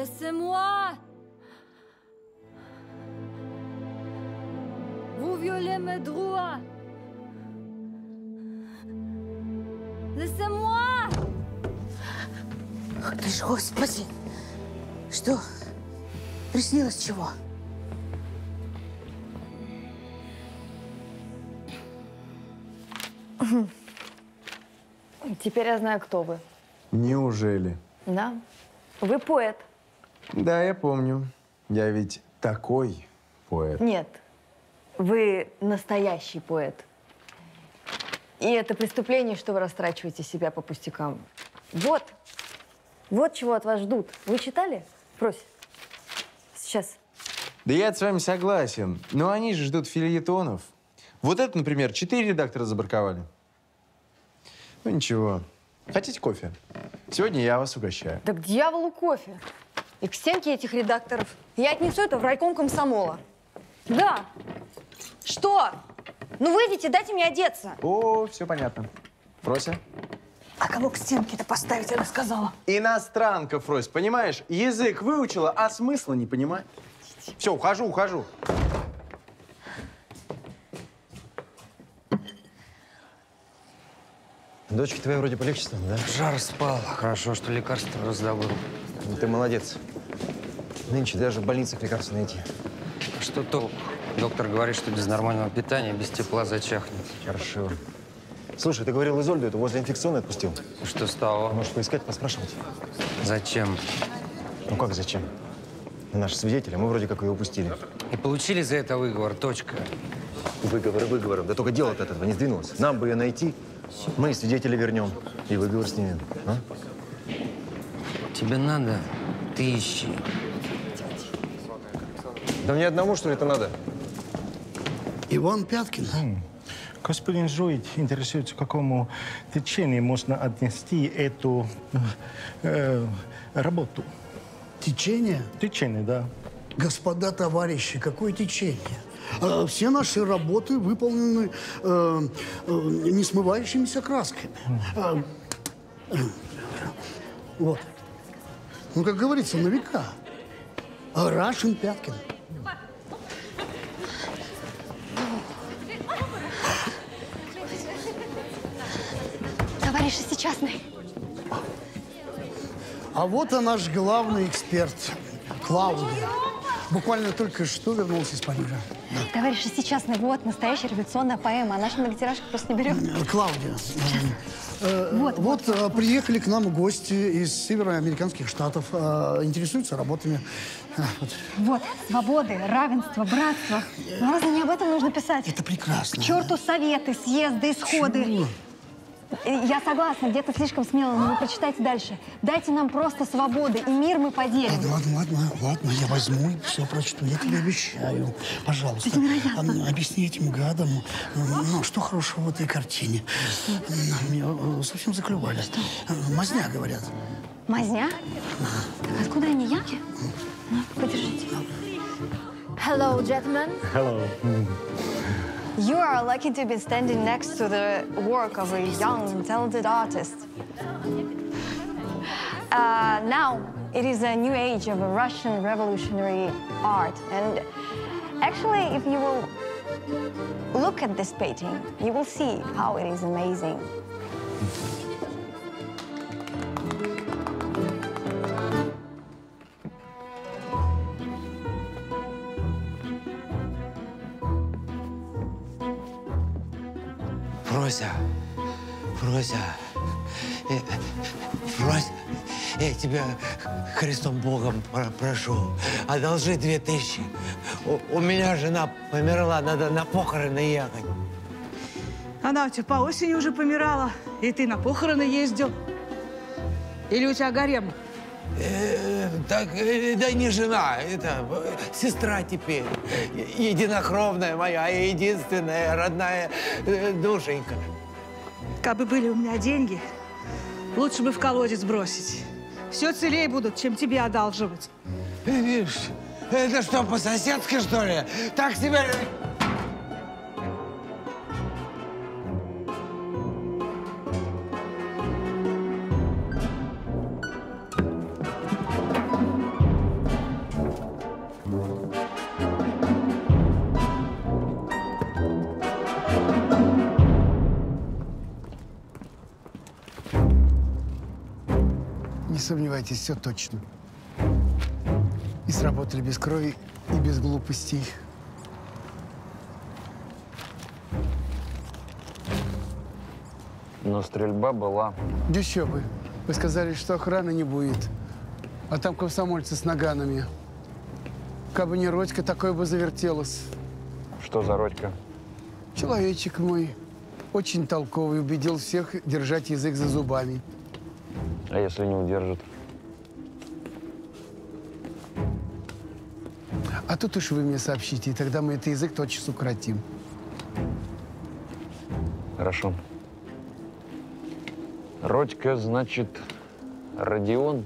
Laissez-moi Vous violez mes droits Laissez-moi ты ж, господи! Что? Приснилось чего? Теперь я знаю, кто вы. Неужели? Да. Вы поэт. Да, я помню. Я ведь такой поэт. Нет. Вы настоящий поэт. И это преступление, что вы растрачиваете себя по пустякам. Вот. Вот чего от вас ждут. Вы читали? Прось. Сейчас. Да я с вами согласен. Но они же ждут фильетонов. Вот это, например, четыре редактора забраковали. Ну ничего. Хотите кофе? Сегодня я вас угощаю. Да к дьяволу кофе. И к стенке этих редакторов. Я отнесу это в райком комсомола. Да. Что? Ну выйдите, дайте мне одеться. О, все понятно. Фрося? А кого к стенке-то поставить, она сказала? Иностранка, Фрось, понимаешь? Язык выучила, а смысла не понимает. Все, ухожу, ухожу. Дочке твоей вроде полегче стало, да? Жар спал. Хорошо, что лекарство раздобыл. Ну, ты молодец. Нынче даже в больницах лекарства найти. Что толку? Доктор говорит, что без нормального питания, без тепла зачахнет. Хорошо. Слушай, ты говорил, Изольду эту возле инфекционной отпустил. Что стало? Можешь поискать, поспрашивать? Зачем? Ну как зачем? Наш свидетель, а мы вроде как ее упустили. И получили за это выговор, точка. Выговоры выговором. Да только дело от этого не сдвинулось. Нам бы ее найти, мы свидетеля вернем и выговор снимем. А? Тебе надо, ты ищи. Да мне одному, что ли, это надо? Иван Пяткин. Господин Жуит интересуется, к какому течению можно отнести эту э, работу. Течение? Течение, да. Господа товарищи, какое течение? Э, Все наши работы выполнены э, э, несмывающимися красками. Э, э, Вот. Ну, как говорится, на века. Рашин Пяткин. Товарищ Шестичастный. А вот и наш главный эксперт, Клаудия. Буквально только что вернулся из Парижа. Товарищ Шестичастный, вот настоящая революционная поэма. А наш многотиражка просто не берет. Э, Клаудия. э, Вот, Вот э, приехали к нам гости из североамериканских штатов, э, интересуются работами. А, вот. Вот, свободы, равенство, братство. Но разве не об этом нужно писать? Это прекрасно. К черту советы, съезды, исходы. Чего? Э, Я согласна, где-то слишком смело, но вы прочитайте дальше. Дайте нам просто свободы, и мир мы поделим. Ладно, ладно, ладно, ладно, я возьму и все прочту, я тебе обещаю. Пожалуйста, Это невероятно. объясни этим гадам, э, ну, что хорошего в этой картине. Меня э, совсем заклювали. Э, Мазня, говорят. Мазня? Так откуда они, янки? Ну, подержите. Hello, gentlemen. Hello. You are lucky to be standing next to the work of a young, talented artist. Uh, now, it is a new age of a Russian revolutionary art. And actually, if you will look at this painting, you will see how it is amazing. Фрося, Фрося, э, Фрося, я тебя Христом Богом про- прошу, одолжи две тысячи. У, у меня жена померла, надо на похороны ехать. Она у тебя по осени уже помирала, и ты на похороны ездил. Или у тебя гарем? Э, так, э, да не жена, это э, сестра теперь. Единокровная моя, единственная родная э, душенька. Как бы были у меня деньги, лучше бы в колодец бросить. Все целее будут, чем тебе одалживать. Видишь, это что, по-соседски, что ли? Так себя... сомневайтесь, все точно. И сработали без крови и без глупостей. Но стрельба была. Еще бы. Вы сказали, что охраны не будет. А там комсомольцы с наганами. Кабы не Родька, такое бы завертелось. Что за Родька? Человечек мой. Очень толковый. Убедил всех держать язык за зубами. А если не удержит? А тут уж вы мне сообщите, и тогда мы этот язык тотчас укоротим. Хорошо. Родька, значит, Родион?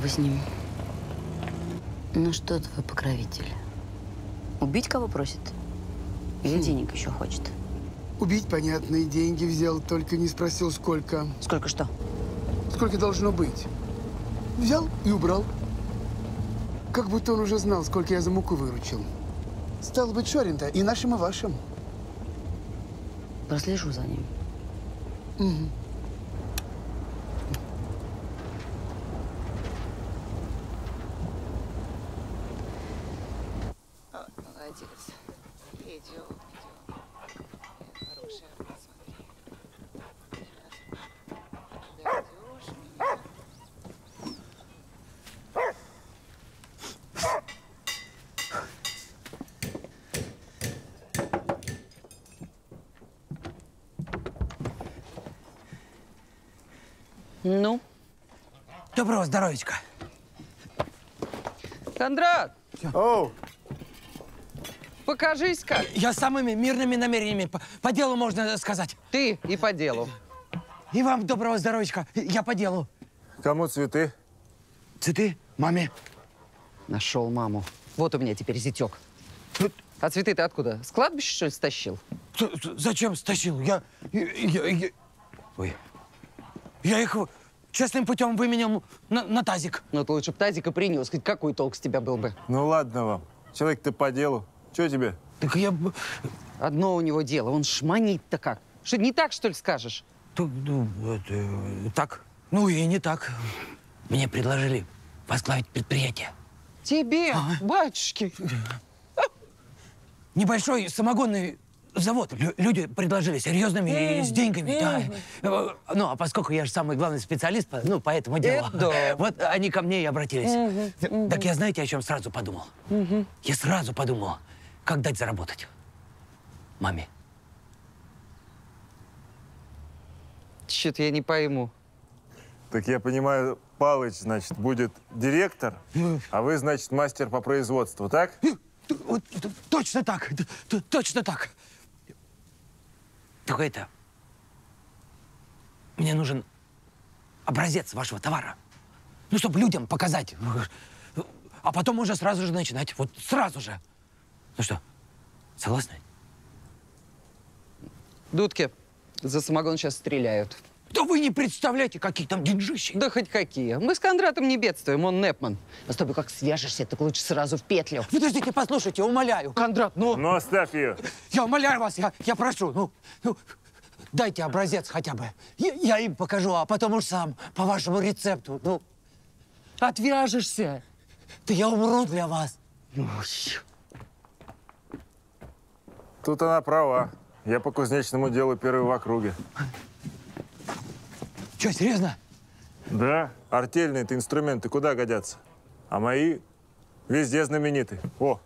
Вы с ним. Ну что твой покровитель? Убить кого просит? Или денег еще хочет? Убить, понятно, и деньги взял, только не спросил, сколько. Сколько что? Сколько должно быть. Взял и убрал. Как будто он уже знал, сколько я за муку выручил. Стало быть, Шорин-то и нашим, и вашим. Прослежу за ним. Мгм. Доброго здоровечка. Кондрат! Оу! Покажись-ка. Я с самыми мирными намерениями. По, по делу, можно сказать. Ты и по делу. И вам доброго здоровечка. Я по делу. Кому цветы? Цветы? Маме. Нашел маму. Вот у меня теперь зятек. А цветы ты откуда? С кладбища, что ли, стащил? Зачем стащил? Я, я, я- я- Ой. Я их честным путем выменял на, на тазик. Ну, ты лучше б тазик и принес. Хоть какой толк с тебя был бы? Ну ладно вам. Человек-то по делу. Чего тебе? Так я... Одно у него дело. Он шманит-то как. Что, не так, что ли, скажешь? Ну, это, так. Ну и не так. Мне предложили возглавить предприятие. Тебе, батюшки. Небольшой самогонный завод. Лю- люди предложили серьезными и с деньгами, да. Э, Ну, а поскольку я же самый главный специалист, по- ну, по этому делу, Это да. вот они ко мне и обратились. Так я знаете, о чем сразу подумал? Я сразу подумал, как дать заработать. Маме. Чё-то я не пойму. Так я понимаю, Палыч, значит, будет директор, а вы, значит, мастер по производству, так? Вот, т- точно так, т- т- точно так. Только это... Мне нужен образец вашего товара. Ну, чтобы людям показать. А потом уже сразу же начинать. Вот сразу же. Ну что, согласны? Дудки, за самогон сейчас стреляют. Да вы не представляете, какие там деньжищи. Да хоть какие. Мы с Кондратом не бедствуем, он Непман. А с тобой как свяжешься, так лучше сразу в петлю. Подождите, послушайте, умоляю. Кондрат, ну... Ну, оставь ее. Я умоляю вас, я, я прошу, ну, ну, дайте образец хотя бы. Я, я им покажу, а потом уж сам, по вашему рецепту. Ну, отвяжешься. Да я умру для вас. Ну, Тут она права. Я по кузнечному делу первый в округе. Что, серьезно? Да, артельные-то инструменты куда годятся? А мои везде знамениты. О!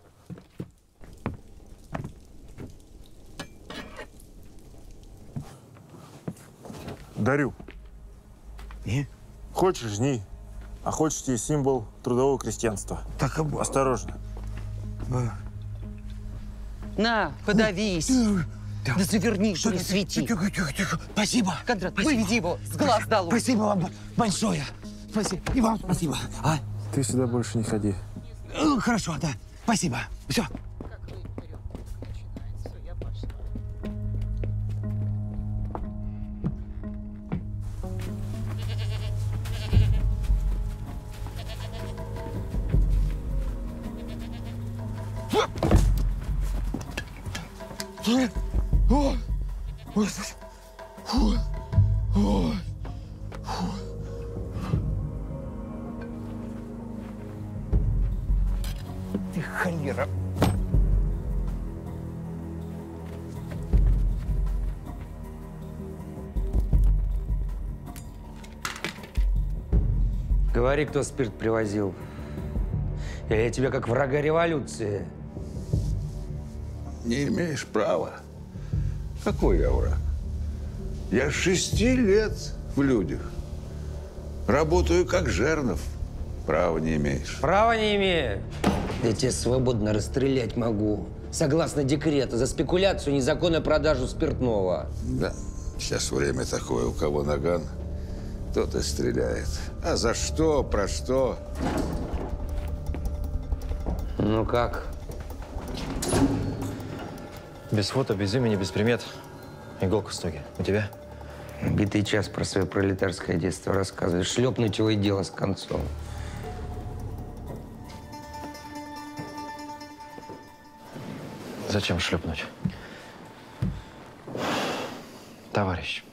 Дарю. И? Хочешь – жни, а хочешь – и символ трудового крестьянства. Так, Осторожно. На, подавись. Да. Да заверни, что не свети. Тихо, тихо, тихо. Спасибо. Кондрат, спасибо. выведи его с глаз спасибо. долой. Спасибо вам большое. Спасибо. И вам спасибо. А? Ты сюда больше не ходи. Э, хорошо, да. Спасибо. Все. Yeah. Э? О, Господи. Фу. Ой. Фу. Ты холера. Говори, кто спирт привозил. Или я тебя как врага революции. Не имеешь права. Какой я враг? Я шести лет в людях. Работаю как жернов. Права не имеешь. Права не имею. Я тебя свободно расстрелять могу. Согласно декрету, за спекуляцию, незаконную продажу спиртного. Да, сейчас время такое, у кого наган, тот и стреляет. А за что, про что? Ну как? Без фото, без имени, без примет. Иголка в стоге. У тебя? Битый час про свое пролетарское детство рассказываешь. Шлепнуть его и дело с концом. Зачем шлепнуть? Товарищ,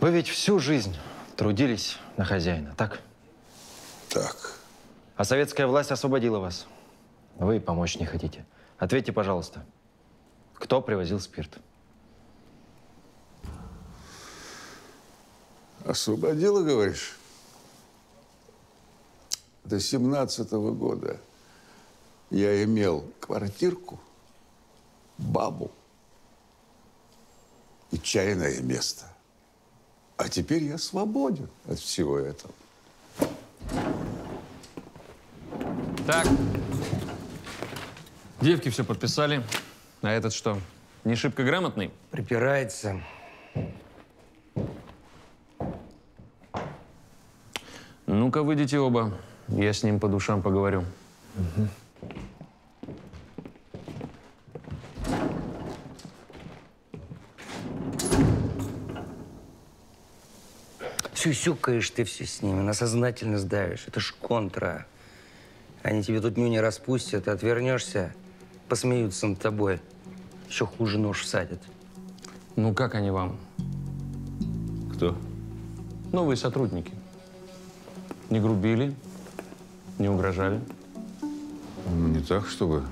вы ведь всю жизнь трудились на хозяина, так? Так. А советская власть освободила вас. Вы помочь не хотите. Ответьте, пожалуйста, кто привозил спирт? Освободила, говоришь? До семнадцатого года я имел квартирку, бабу и чайное место. А теперь я свободен от всего этого. Так. Девки все подписали. А этот что, не шибко грамотный? Припирается. Ну-ка, выйдите оба. Я с ним по душам поговорю. Сюсюкаешь ты все с ними, на сознательность давишь. Это ж контра. Они тебе тут нюни распустят, отвернешься, посмеются над тобой. Еще хуже нож всадят. Ну, как они вам? Кто? Новые сотрудники. Не грубили, не угрожали. Ну, Не так, чтобы.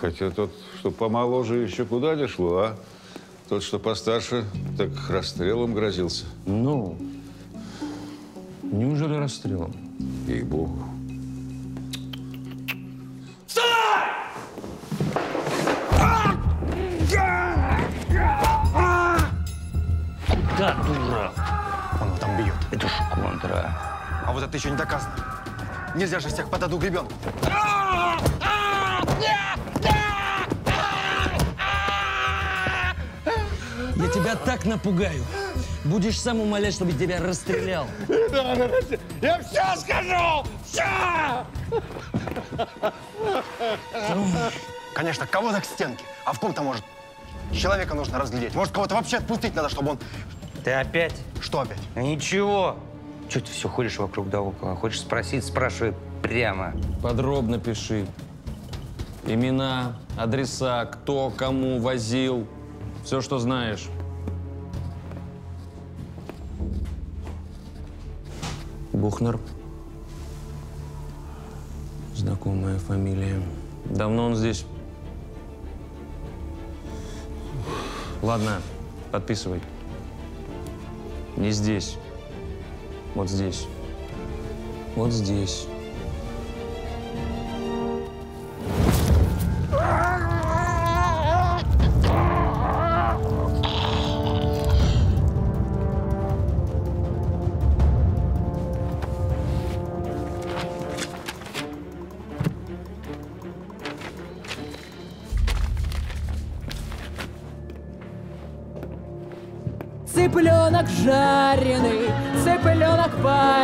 Хотя тот, что помоложе, еще куда не шло, а тот, что постарше, так расстрелом грозился. Ну, неужели расстрелом? Ей-богу. Это еще не доказано. Нельзя же всех под одну гребенку. Я тебя так напугаю. Будешь сам умолять, чтобы тебя расстрелял. Я все скажу! Все! Конечно, кого-то к стенке. А в ком-то, может, человека нужно разглядеть. Может, кого-то вообще отпустить надо, чтобы он... Ты опять? Что опять? Ничего. Че ты все ходишь вокруг да около? Хочешь спросить, спрашивай прямо. Подробно пиши. Имена, адреса, кто кому возил. Все, что знаешь. Бухнер. Знакомая фамилия. Давно он здесь? Ладно, подписывай. Не здесь. Вот здесь. Вот здесь.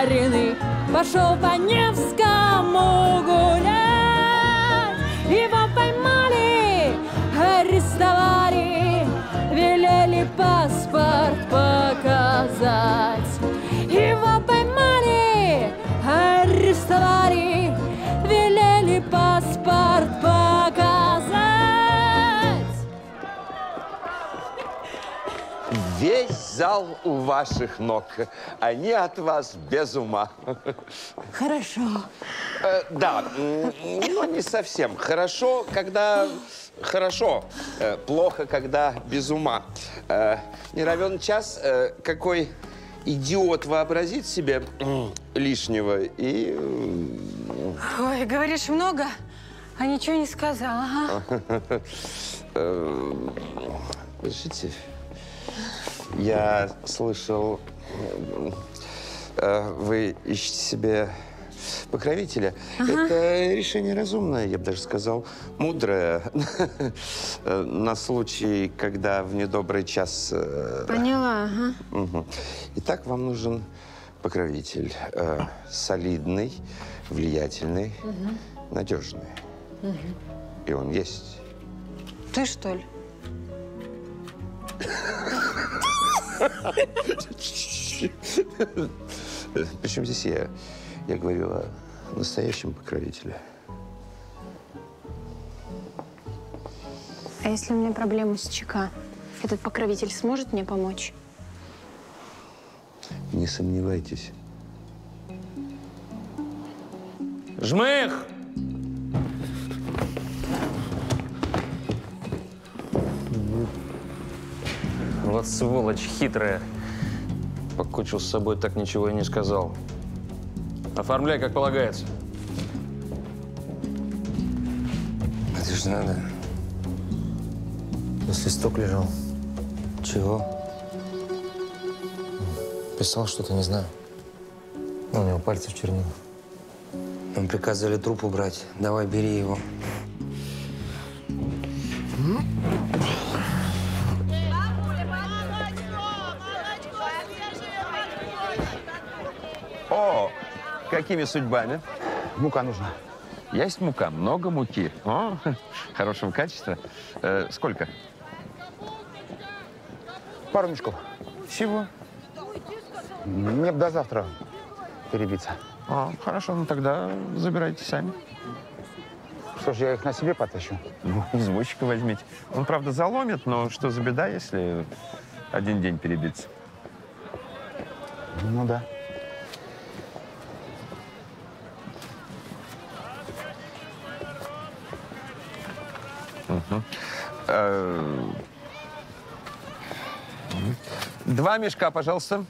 старины Пошел по Невскому гулять. Его поймали, арестовали Велели паспорт показать. Его поймали, арестовали Велели паспорт показать. Весь зал у ваших ног. Они от вас без ума. Хорошо. Э, Да, но не совсем. Хорошо, когда хорошо. Э, Плохо, когда без ума. Э, Не равен час, э, какой идиот вообразит себе лишнего и... Ой, говоришь много, а ничего не сказала, ага. Э, Подождите. Я слышал, э, вы ищете себе покровителя. Ага. Это решение разумное, я бы даже сказал, мудрое. На случай, когда в недобрый час... э, Поняла, ага. Итак, вам нужен покровитель. э, Солидный, влиятельный, Мгм. надежный. Мгм. И он есть. Ты что ли? Причем здесь я? Я говорю о настоящем покровителе. А если у меня проблемы с ЧК, этот покровитель сможет мне помочь? Не сомневайтесь. Жмых! Вот сволочь хитрая. Покончил с собой, так ничего и не сказал. Оформляй, как полагается. Это же надо. Здесь листок лежал. Чего? Писал что-то, не знаю. Ну, у него пальцы в чернилах. Нам приказали труп убрать. Давай, бери его. О, какими судьбами? Мука нужна. Есть мука, много муки. О, хорошего качества. Э, сколько? Пару мешков. Всего? Мне до завтра перебиться. А, хорошо, ну тогда забирайте сами. Что ж, я их на себе потащу? Ну, извозчика возьмите. Он, правда, заломит, но что за беда, если один день перебиться? Ну да. Два мешка, пожалуйста.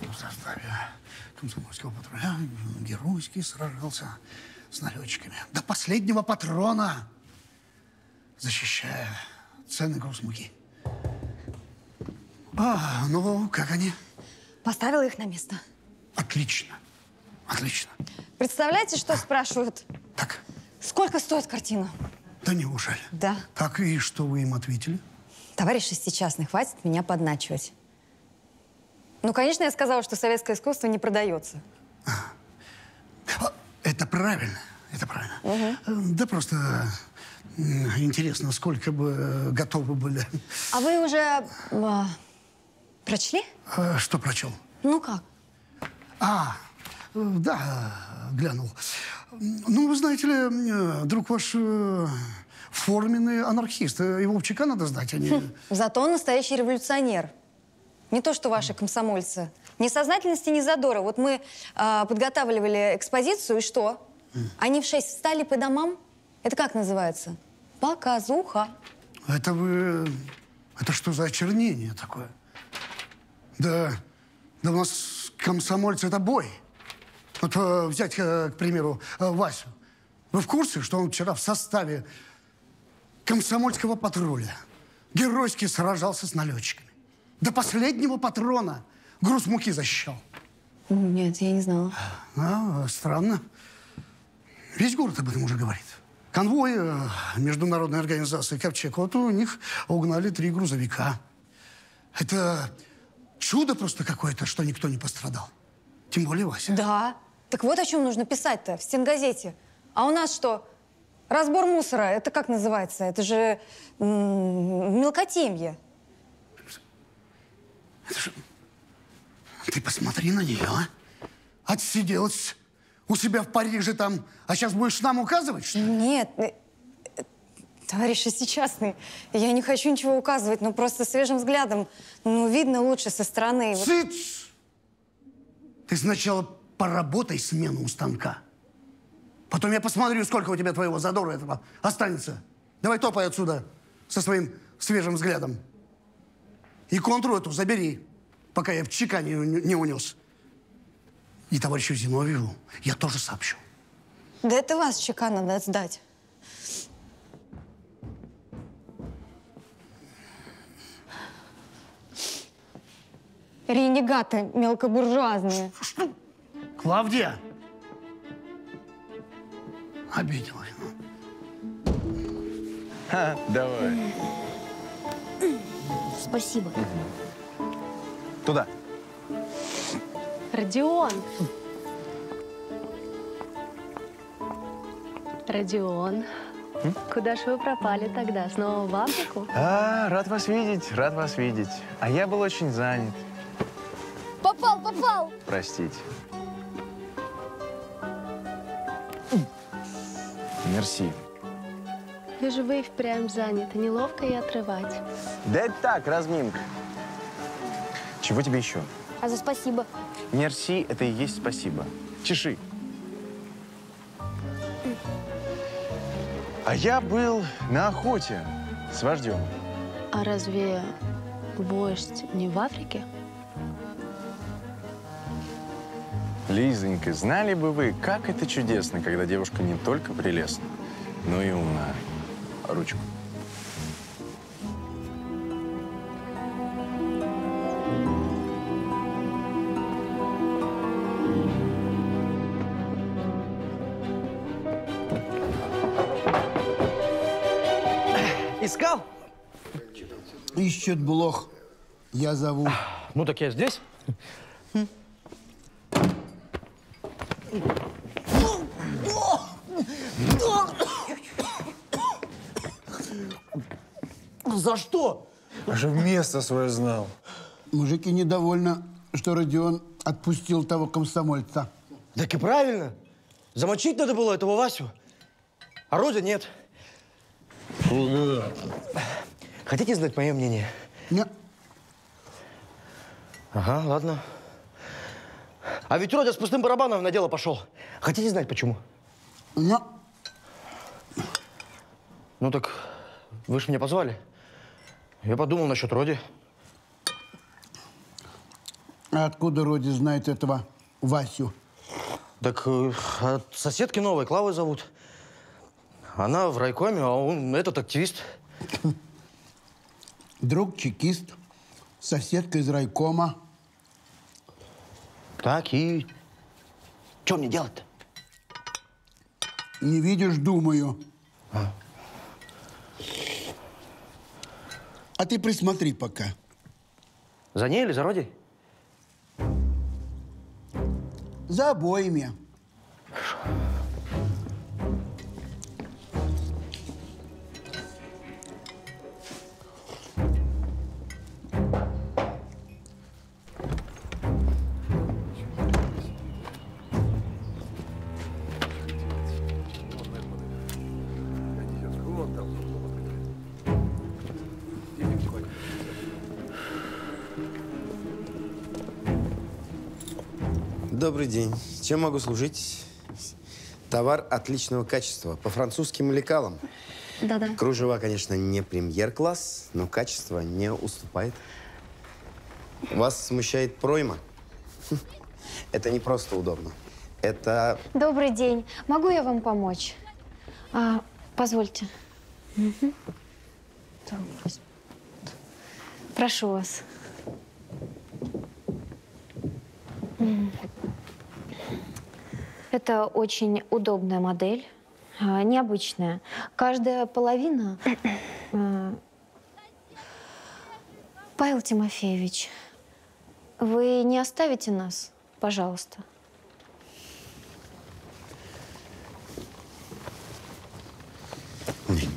В составе комсомольского патруля геройски сражался с налетчиками. До последнего патрона, защищая ценный груз муки. А, ну, как они? Поставила их на место. Отлично. Отлично. Представляете, что спрашивают? Так. Сколько стоит картина? Да неужели? Да. Так и что вы им ответили? Товарищ шестичастный, хватит меня подначивать. Ну, конечно, я сказала, что советское искусство не продается. Это правильно. Это правильно. Э, Да просто интересно, сколько бы э, готовы были. А вы уже а, прочли? Э, Что прочел? Ну как? А, э, да, глянул. Ну, вы знаете ли, э, друг ваш э, форменный анархист. Э, Его в ЧК надо знать, а не... Хм, Зато он настоящий революционер. Не то, что ваши комсомольцы. Ни сознательности, ни задора. Вот мы а, подготавливали экспозицию, и что? Они в шесть встали по домам? Это как называется? Показуха. Это вы... Это что за очернение такое? Да, да у нас комсомольцы – это бой. Вот э, взять, э, к примеру, э, Васю. Вы в курсе, что он вчера в составе комсомольского патруля геройски сражался с налетчиками? До последнего патрона груз муки защищал. Нет, я не знала. А, странно. Весь город об этом уже говорит. Конвой э, международной организации «Ковчег», вот у них угнали три грузовика. Это чудо просто какое-то, что никто не пострадал. Тем более Вася. Да. Так вот о чем нужно писать-то в стенгазете. А у нас что? Разбор мусора. Это как называется? Это же мелкотемье. Ты посмотри на нее, а? Отсиделась у себя в Париже там, а сейчас будешь нам указывать, что ли? Нет, э, товарищ частный, я не хочу ничего указывать, но просто свежим взглядом, ну, видно лучше со стороны. Цыц! Ты сначала поработай смену у станка. Потом я посмотрю, сколько у тебя твоего задора этого останется. Давай топай отсюда со своим свежим взглядом. И контру эту забери, пока я в ЧК не, не унес. И товарищу Зиновьеву я тоже сообщу. Да это вас ЧК надо сдать. Ренегаты мелкобуржуазные. Клавдия! Обиделась. Ха, давай. Спасибо. Туда. Родион. Родион. Куда же вы пропали тогда? Снова в Африку? А, рад вас видеть, рад вас видеть. А я был очень занят. Попал, попал! Простите. Мерси. Вижу, вы и впрямь заняты. Неловко и отрывать. Да это так, разминка. Чего тебе еще? А за спасибо. Мерси – это и есть спасибо. Чеши. А я был на охоте с вождем. А разве вождь не в Африке? Лизонька, знали бы вы, как это чудесно, когда девушка не только прелестна, но и умна. Ручку. Ищет блох. Я зову. Ну так я здесь. За что? Аж место свое знал. Мужики недовольны, что Родион отпустил того комсомольца. Так и правильно. Замочить надо было этого Васю. А Родя нет. Хотите знать мое мнение? Нет. Ага, ладно. А ведь Родя с пустым барабаном на дело пошел. Хотите знать, почему? Нет. Ну так вы же меня позвали. Я подумал насчет Роди. А откуда Роди знает этого Васю? Так э, от соседки новой, Клавы зовут. Она в райкоме, а он этот активист. Друг чекист, соседка из райкома. Так, и что мне делать-то? Не видишь, думаю. А. А ты присмотри пока. За ней или за Роди? За обоими. Добрый день. Чем могу служить? Товар отличного качества. По французским лекалам. Да-да. Кружева, конечно, не премьер-класс, но качество не уступает. Вас смущает пройма? Это не просто удобно. Это Добрый день. Могу я вам помочь? А, позвольте. Возьму. Прошу вас. М. Это очень удобная модель, а, необычная. Каждая половина... а, Павел Тимофеевич, вы не оставите нас, пожалуйста?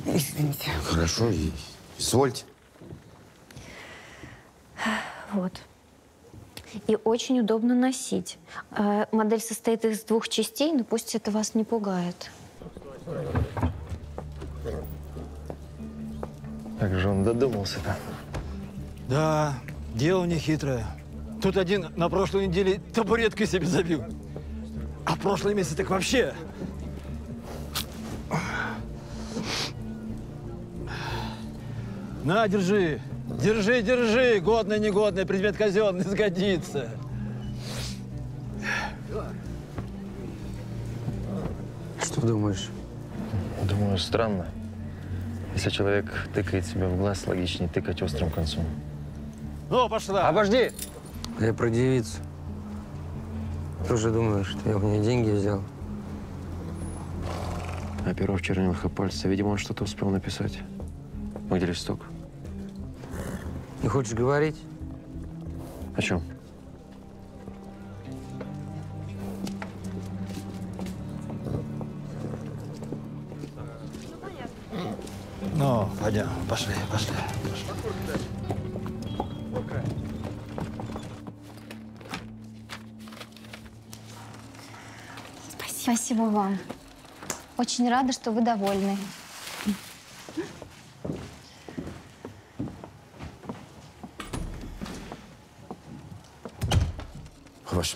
Извините. Хорошо, и извольте. Вот. И очень удобно носить. Э, Модель состоит из двух частей, но пусть это вас не пугает. Как же он додумался-то? Да, дело нехитрое. Тут один на прошлой неделе табуреткой себе забил. А в прошлый месяц так вообще. На, держи. Держи, держи. Годный, негодный, предмет казенный, сгодится. Что думаешь? Думаю, странно. Если человек тыкает себе в глаз, логичнее тыкать острым концом. Ну, пошла. Обожди! Я про девицу. Тоже думаешь, что я у нее деньги взял? А перо в чернилах и пальцы. Видимо, он что-то успел написать. Где листок? Не хочешь говорить? О чем? Ну, пойдем, пошли, пошли. пошли. Спасибо вам. Очень рада, что вы довольны.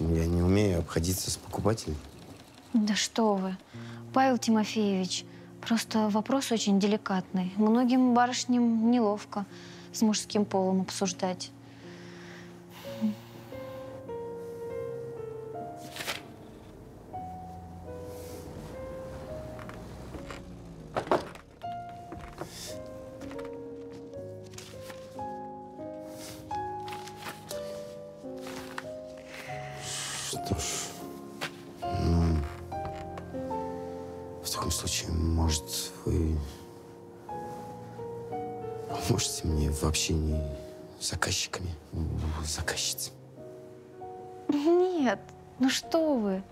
По-вашему, я не умею обходиться с покупателем? Да что вы, Павел Тимофеевич, просто вопрос очень деликатный. Многим барышням неловко с мужским полом обсуждать. Ну что вы.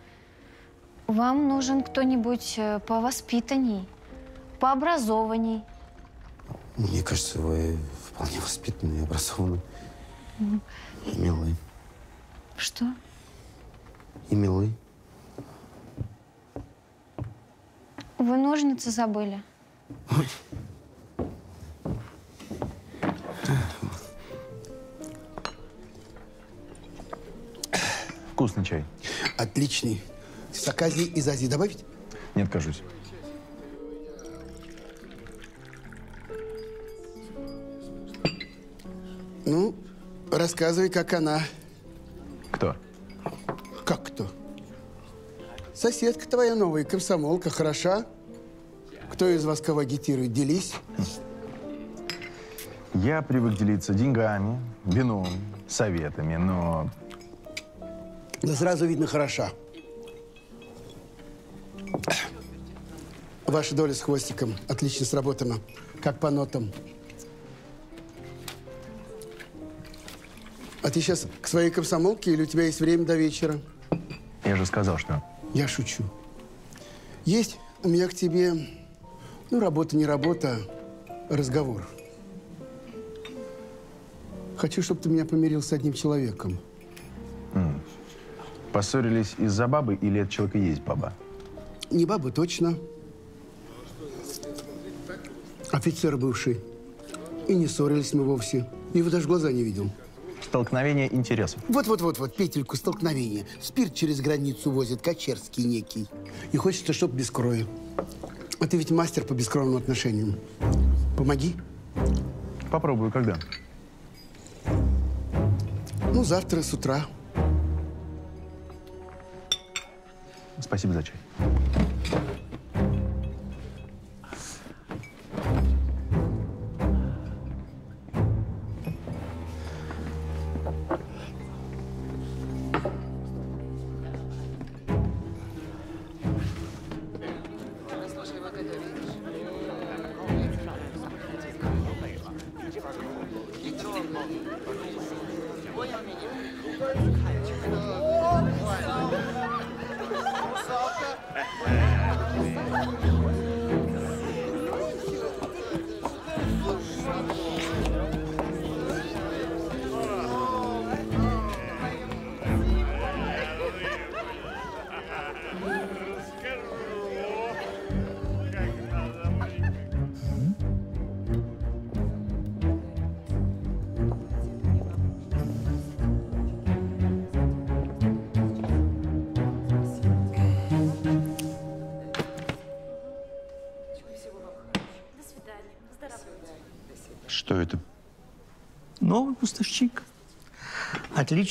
Вам нужен кто-нибудь э, повоспитанней, пообразованней. Мне кажется, вы вполне воспитанные, образованные М, и милые. Что? И милые. Вы ножницы забыли? Вкусный чай. Отличный. С Аказии из Азии добавить? Не откажусь. Ну, рассказывай, как она. Кто? Как кто? Соседка твоя новая, комсомолка, хороша? Кто из вас кого агитирует? Делись. Я привык делиться деньгами, вином, советами, но Да сразу видно, хороша. Ваша доля с хвостиком отлично сработана. Как по нотам. А ты сейчас к своей комсомолке или у тебя есть время до вечера? я же сказал, что... Я шучу. Есть у меня к тебе, ну, работа не работа, разговор. Хочу, чтобы ты меня помирил с одним человеком. м, Поссорились из-за бабы или это человек и есть баба? Не баба, точно. Офицер бывший. И не ссорились мы вовсе. Его даже глаза не видел. Столкновение интересов. Вот-вот-вот-вот, петельку столкновения. Спирт через границу возит, Качерский некий. И хочется, чтоб без крови. А ты ведь мастер по бескровным отношениям. Помоги. Попробую, когда? Ну, завтра с утра. Спасибо за чай.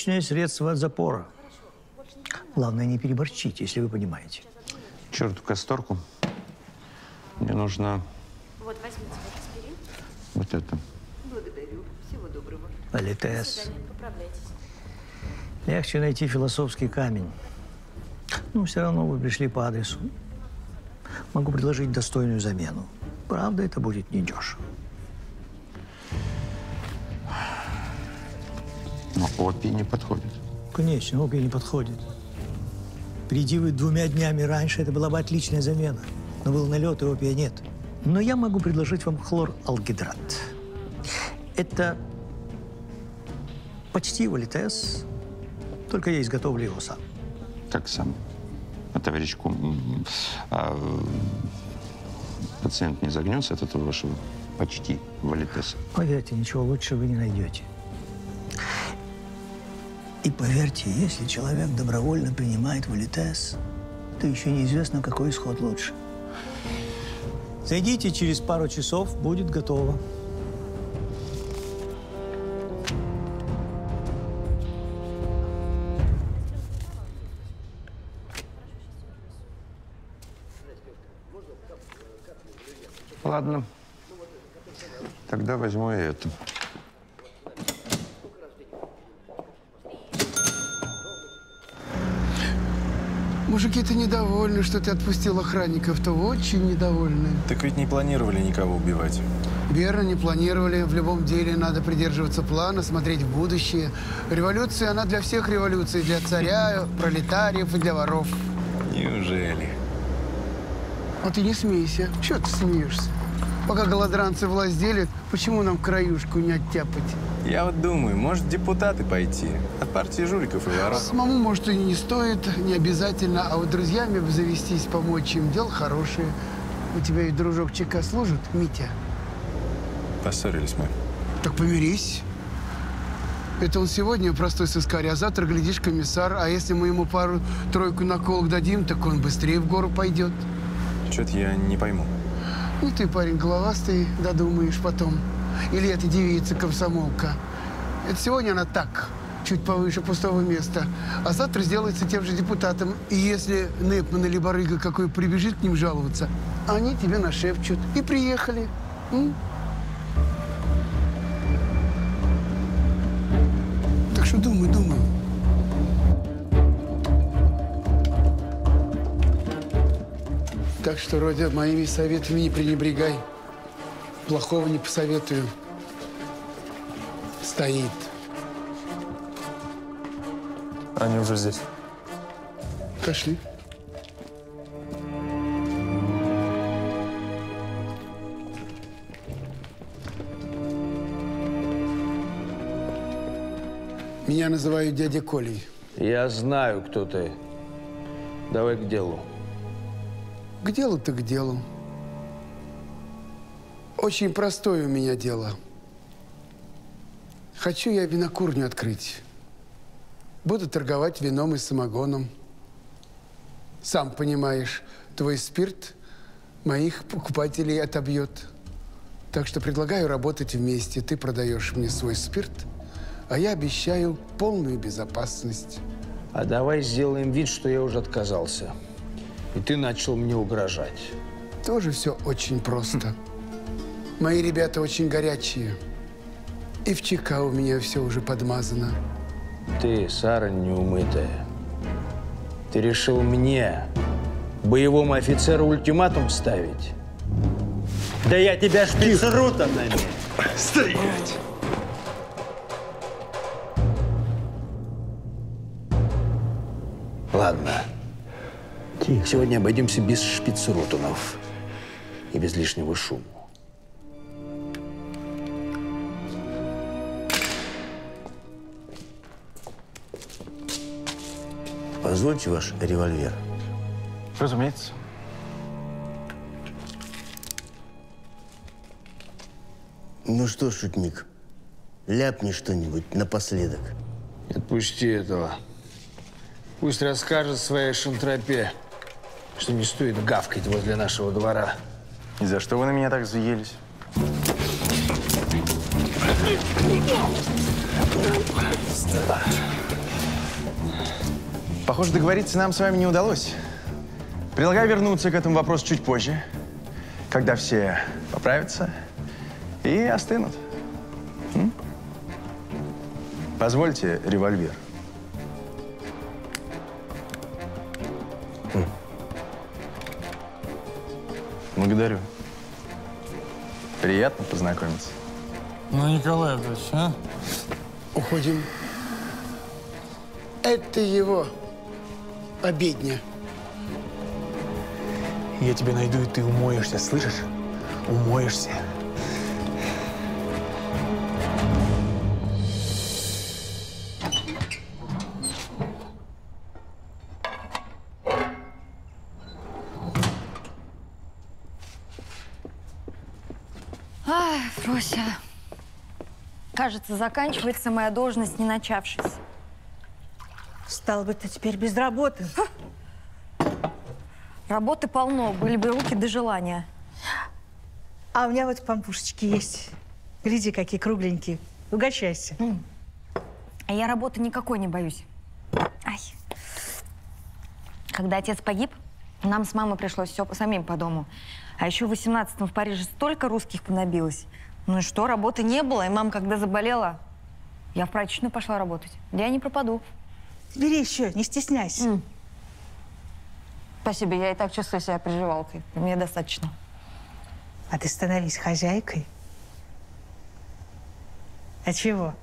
Отличное средство от запора. Главное, не переборчить, если вы понимаете. Черту касторку. Мне нужно Вот, возьмите ваш аспирин. вот это. Благодарю. Всего доброго. Политес. До. Легче найти философский камень. Ну, все равно вы пришли по адресу. Могу предложить достойную замену. Правда, это будет недешево. Но опий не подходит. Конечно, опий не подходит. Приди вы двумя днями раньше, это была бы отличная замена. Но был налет, и опия нет. Но я могу предложить вам хлоралгидрат. Это почти валитес, только я изготовлю его сам. Как сам? А товарищку м, а, пациент не загнется от этого вашего почти валитеса. Поверьте, ничего лучше вы не найдете. И поверьте, если человек добровольно принимает валитес, то еще неизвестно, какой исход лучше. Зайдите, через пару часов будет готово. Ладно. Тогда возьму и это. Мужики-то недовольны, что ты отпустил охранников-то. Очень недовольны. Так ведь не планировали никого убивать. Верно, не планировали. В любом деле надо придерживаться плана, смотреть в будущее. Революция, она для всех революций. Для царя, пролетариев и для воров. Неужели? А ты не смейся. Чего ты смеешься? Пока голодранцы власть делят, почему нам краюшку не оттяпать? Я вот думаю, может, депутаты пойти от партии жуликов и воров. Самому, может, и не стоит, не обязательно, а вот друзьями бы завестись, помочь им, дело хорошее. У тебя ведь дружок ЧК служит, Митя? Поссорились мы. Так помирись. Это он сегодня простой сыскарь, а завтра, глядишь, комиссар. А если мы ему пару-тройку наколок дадим, так он быстрее в гору пойдет. Что-то я не пойму. Ну ты, парень, головастый, додумаешь потом. Или эта девица комсомолка. Это сегодня она так, чуть повыше пустого места. А завтра сделается тем же депутатом. И если Непман или барыга какой прибежит к ним жаловаться, они тебе нашепчут. И приехали. М? Так что думай, думай. Так что, Родя, моими советами не пренебрегай. Плохого не посоветую. Стоит. Они уже здесь. Пошли. Меня называют дядя Колей. Я знаю, кто ты. Давай к делу. К делу-то к делу. Очень простое у меня дело. Хочу я винокурню открыть. Буду торговать вином и самогоном. Сам понимаешь, твой спирт моих покупателей отобьет. Так что предлагаю работать вместе. Ты продаешь мне свой спирт, а я обещаю полную безопасность. А давай сделаем вид, что я уже отказался. И ты начал мне угрожать. Тоже все очень просто. Мои ребята очень горячие. И в ЧК у меня все уже подмазано. Ты, Сара неумытая, ты решил мне, боевому офицеру, ультиматум ставить? Да я тебя шпицрутом на Стоять! Ладно. Сегодня обойдемся без шпицрутунов и без лишнего шума. Позвольте ваш револьвер. Разумеется. Ну что, шутник, ляпни что-нибудь напоследок. Отпусти этого. Пусть расскажет своей шантропе, что не стоит гавкать возле нашего двора. И за что вы на меня так взъелись? Похоже, договориться нам с вами не удалось. Предлагаю вернуться к этому вопросу чуть позже, когда все поправятся и остынут. М? Позвольте револьвер. М. Благодарю. Приятно познакомиться. Ну, Николаевич, а? Уходим. Это его обедня. Я тебя найду, и ты умоешься, слышишь? Умоешься. Ай, Фрося. Кажется, заканчивается моя должность, не начавшись. Стал бы ты теперь без работы. Работы полно, были бы руки до желания. А у меня вот пампушечки есть. Гляди, какие кругленькие. Угощайся. А я работы никакой не боюсь. Ай. Когда отец погиб, нам с мамой пришлось все самим по дому. А еще в 18-м в Париже столько русских понабилось. Ну и что, работы не было, и мама, когда заболела, я в прачечную пошла работать. Да я не пропаду. Бери еще, не стесняйся. Спасибо, я и так чувствую себя приживалкой. Мне достаточно. А ты становись хозяйкой. А чего?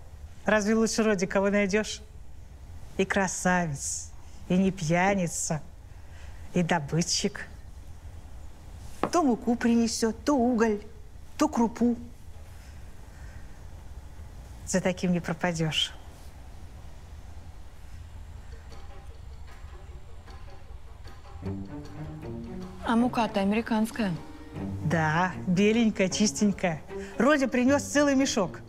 Разве лучше роде кого найдешь? И красавец, и не пьяница, и добытчик. То муку принесет, то уголь, то крупу. За таким не пропадешь. А мука-то американская. Да, беленькая, чистенькая. Родя принес целый мешок.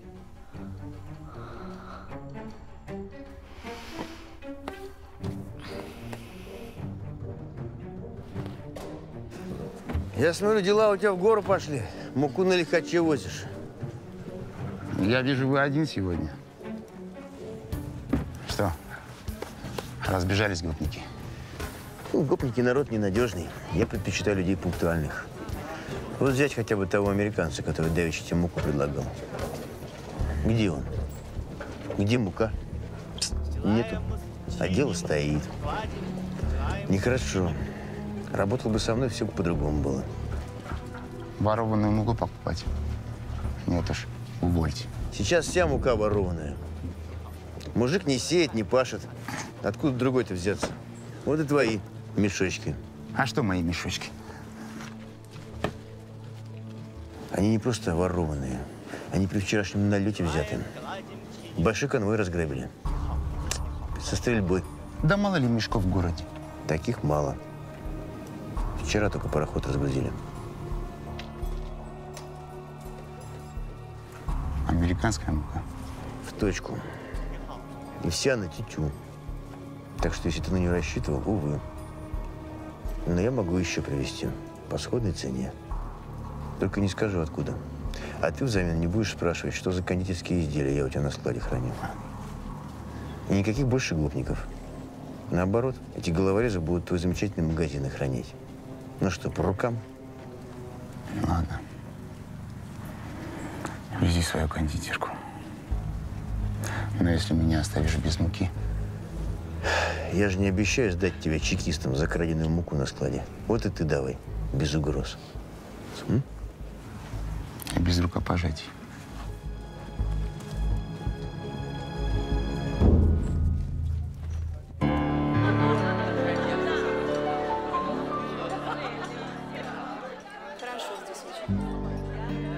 Я смотрю, дела у тебя в гору пошли. Муку на лихаче возишь. Я вижу, вы один сегодня. Что? Разбежались гопники? Ну, гопники народ ненадежный. Я предпочитаю людей пунктуальных. Вот взять хотя бы того американца, который давеча тебе муку предлагал. Где он? Где мука? Нету. А дело стоит. Нехорошо. Работал бы со мной, все бы по-другому было. Ворованную муку покупать? Нет уж, увольте. Сейчас вся мука ворованная. Мужик не сеет, не пашет. Откуда другой-то взяться? Вот и твои мешочки. А что мои мешочки? Они не просто ворованные. Они при вчерашнем налете взяты. Большой конвой разграбили. Со стрельбой. Да мало ли мешков в городе. Таких мало. Вчера только пароход разгрузили. Американская мука. В точку. И вся на тютю. Так что, если ты на нее рассчитывал, увы. Но я могу еще привезти по сходной цене. Только не скажу, откуда. А ты взамен не будешь спрашивать, что за кондитерские изделия я у тебя на складе храню. И никаких больше глупников. Наоборот, эти головорезы будут твой замечательный магазин охранять. Ну что, по рукам? Ладно. Вези свою кондитерку. Но если меня оставишь без муки, Я же не обещаю сдать тебя чекистам за краденую муку на складе. Вот и ты давай, без угроз. М? без рукопожатий.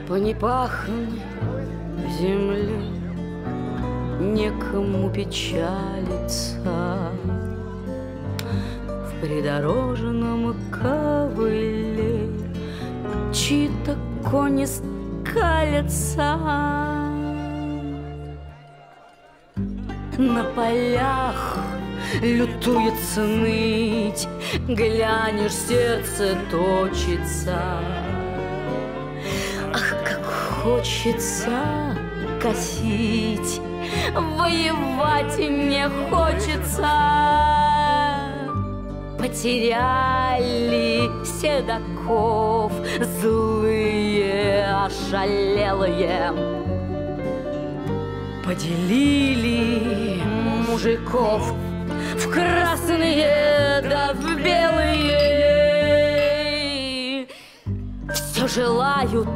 По непаханной земле Некому печалиться придорожном ковыле. Чьи-то кони скалятся На полях лютуется ныть. Глянешь, сердце точится. Ах, как хочется косить, воевать не хочется. Потеряли седаков злые, ошалелые. Поделили мужиков в красные да в белые. Все желают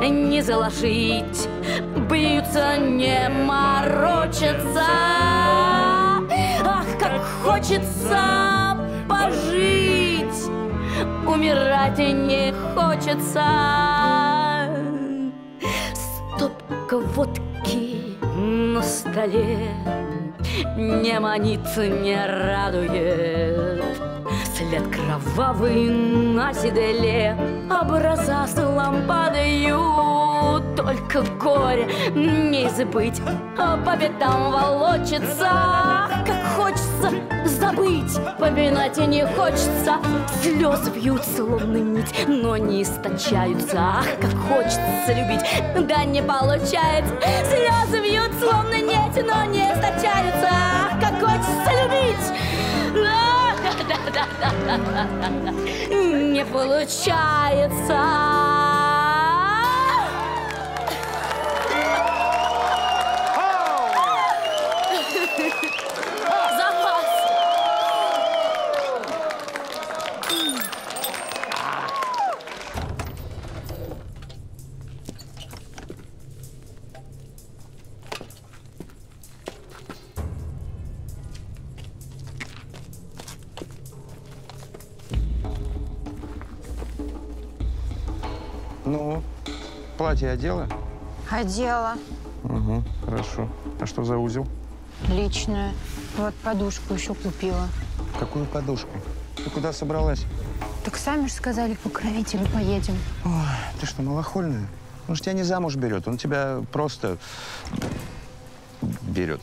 не заложить, бьются, не морочатся. Ах, как хочется пожить, умирать не хочется. Стопка водки на столе не манит, не радует. След кровавый на седле Образа с лампадою Только горе не забыть а По пятам волочится. Как хочется забыть Поминать и не хочется. Слезы бьют словно нить Но не источаются. Ах, как хочется любить Да не получается. Слезы бьют словно нить Но не источаются. Ах, как хочется любить. Да-да-да-да-да. Не получается. Платье одела? Одела. Угу, хорошо. А что за узел? Личное. Вот подушку еще купила. Какую подушку? Ты куда собралась? Так сами же сказали, к покровителю поедем. Ой, ты что, малохольная? Он же тебя не замуж берет, он тебя просто берет.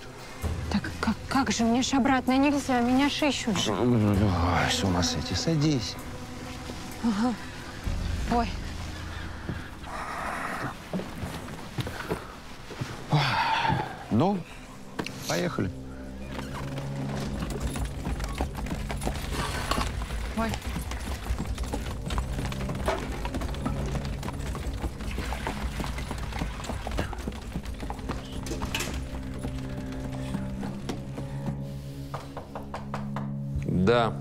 Так как, как же, мне ж обратно нельзя, меня ж ищут же. Ой, с ума сойти, садись. Ага. Ой, Ну, поехали. ой. Да.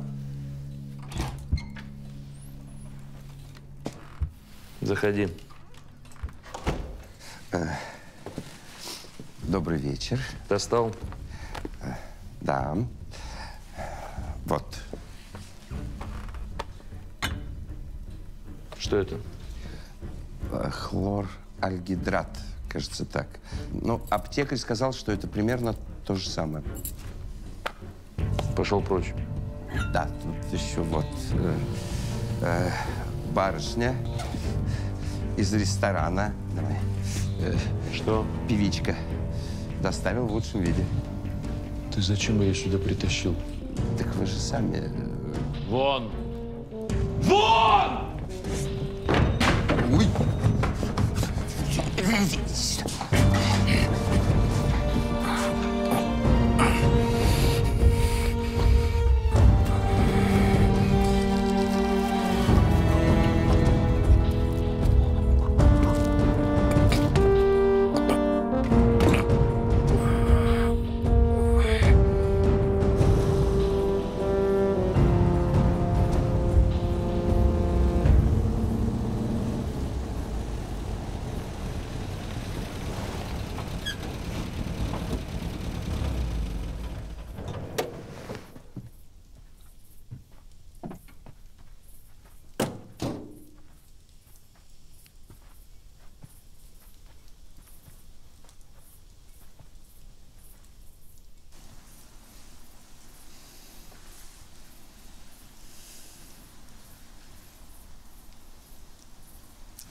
Заходи. Добрый вечер. Достал? Да. Вот. Что это? Хлоральгидрат, кажется так. Ну, аптекарь сказал, что это примерно то же самое. Пошел прочь. Да, тут еще вот э, э, барышня из ресторана. Давай. Э, Что? Певичка. Доставил в лучшем виде. Ты зачем ее сюда притащил? Так вы же сами... э, Вон! Вон! Ой!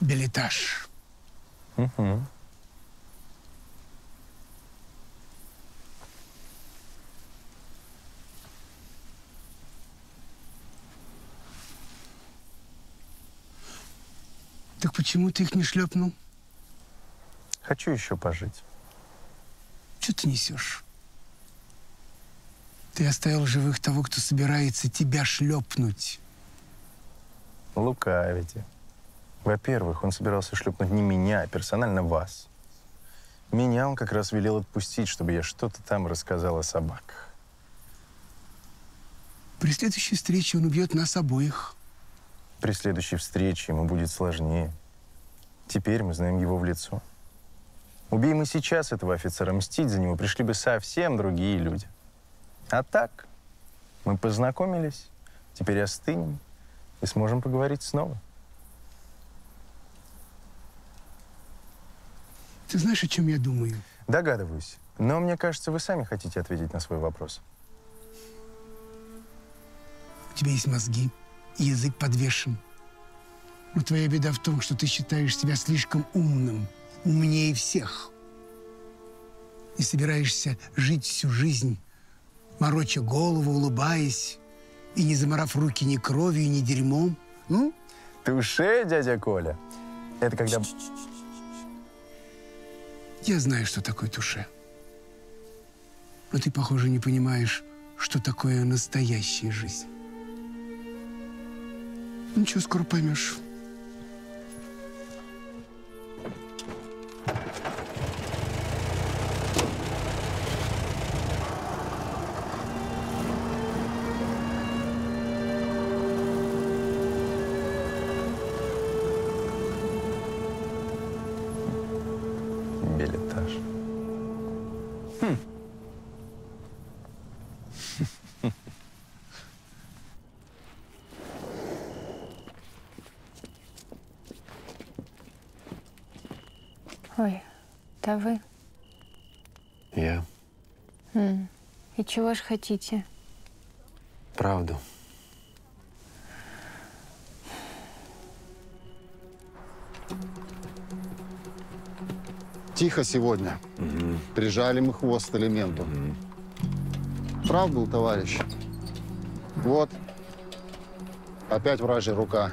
Билетаж. Угу. Так почему ты их не шлепнул? Хочу еще пожить. Что ты несешь? Ты оставил живых того, кто собирается тебя шлепнуть. Лукавите. Во-первых, он собирался шлепнуть не меня, а персонально вас. Меня он как раз велел отпустить, чтобы я что-то там рассказал о собаках. При следующей встрече он убьет нас обоих. При следующей встрече ему будет сложнее. Теперь мы знаем его в лицо. Убей мы сейчас этого офицера, мстить за него пришли бы совсем другие люди. А так, мы познакомились, теперь остынем и сможем поговорить снова. Ты знаешь, о чем я думаю? Догадываюсь. Но мне кажется, вы сами хотите ответить на свой вопрос. У тебя есть мозги, и язык подвешен. Но твоя беда в том, что ты считаешь себя слишком умным, умнее всех. И собираешься жить всю жизнь, мороча голову, улыбаясь, и не заморав руки ни кровью, ни дерьмом. Ну? Туше, дядя Коля. Это когда... Я знаю, что такое туше. Но ты, похоже, не понимаешь, что такое настоящая жизнь. Ничего, скоро поймешь. И чего ж хотите? Правду. Тихо сегодня. Прижали мы хвост элементу. Прав был товарищ. Вот. Опять вражья рука.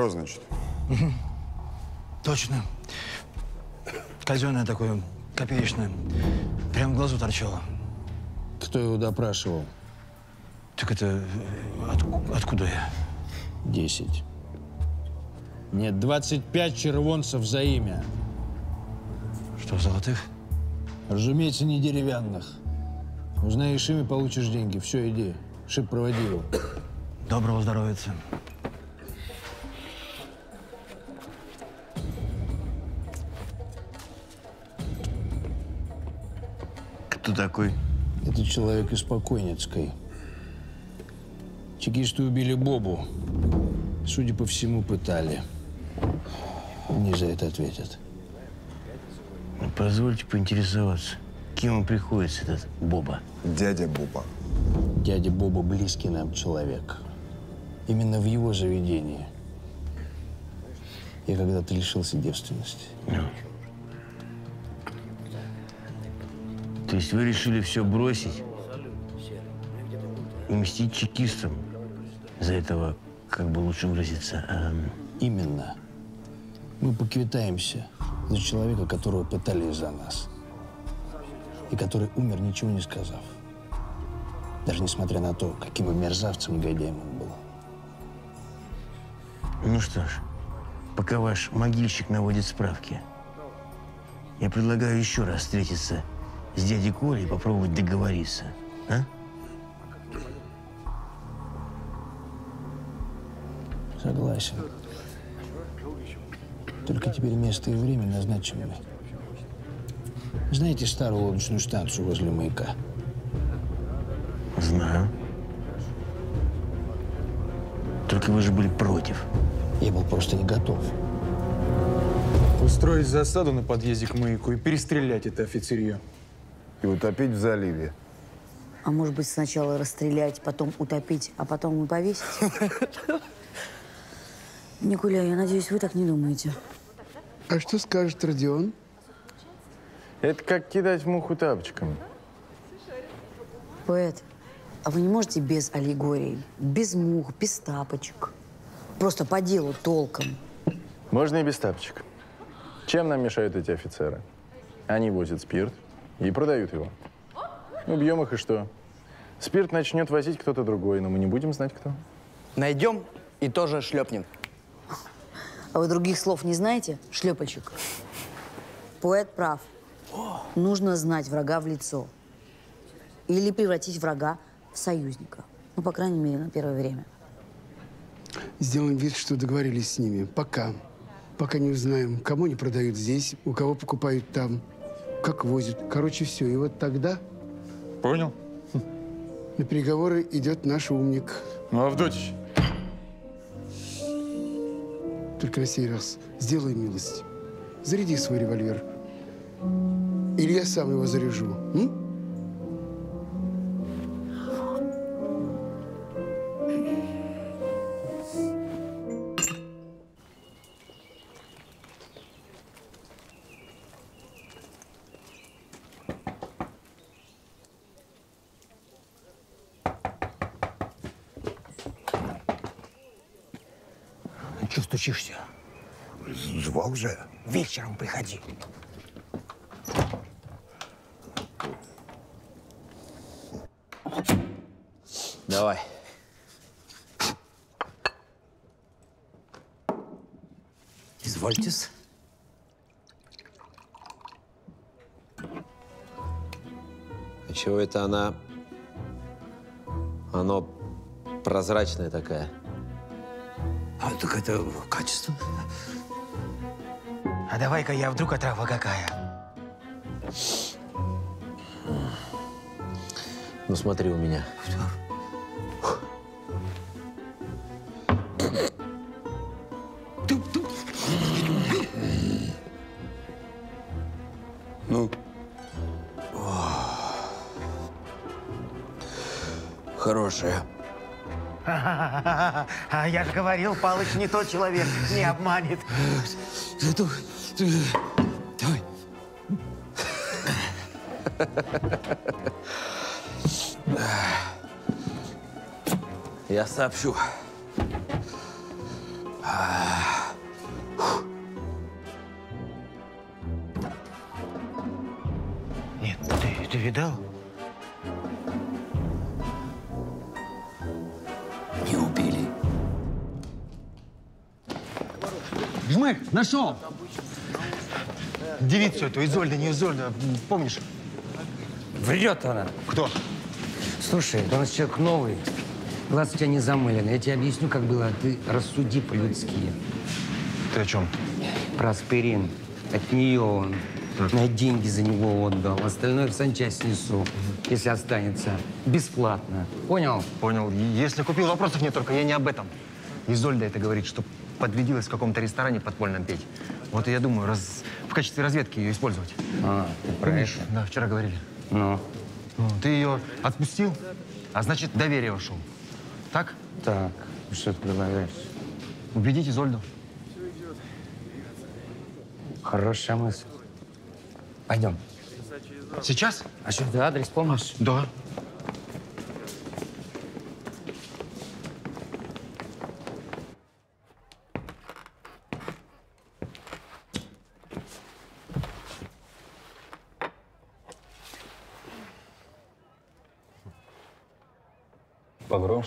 Перо, значит? Точно. Казенное такое, копеечное. Прям в глазу торчало. Кто его допрашивал? Так это... э, от- откуда я? Десять. Нет, 25 червонцев за имя. Что, золотых? Разумеется, не деревянных. Узнаешь имя, получишь деньги. Все, иди. Шип, проводи его. Доброго здоровья. Такой? Это человек из Покойницкой. Чекисты убили Бобу. Судя по всему, пытали. Они за это ответят. Ну, Позвольте поинтересоваться, кем он приходится, этот Боба? Дядя Боба. Дядя Боба близкий нам человек. Именно в его заведении я когда-то лишился девственности. То есть вы решили все бросить и мстить чекистам за этого, как бы лучше выразиться, эм, Именно. Мы поквитаемся за человека, которого пытали из-за нас. И который умер, ничего не сказав. Даже несмотря на то, каким бы мерзавцем негодяем он был. Ну что ж, пока ваш могильщик наводит справки, я предлагаю еще раз встретиться с дядей Колей попробовать договориться. А? Согласен. Только теперь место и время назначены. Знаете старую лодочную станцию возле маяка? Знаю. Только вы же были против. Я был просто не готов. Устроить засаду на подъезде к маяку и перестрелять это офицерье. И утопить в заливе. А может быть, сначала расстрелять, потом утопить, а потом и повесить? Никуля, я надеюсь, вы так не думаете. А что скажет Родион? Это как кидать муху тапочком. Поэт, а вы не можете без аллегорий, без мух, без тапочек? Просто по делу толком. Можно и без тапочек. Чем нам мешают эти офицеры? Они возят спирт и продают его. Убьем их и что? Спирт начнет возить кто-то другой, но мы не будем знать, кто. Найдем и тоже шлепнем. А вы других слов не знаете, шлепочек? Поэт прав. Нужно знать врага в лицо. Или превратить врага в союзника. Ну, по крайней мере, на первое время. Сделаем вид, что договорились с ними. Пока. Пока не узнаем, кому они продают здесь, у кого покупают там, как возят. Короче, все. И вот тогда Понял? на переговоры идет наш умник. Ну, Авдотич, Только на сей раз сделай милость. Заряди свой револьвер. Или я сам его заряжу. м? Вечером приходи. Давай. Извольтесь. А чего это она... Оно прозрачная такая. А так это качество. А давай-ка я вдруг отрава какая. Ну смотри у меня. Ну? Хорошая. А я же говорил, Палыч не тот человек, не обманет. Давай. Я сообщу. Нет, ты, ты видал? Не убили. Жмых, нашел! Девицу эту, Изольда, не Изольда, помнишь? Врет она. Кто? Слушай, у нас человек новый. Глаз у тебя не замылен. Я тебе объясню, как было. а Ты рассуди по-людски. Ты о чем? Про аспирин. От нее он. На деньги за него отдал. Остальное в санчасть несу, если останется. Бесплатно. Понял? Понял. Если купил, вопросов нет, только я не об этом. Изольда это говорит, что подведилась в каком-то ресторане подпольном петь. Вот и я думаю, раз... в качестве разведки ее использовать. А, ты про Помнишь? это? Да, вчера говорили. Ну? Ну, ты ее отпустил, а значит, доверие ушел. Так? Так. Что ты предлагаешь? Убедить Изольду. Хорошая мысль. Пойдем. Сейчас? А что, ты адрес помнишь? Да.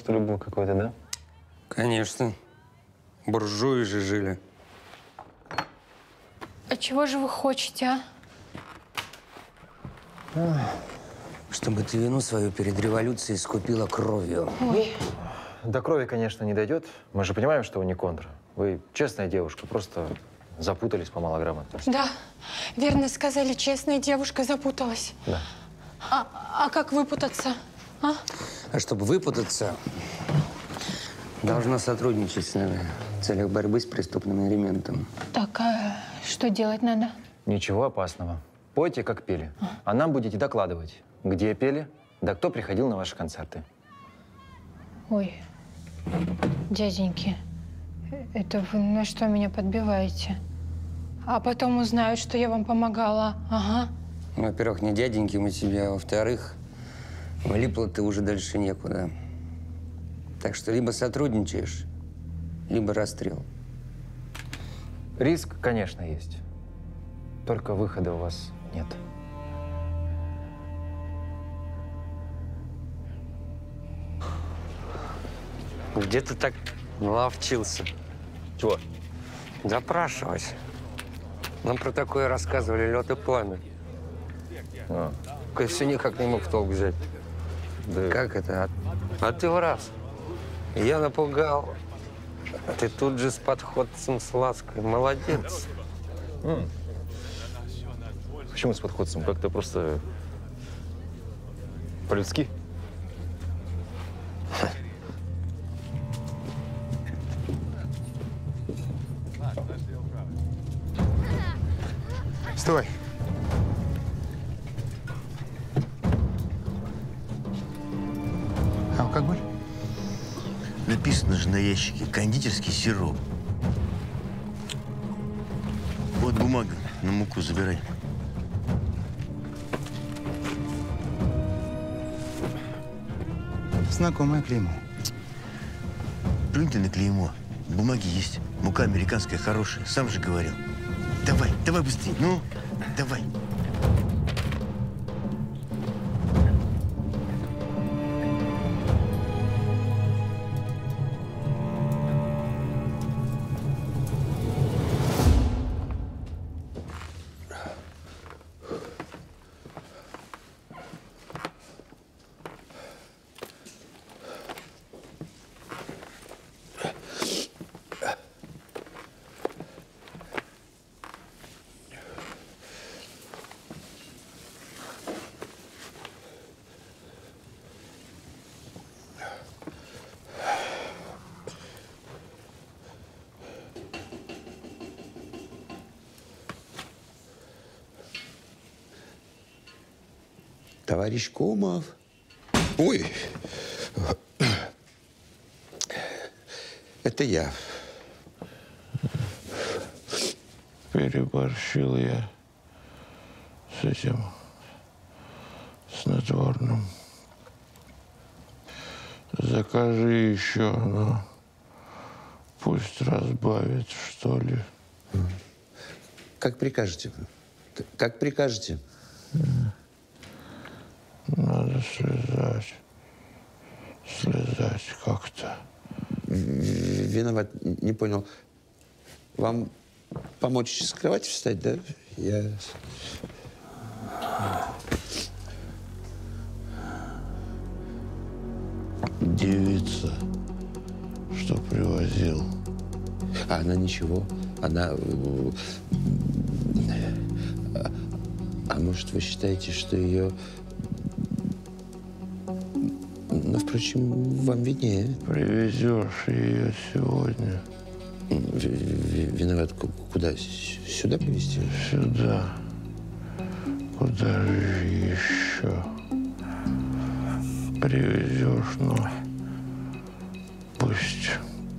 Что ли, был какой-то, да? Конечно. Буржуи же жили. А чего же вы хотите, а? Чтобы ты вину свою перед революцией скупила кровью. Ой. До крови, конечно, не дойдет. Мы же понимаем, что вы не контра. Вы честная девушка, просто запутались по малограмотности. Да, верно сказали, честная девушка запуталась. Да. А, а как выпутаться? А? А чтобы выпутаться, должна сотрудничать с нами в целях борьбы с преступным элементом. Так, а что делать надо? Ничего опасного. Пойте, как пели. А нам будете докладывать, где пели, да кто приходил на ваши концерты. Ой, дяденьки, это вы на что меня подбиваете? А потом узнают, что я вам помогала. Ага. Во-первых, не дяденьки мы тебе, а во-вторых, влипла ты уже дальше некуда. Так что либо сотрудничаешь, либо расстрел. Риск, конечно, есть. Только выхода у вас нет. Где ты так наловчился? Чего? Запрашивать. Нам про такое рассказывали лед и пламя. А. Все никак не мог в толк взять. Как это? А, а ты в раз. Я напугал. Ты тут же с подходцем с лаской. Молодец. М. Почему с подходцем? Как-то просто по-людски? Стой. Кондитерский сироп. Вот бумага, на муку забирай. Знакомое клеймо. Плюнь ты на клеймо. Бумаги есть. Мука американская хорошая. Сам же говорил. Давай, давай быстрее. Ну, давай. Товарищ Комов. Ой. Это я. Переборщил я с этим снотворным. Закажи еще, но Пусть разбавит, что ли. Как прикажете. Как прикажете. Слезать. Слезать как-то. Виноват, не понял. Вам помочь с кровати встать, да? Я... Девица, что привозил. А она ничего. Она... э, А, а может, вы считаете, что ее... Ну, впрочем, вам виднее. Привезешь ее сегодня. В- в- Виноват, Ку- куда? Сюда привезти? Сюда. Куда же еще? Привезешь, но пусть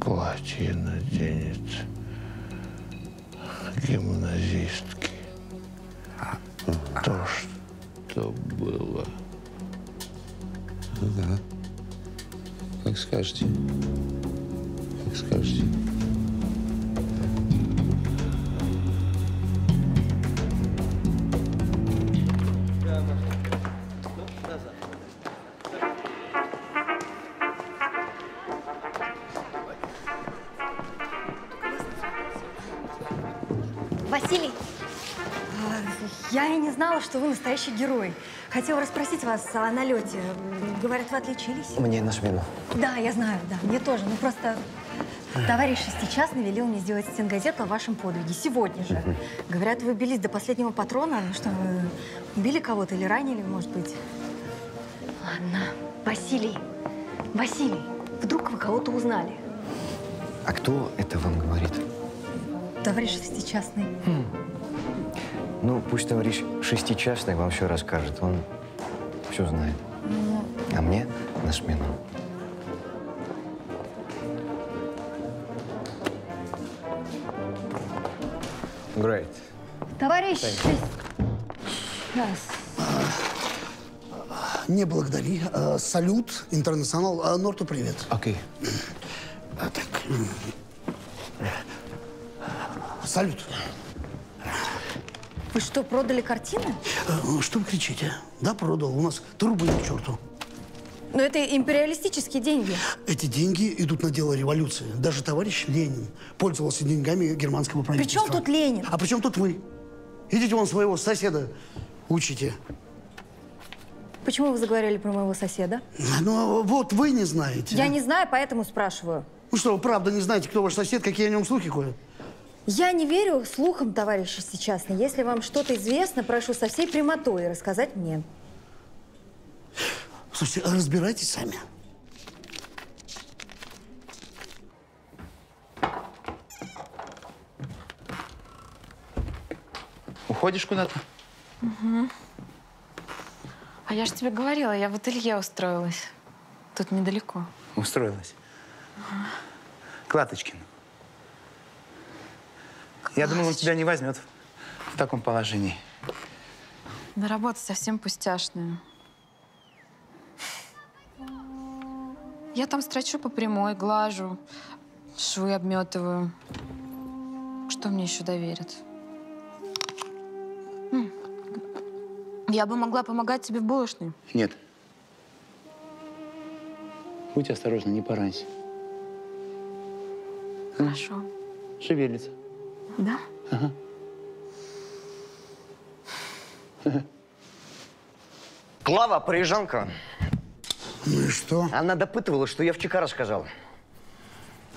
платье наденет гимназистки. Скажете. Как скажете. Василий, а, я и не знала, что вы настоящий герой. Хотела расспросить вас о налете. Говорят, вы отличились? Мне на смену. Да, я знаю, да, мне тоже. Ну просто товарищ шестичастный велел мне сделать стенгазету о вашем подвиге. Сегодня же. Говорят, вы бились до последнего патрона. Что, вы убили кого-то или ранили, может быть? Ладно. Василий, Василий, вдруг вы кого-то узнали? А кто это вам говорит? Товарищ шестичастный. Ну, пусть товарищ шестичастный вам все расскажет. Он все знает. А мне на смену. Great. Товарищ Сейчас. Не благодари. А, Салют, интернационал. А, Норту привет. Окей. А, так. м. Салют. Что, продали картины? А, Что вы кричите? Да, продал. У нас трубы ни к черту. Но это империалистические деньги. Эти деньги идут на дело революции. Даже товарищ Ленин пользовался деньгами германского При правительства. чем тут Ленин? А при чем тут вы? Идите вон своего соседа учите. Почему вы заговорили про моего соседа? Ну, вот вы не знаете. Я не знаю, поэтому спрашиваю. Ну что, вы правда не знаете, кто ваш сосед, какие о нем слухи ходят? Я не верю слухам, товарищи шестичастный. Если вам что-то известно, прошу со всей прямотой рассказать мне. Слушайте, а разбирайтесь сами. Уходишь куда-то? Угу. А я же тебе говорила, я в ателье устроилась. Тут недалеко. Устроилась. Клаточкин. Я думал, он тебя не возьмет в таком положении. Да работа совсем пустяшная. Я там строчу по прямой, глажу, швы обметываю. Что мне еще доверят? Я бы могла помогать тебе в булочной. Нет. Будь осторожна, не поранься. Хорошо. Шевелится. Да? Ага. Клава, парижанка. Ну и что? Она допытывала, что я в ЧК рассказал.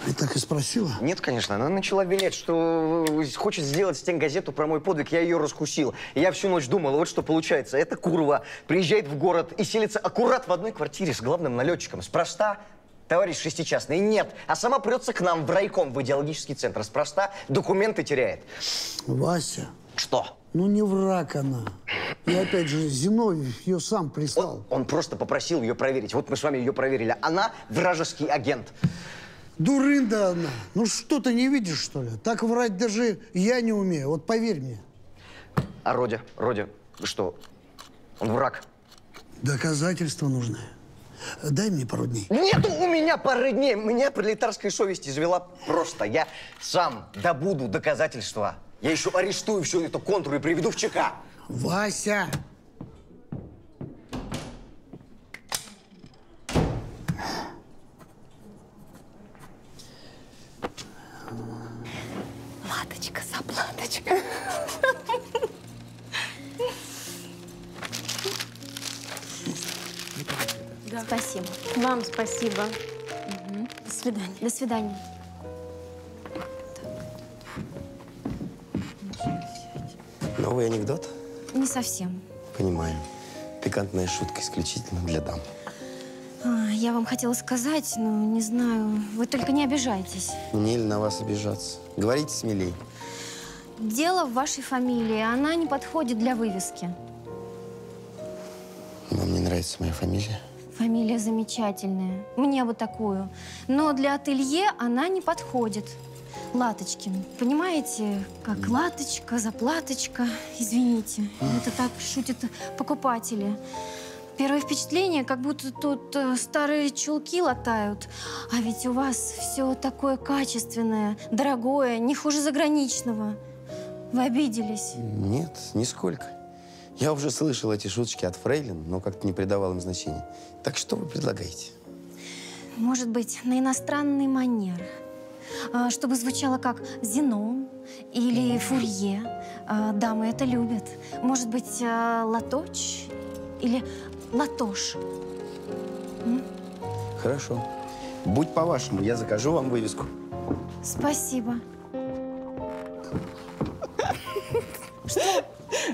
И так и спросила? Нет, конечно. Она начала вилять, что хочет сделать стенгазету про мой подвиг. Я ее раскусил. И я всю ночь думал, вот что получается. Эта курва приезжает в город и селится аккурат в одной квартире с главным налетчиком. Спроста, товарищ шестичастный, нет. А сама прется к нам в райком, в идеологический центр. Спроста документы теряет. Вася. Что? Ну не враг она. И опять же, Зиновьев ее сам прислал. Он просто попросил ее проверить. Вот мы с вами ее проверили. Она вражеский агент. Дурында она. Ну что ты не видишь, что ли? Так врать даже я не умею. Вот поверь мне. А Родя? Родя, что? Он враг. Доказательства нужны. Дай мне пару дней. Нету у меня пары дней. Меня пролетарская совесть извела просто. Я сам добуду доказательства. Я еще арестую всю эту контуру и приведу в ЧК. Вася! Латочка, заплаточка. Спасибо. Вам спасибо. До свидания. До свидания. Новый анекдот? Не совсем. Понимаю. Пикантная шутка исключительно для дам. А, Я вам хотела сказать, но не знаю. Вы только не обижайтесь. Мне ли на вас обижаться? Говорите смелей. Дело в вашей фамилии. Она не подходит для вывески. Вам не нравится моя фамилия? Фамилия замечательная. Мне бы такую. Но для ателье она не подходит. Латочкин. Понимаете, как латочка, заплаточка. Извините. Это так шутят покупатели. Первое впечатление, как будто тут э, старые чулки латают. А ведь у вас все такое качественное, дорогое, не хуже заграничного. Вы обиделись. Нет, нисколько. Я уже слышал эти шуточки от Фрейлин, но как-то не придавал им значения. Так что вы предлагаете? Может быть, на иностранный манер. А, Чтобы звучало как «Зенон» или «Фурье». А, Дамы это любят. Может быть, а, «Латоч» или «Латош». Хорошо. Будь по-вашему, я закажу вам вывеску. Спасибо.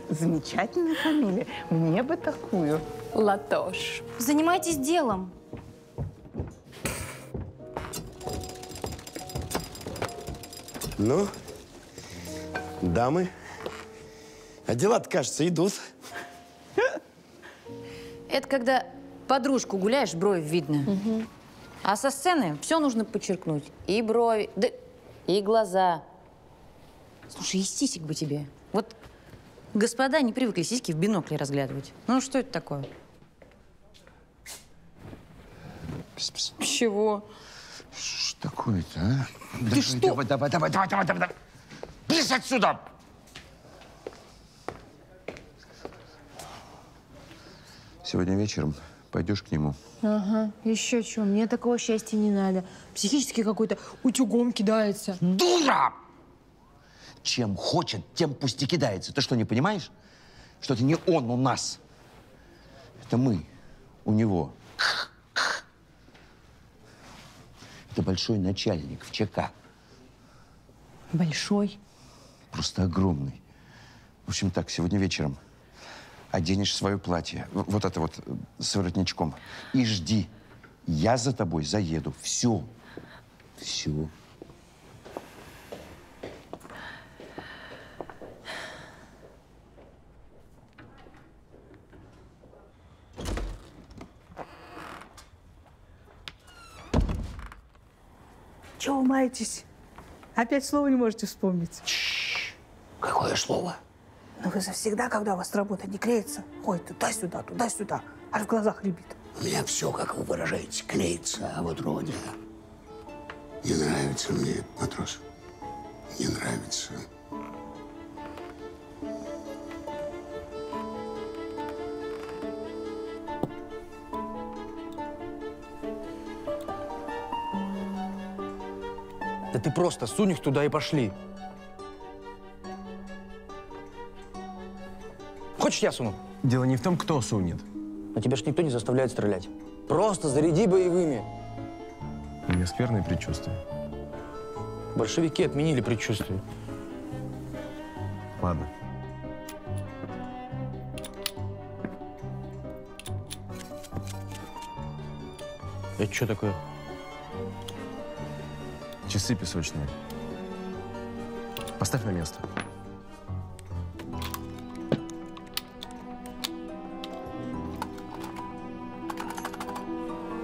Замечательная фамилия. Мне бы такую. Латош. Занимайтесь делом. Ну, дамы, а дела-то, кажется, идут. Это когда подружку гуляешь, брови видно. А со сцены все нужно подчеркнуть. И брови, да и глаза. Слушай, и сисек бы тебе. Вот господа не привыкли сиськи в бинокле разглядывать. Ну, что это такое? Чего? Что такое-то, а? Ты давай, что? Давай, давай, давай, давай, давай, давай, давай. Пись отсюда! Сегодня вечером пойдешь к нему. Ага, еще что, мне такого счастья не надо. Психически какой-то утюгом кидается. Дура! Чем хочет, тем пусть и кидается. Ты что, не понимаешь? Что это не он у нас. Это мы у него. Это большой начальник в ЧК. Большой. Просто огромный. В общем так, сегодня вечером оденешь свое платье, вот это вот э, с воротничком, и жди. Я за тобой заеду. Все. Все. Чего вы маетесь? Опять слово не можете вспомнить. Какое слово? Но вы завсегда, когда у вас работа не клеится, ходит туда-сюда, туда-сюда, аж в глазах рябит. У меня все, как вы выражаете, клеится, а вот Родя... Не нравится мне этот матрос. Не нравится. Да ты просто сунь их туда и пошли. Хочешь, я суну? Дело не в том, кто сунет. Но тебя ж никто не заставляет стрелять. Просто заряди боевыми. У меня скверное предчувствие. Большевики отменили предчувствие. Ладно. Это что такое? Часы песочные. Поставь на место.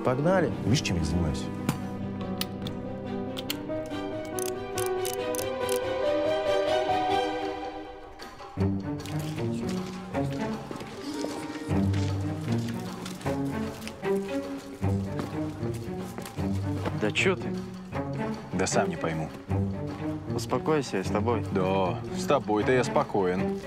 Погнали. Видишь, чем я занимаюсь? Сам не пойму. Успокойся, я с тобой. Да, с тобой-то я спокоен.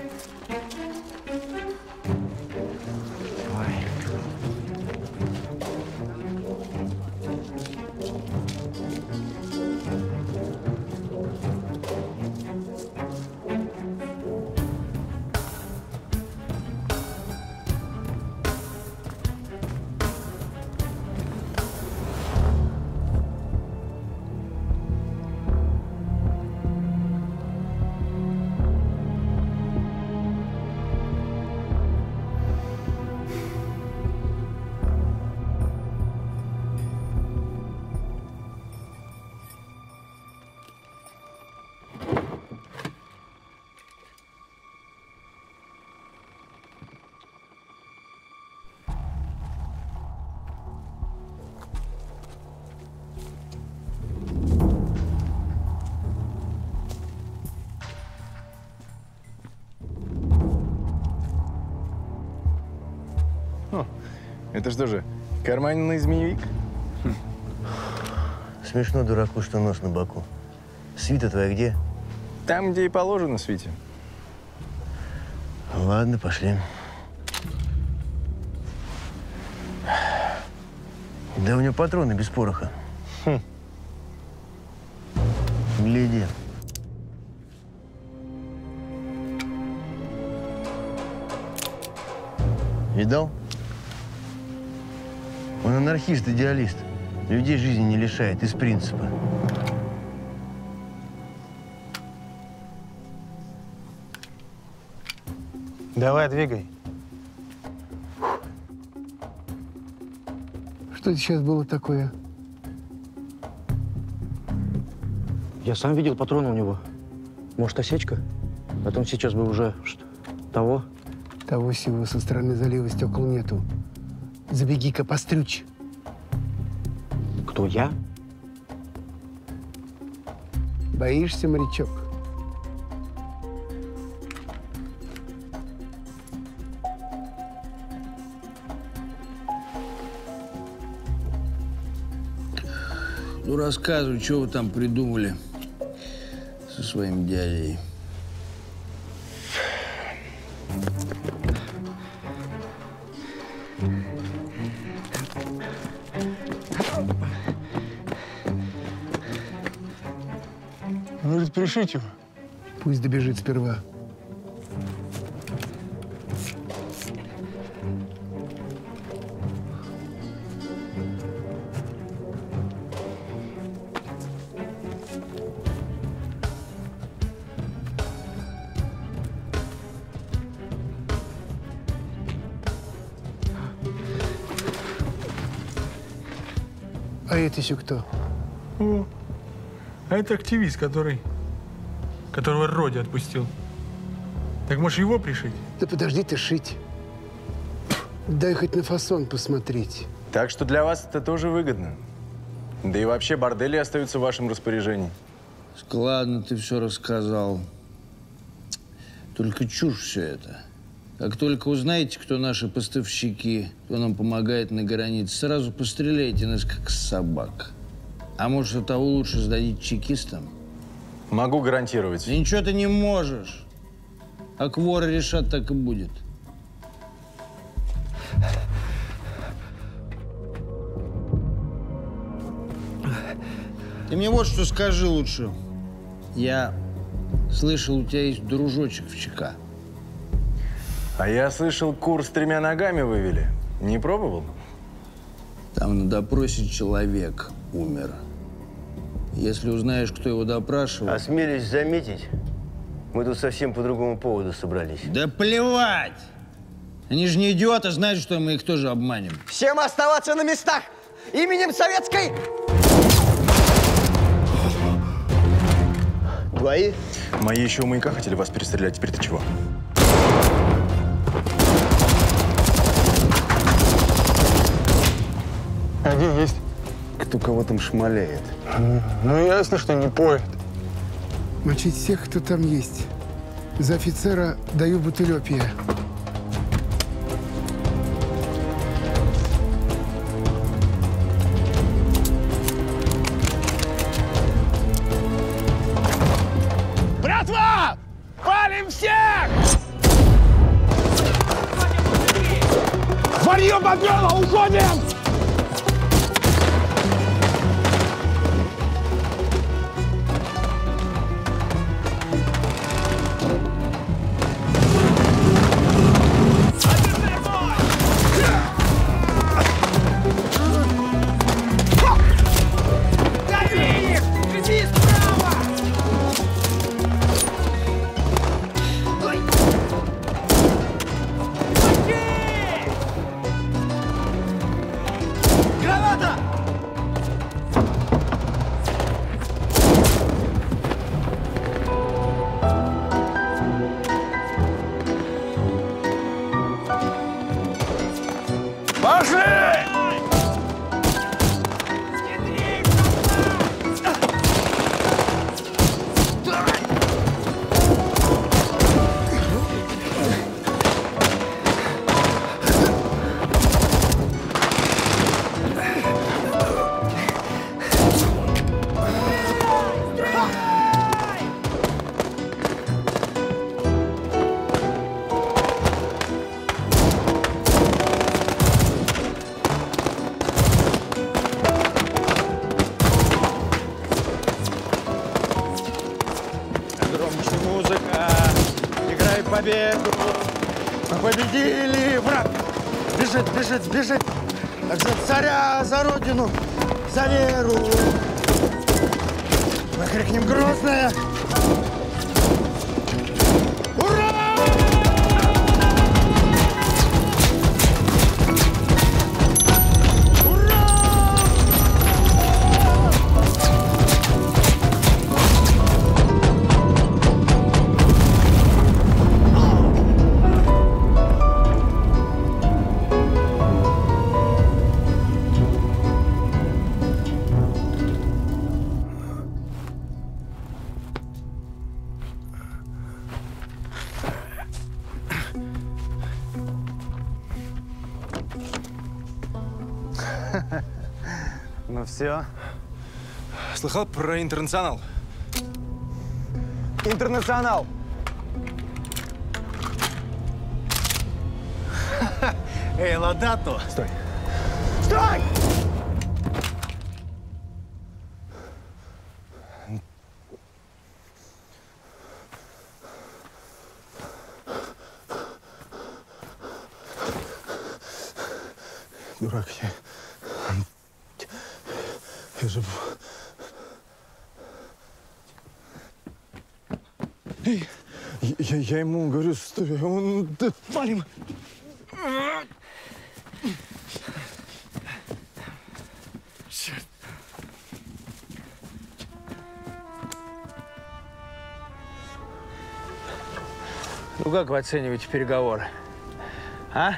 Это что же, карманный змеевик? Смешно дураку, что нос на боку. Свита твоя где? Там, где и положено, Свите. Ладно, пошли. Да у него патроны без пороха. Хм. Гляди. Видал? Анархист-идеалист. Людей жизни не лишает, из принципа. Давай, двигай. Что это сейчас было такое? Я сам видел патроны у него. Может, осечка? Потом сейчас бы уже что, того. Того всего со стороны залива стекол нету. Забеги-ка, пострючь. Кто, я? Боишься, морячок? Ну, рассказывай, что вы там придумали со своим дядей. Его? Пусть добежит сперва. А это еще кто? О, а это активист, который, которого Роди отпустил. Так можешь его пришить? Да подожди ты шить. Дай хоть на фасон посмотреть. Так что для вас это тоже выгодно. Да и вообще бордели остаются в вашем распоряжении. Складно ты все рассказал. Только чушь все это. Как только узнаете, кто наши поставщики, кто нам помогает на границе, сразу постреляйте нас, как собак. А может, и того лучше сдадите чекистам? Могу гарантировать. Да ничего ты не можешь. Как воры решат, так и будет. Ты мне вот что скажи лучше. Я слышал, у тебя есть дружочек в ЧК. А я слышал, курс тремя ногами вывели. Не пробовал? Там на допросе человек умер. Если узнаешь, кто его допрашивал... Осмелюсь заметить, мы тут совсем по другому поводу собрались. Да плевать! Они же не идиоты, знают, что мы их тоже обманем. Всем оставаться на местах! Именем советской... Твои? Мои еще у маяка хотели вас перестрелять. Теперь-то чего? Один есть. Кто кого там шмаляет? Ну, ясно, что не поэт. Мочить всех, кто там есть. За офицера даю бутыль опия. Слыхал про интернационал? Интернационал! Эй, Ладато! Стой. Стой! Дурак я. Я же... Эй, я, ему говорю, стой, а он... Валим! Черт. Ну как вы оцениваете переговоры? А?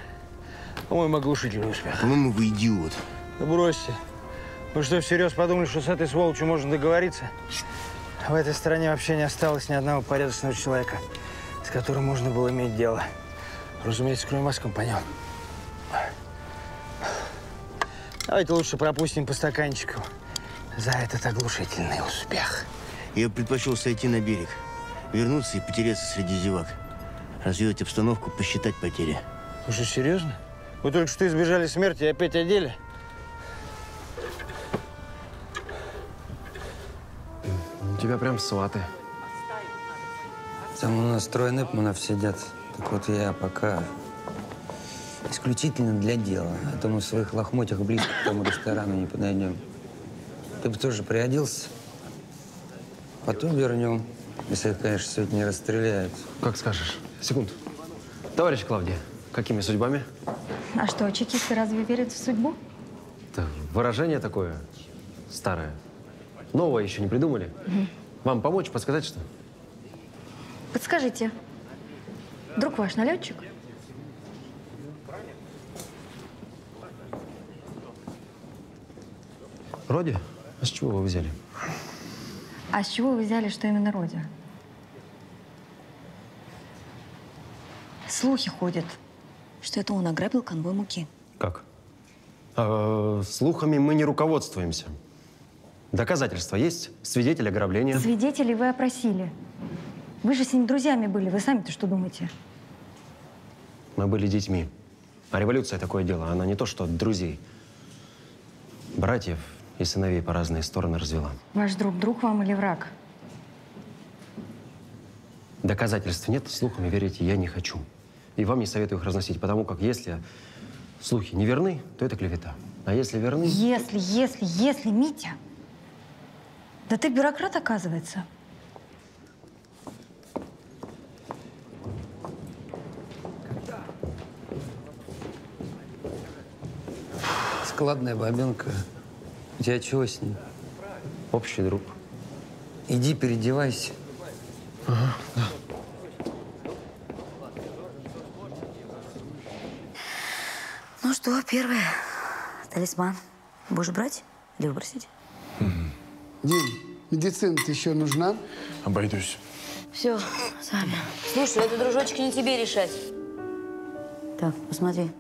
По-моему, оглушительный успех. По-моему, вы идиот. Да бросьте. Вы что, всерьез подумали, что с этой сволочью можно договориться? В этой стране вообще не осталось ни одного порядочного человека, которым можно было иметь дело. Разумеется, кроме вас, компаньон. Давайте лучше пропустим по стаканчику за этот оглушительный успех. Я бы предпочел сойти на берег, вернуться и потеряться среди зевак. Разведать обстановку, посчитать потери. Вы что, серьезно? Вы только что избежали смерти и опять одели? У тебя прям сваты. Там у нас трое Непманов сидят. Так вот я пока исключительно для дела. А то мы в своих лохмотьях близко к тому ресторану не подойдем. Ты бы тоже приоделся. Потом вернем. Если, конечно, сегодня не расстреляют. Как скажешь. Секунду. Товарищ Клавдия, какими судьбами? А что, чекисты разве верят в судьбу? Это выражение такое старое. Новое еще не придумали. Вам помочь, подсказать что? Подскажите, друг ваш налетчик? Роди? А с чего вы взяли? А с чего вы взяли, что именно Роди? Слухи ходят, что это он ограбил конвой муки. Как? А, слухами мы не руководствуемся. Доказательства есть? Свидетель ограбления? Свидетелей вы опросили. Вы же с ним друзьями были. Вы сами-то что думаете? Мы были детьми. А революция такое дело, она не то что друзей. Братьев и сыновей по разные стороны развела. Ваш друг друг вам или враг? Доказательств нет, слухами верить я не хочу. И вам не советую их разносить, потому как если слухи не верны, то это клевета. А если верны... Если, если, если, Митя. Да ты бюрократ, оказывается. Складная бабенка. У тебя чего с ней? Общий друг. Иди переодевайся. Ага, да. Ну что, первое. Талисман. Будешь брать или выбросить? Дим, медицина еще нужна? Обойдусь. Все, сами. Слушай, это, дружочек, не тебе решать. Так, посмотри.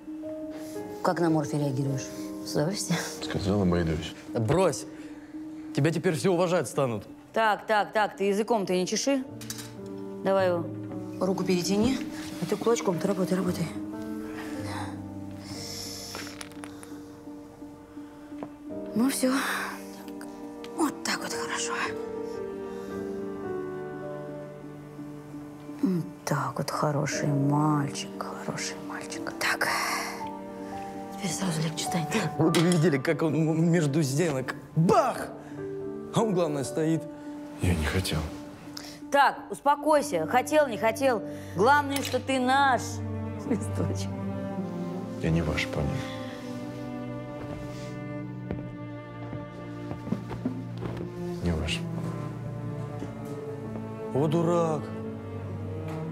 Как на морфе реагируешь? С удовольствием? Сказал, обойдусь. Да брось. Тебя теперь все уважать станут. Так, так, так, ты языком ты не чеши. Давай его. Руку перетяни, а ты кулачком, ты работай, работай. Ну все. Вот так вот хорошо. М, Так вот хороший мальчик, хороший мальчик. Так. Теперь сразу легче станет. Вот вы видели, как он между стенок. Бах! А он, главное, стоит. Я не хотел. Так, успокойся. Хотел, не хотел. Главное, что ты наш. Листочек. Я не ваш, понял. Не ваш. О, дурак.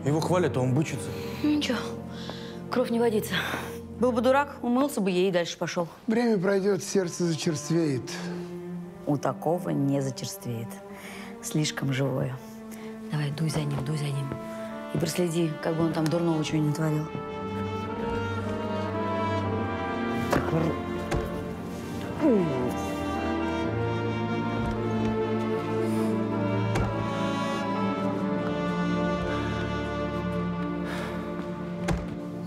Его хвалят, а он бычится. Ну, Ничего, кровь не водится. Был бы дурак, умылся бы ей и дальше пошел. Время пройдет, сердце зачерствеет. У такого не зачерствеет. Слишком живое. Давай, дуй за ним, дуй за ним. И проследи, как бы он там дурного чего не натворил.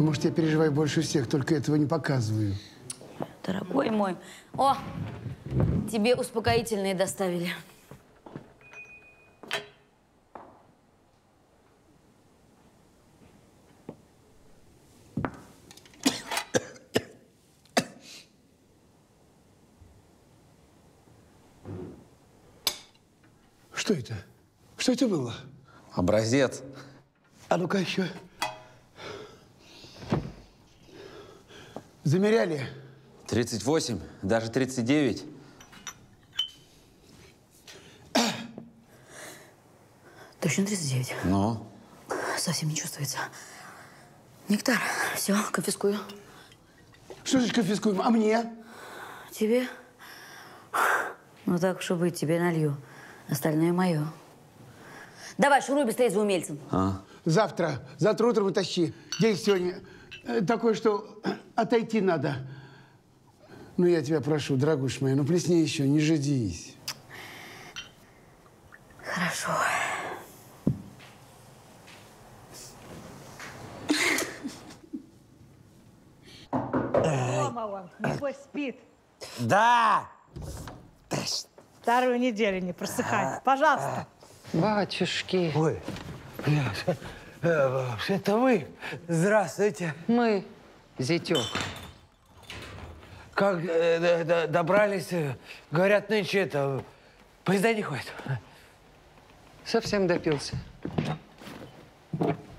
Может, я переживаю больше всех, только этого не показываю. Дорогой мой. О, тебе успокоительные доставили. Что это? Что это было? Образец. А ну-ка еще. Замеряли? 38, даже 39. Точно 39? Ну? Совсем не чувствуется. Нектар, все, конфискую. Что значит конфискуем? А мне? Тебе? Ну так уж и быть, тебе налью. Остальное мое. Давай, шуруй быстрее за умельцем. А? Завтра, завтра утром утащи. День сегодня такой, что отойти надо. Ну, я тебя прошу, дорогуша моя, ну плесни еще, не жадись. Хорошо. Дома он, небось спит. Да! Вторую неделю не просыхай. Пожалуйста. Батюшки. Ой, э, это вы? Здравствуйте. Мы, зятек. Как э, добрались? Говорят, нынче это, поезда не ходят. Совсем допился.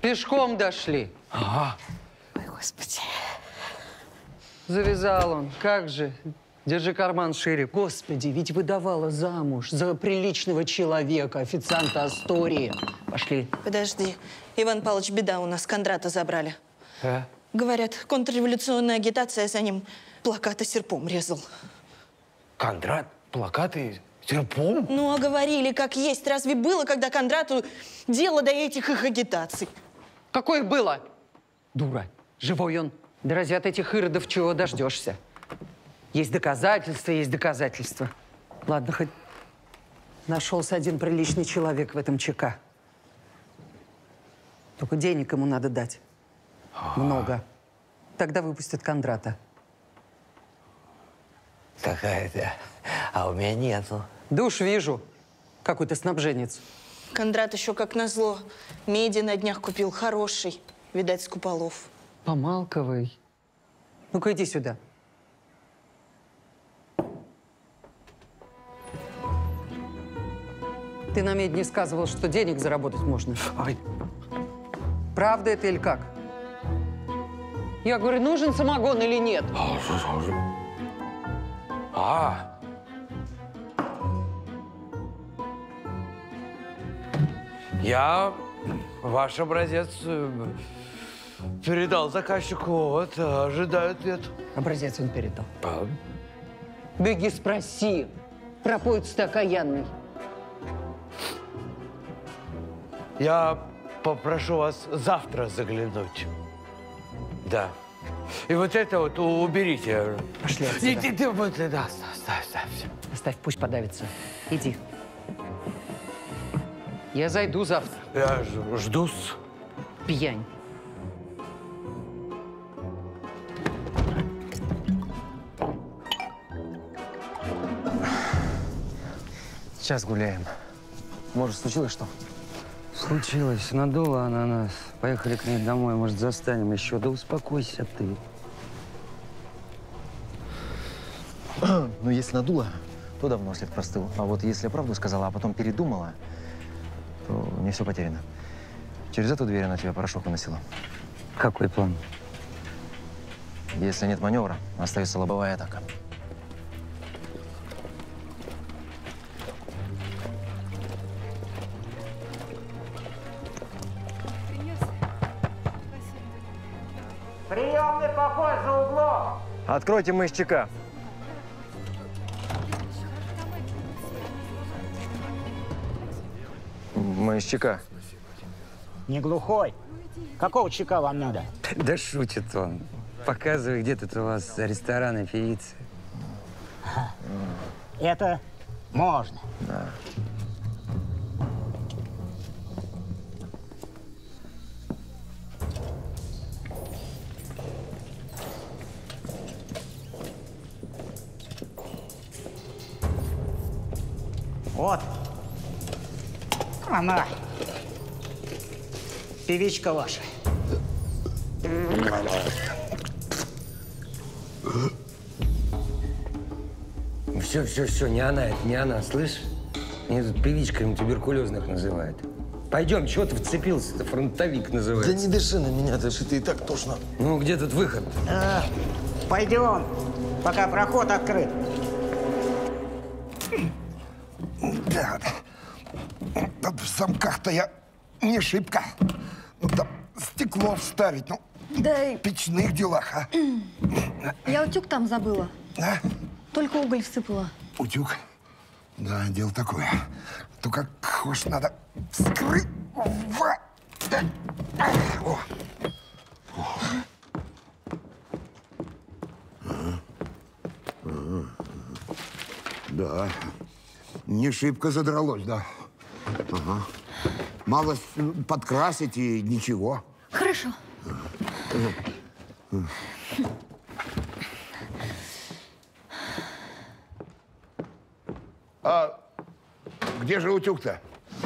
Пешком дошли. Ага. Ой, Господи. Завязал он. Как же? Держи карман шире. Господи, ведь выдавала замуж за приличного человека, официанта Астории. Пошли. Подожди. Иван Павлович, беда у нас. Кондрата забрали. А? Говорят, контрреволюционная агитация за ним плакаты серпом резал. Кондрат, плакаты, серпом? Ну, а говорили, как есть. Разве было, когда Кондрату дело до этих их агитаций? Какое было? Дура. Живой он. Да разве от этих иродов чего дождешься? Есть доказательства, есть доказательства. Ладно, хоть нашелся один приличный человек в этом ЧК. Только денег ему надо дать. Много. Тогда выпустят Кондрата. Какая-то. А у меня нету. Да уж вижу. Какой ты снабженец. Кондрат еще как назло. Меди на днях купил хороший. Видать, с куполов. Помалковый. Ну-ка, иди сюда. Ты на медне сказывал, что денег заработать можно. Правда это или как? Я говорю, нужен самогон или нет? А. Я ваш образец э, передал заказчику, вот, ожидаю ответ. Образец он передал. Беги спроси. Пропоет окаянный. Я попрошу вас завтра заглянуть. Да. И вот это вот уберите. Пошли отсюда. Иди, ты, вот, да, оставь, оставь, оставь. Пусть подавится. Иди. Я зайду завтра. Я ж- жду-с. Пьянь. Сейчас гуляем. Может, случилось что? Случилось. Надула она нас. Поехали к ней домой. Может, застанем еще. Да успокойся ты. Ну, если надула, то давно след простыл. А вот если правду сказала, а потом передумала, то не все потеряно. Через эту дверь она тебя порошок выносила. Какой план? Если нет маневра, остается лобовая атака. Приемный покой за углом! Откройте мы из ЧК. Мы из ЧК. Не глухой. Какого чека вам надо? Да шутит он. Показывай, где тут у вас рестораны, певицы. Это можно. Да. Вот. Она. Певичка ваша. Все, все, все, не она, это не она, слышь? Мне тут певичками туберкулезных называют. Пойдем, чего ты вцепился-то? Фронтовик называется. Да не дыши на меня, дыши, ты и так тошно. Ну, где тут выход? А, пойдем, пока проход открыт. Да, да в замках-то я не шибко. Ну, там стекло вставить, ну, Да в печных делах, а. я утюг там забыла. А? Только уголь всыпала. Утюг? Да, дело такое. То как хошь надо вскрыть. О. Ага. Ага. Да, не шибко задралось, да. Ага. Мало с- подкрасить и ничего. Хорошо. А где же утюг-то?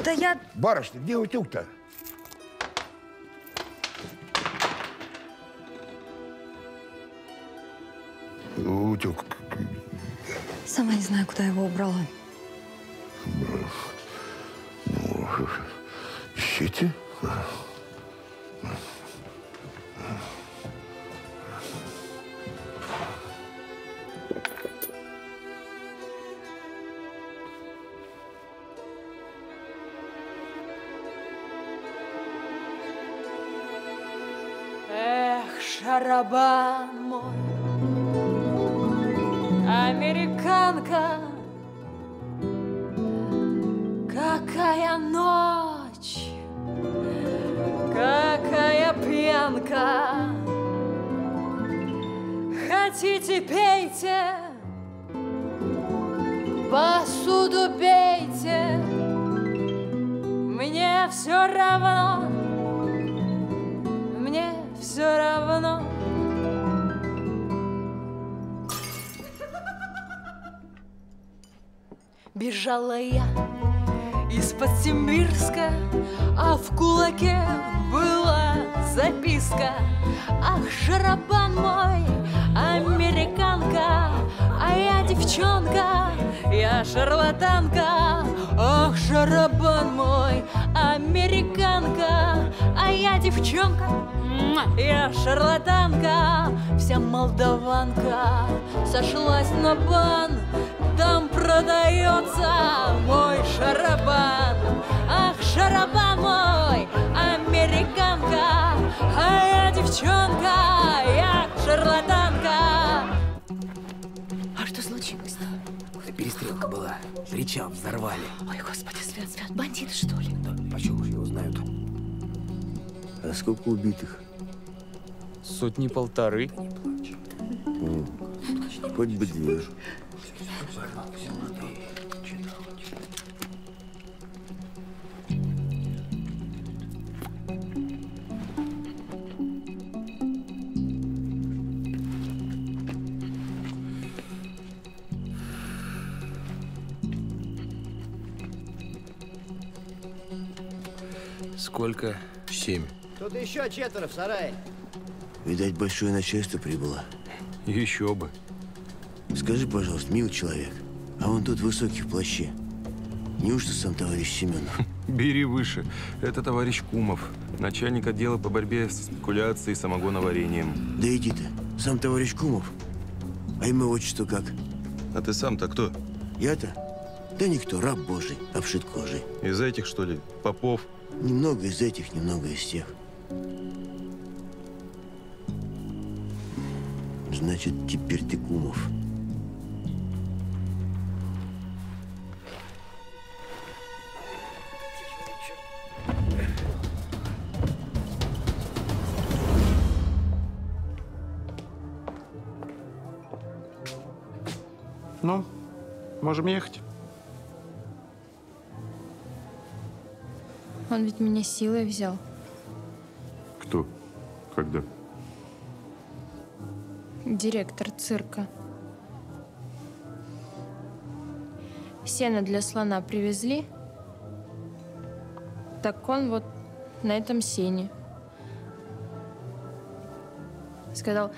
Да я... Барышня, где утюг-то? Утюг. Сама не знаю, куда его убрала. Ищите. Эх, шарабан шарлатанка. Ах, шарабан мой, американка, а я девчонка, я шарлатанка, вся молдаванка сошлась на бан. Там продается мой шарабан. Ах, шарабан мой, американка, а я девчонка, я шарлатанка. Причал взорвали. Ой, господи, Свят, Свят, бандиты, что ли? Почему уж его знают? А сколько убитых? Сотни-полторы. М, Хоть бы две. Сколько? Семь. Тут еще четверо в сарае. Видать, большое начальство прибыло. Еще бы. Скажи, пожалуйста, милый человек, а вон тот высокий в плаще. Неужто сам товарищ Семенов? Бери выше. Это товарищ Кумов, начальник отдела по борьбе с спекуляцией и самогоноварением. Да иди ты, сам товарищ Кумов. А имя отчество как? А ты сам-то кто? Я-то? Да никто, раб божий, обшит кожей. Из этих, что ли? Попов? Немного из этих, немного из тех. Значит, теперь ты Кумов. Ну, можем ехать. Он ведь меня силой взял. Кто? Когда? Директор цирка. Сено для слона привезли. Так он вот на этом сене. Сказал,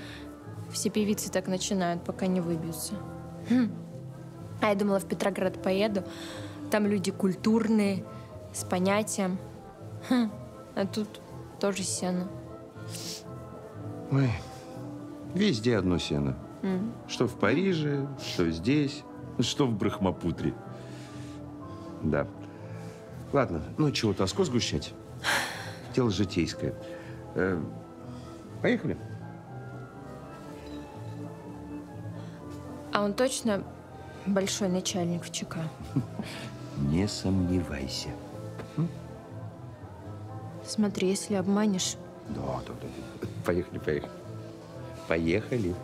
все певицы так начинают, пока не выбьются. Хм. А я думала, в Петроград поеду. Там люди культурные, с понятием. Хм. А тут тоже сено. Ой, везде одно сено. М. Что в Париже, что здесь, что в Брахмапутре. Да. Ладно, ну чего тоску сгущать? Дело житейское. Э, поехали? А он точно большой начальник в ЧК. Не сомневайся. Смотри, если обманешь, Да, да, да. Поехали, поехали. Поехали.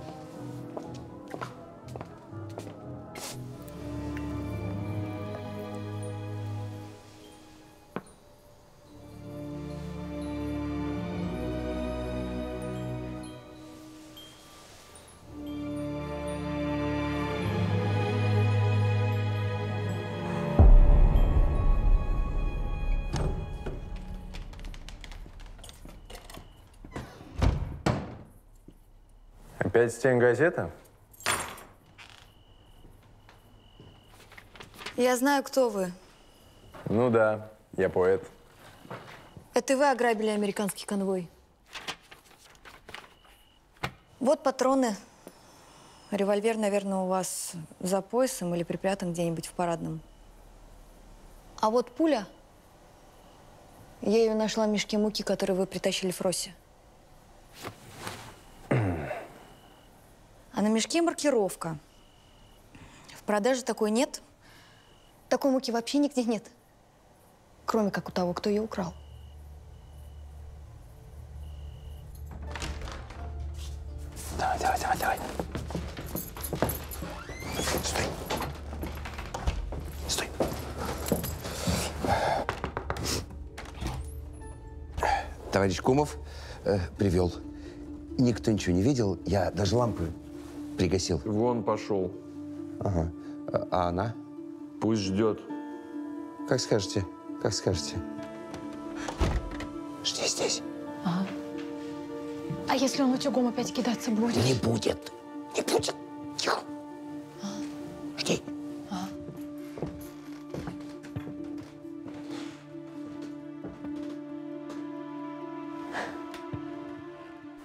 Опять стенгазета? Я знаю, кто вы. Ну да, я поэт. Это вы ограбили американский конвой. Вот патроны. Револьвер, наверное, у вас за поясом или припрятан где-нибудь в парадном. А вот пуля. Я ее нашла в мешке муки, который вы притащили в Росе. А на мешке маркировка. В продаже такой нет. Такой муки вообще нигде нет. Кроме как у того, кто ее украл. Давай, давай, давай, давай. Стой. Стой. Товарищ Кумов э, привел. Никто ничего не видел. Я даже лампы пригасил. Вон пошел. Ага. А, а она? Пусть ждет. Как скажете, как скажете. Жди здесь. Ага. А если он утюгом опять кидаться будет? Не будет. Не будет. Тихо. Жди.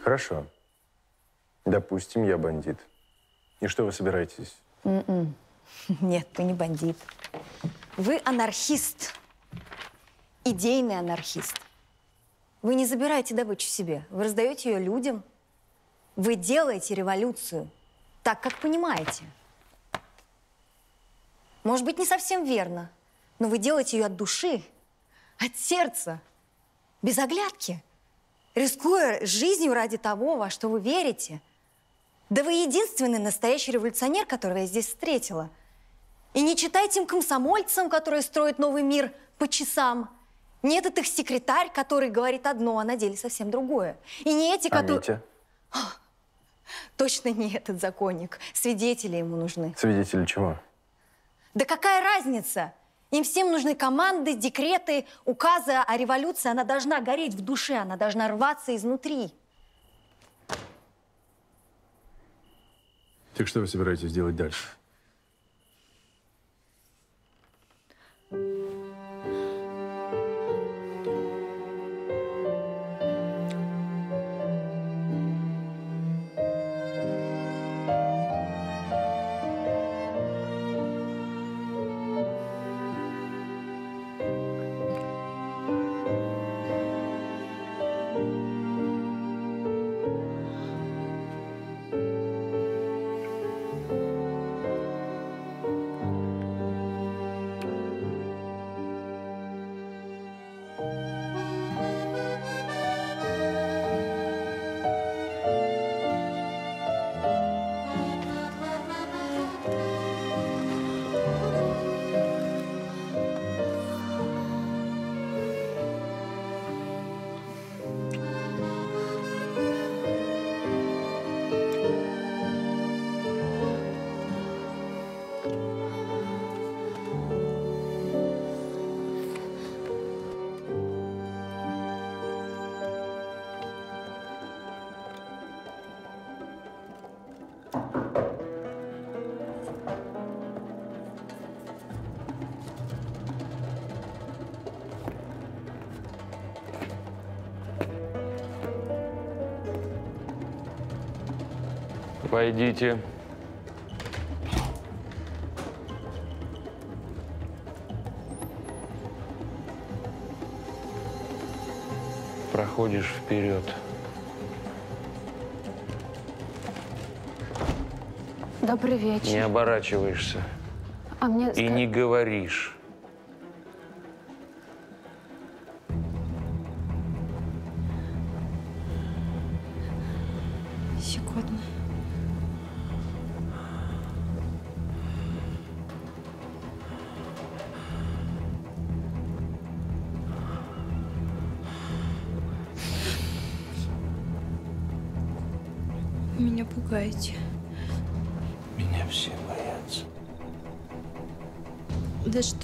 Хорошо. Допустим, я бандит. И что вы собираетесь? М-м. Нет, вы не бандит. Вы анархист. Идейный анархист. Вы не забираете добычу себе, вы раздаете ее людям. Вы делаете революцию так, как понимаете. Может быть, не совсем верно, но вы делаете ее от души, от сердца, без оглядки, рискуя жизнью ради того, во что вы верите. Да вы единственный настоящий революционер, которого я здесь встретила. И не читайте им комсомольцам, которые строят новый мир по часам. Не этот их секретарь, который говорит одно, а на деле совсем другое. И не эти, А которые... Митя? Точно не этот законник. Свидетели ему нужны. Свидетели чего? Да какая разница? Им всем нужны команды, декреты, указы, а революция, она должна гореть в душе, она должна рваться изнутри. Так что вы собираетесь делать дальше? Войдите. Проходишь вперед. Добрый вечер. Не оборачиваешься. А мне... И не говоришь.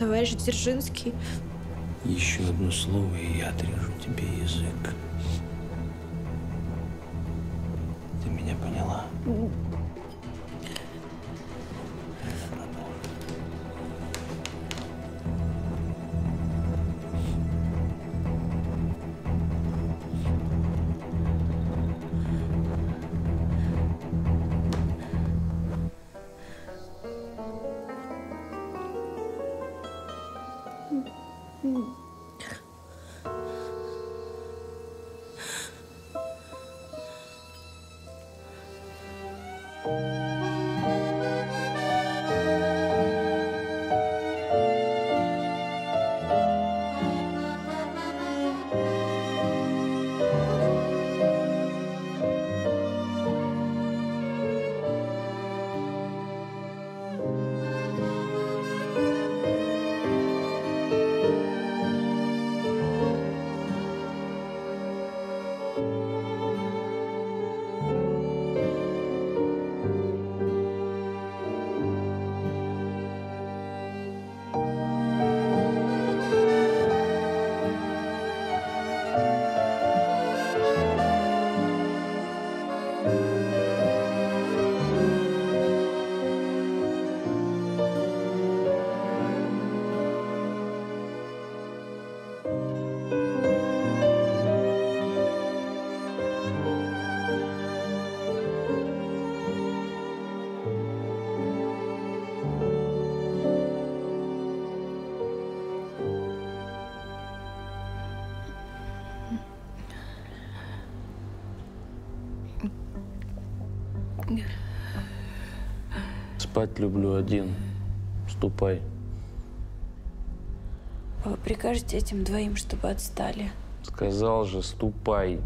Товарищ Дзержинский. Еще одно слово, и я отрежу тебе язык. Спать люблю один. Ступай. Вы прикажете этим двоим, чтобы отстали? Сказал же, ступай.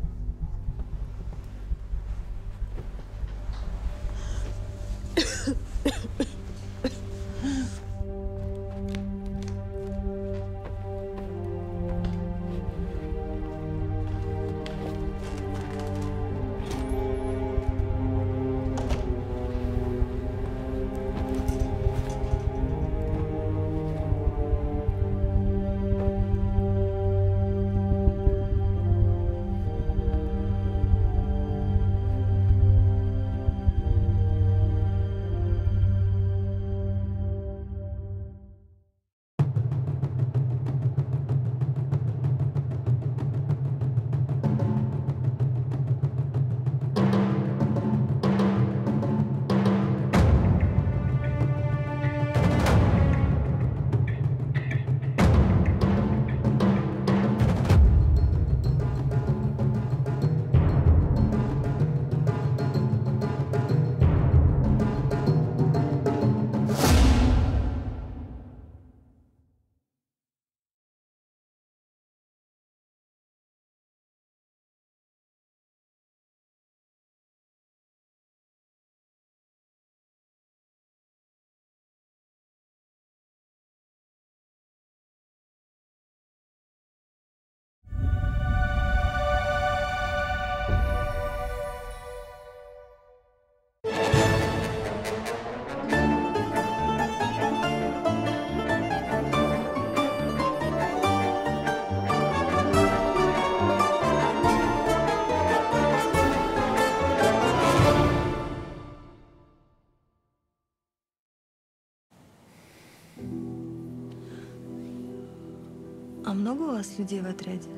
Много у вас людей в отряде?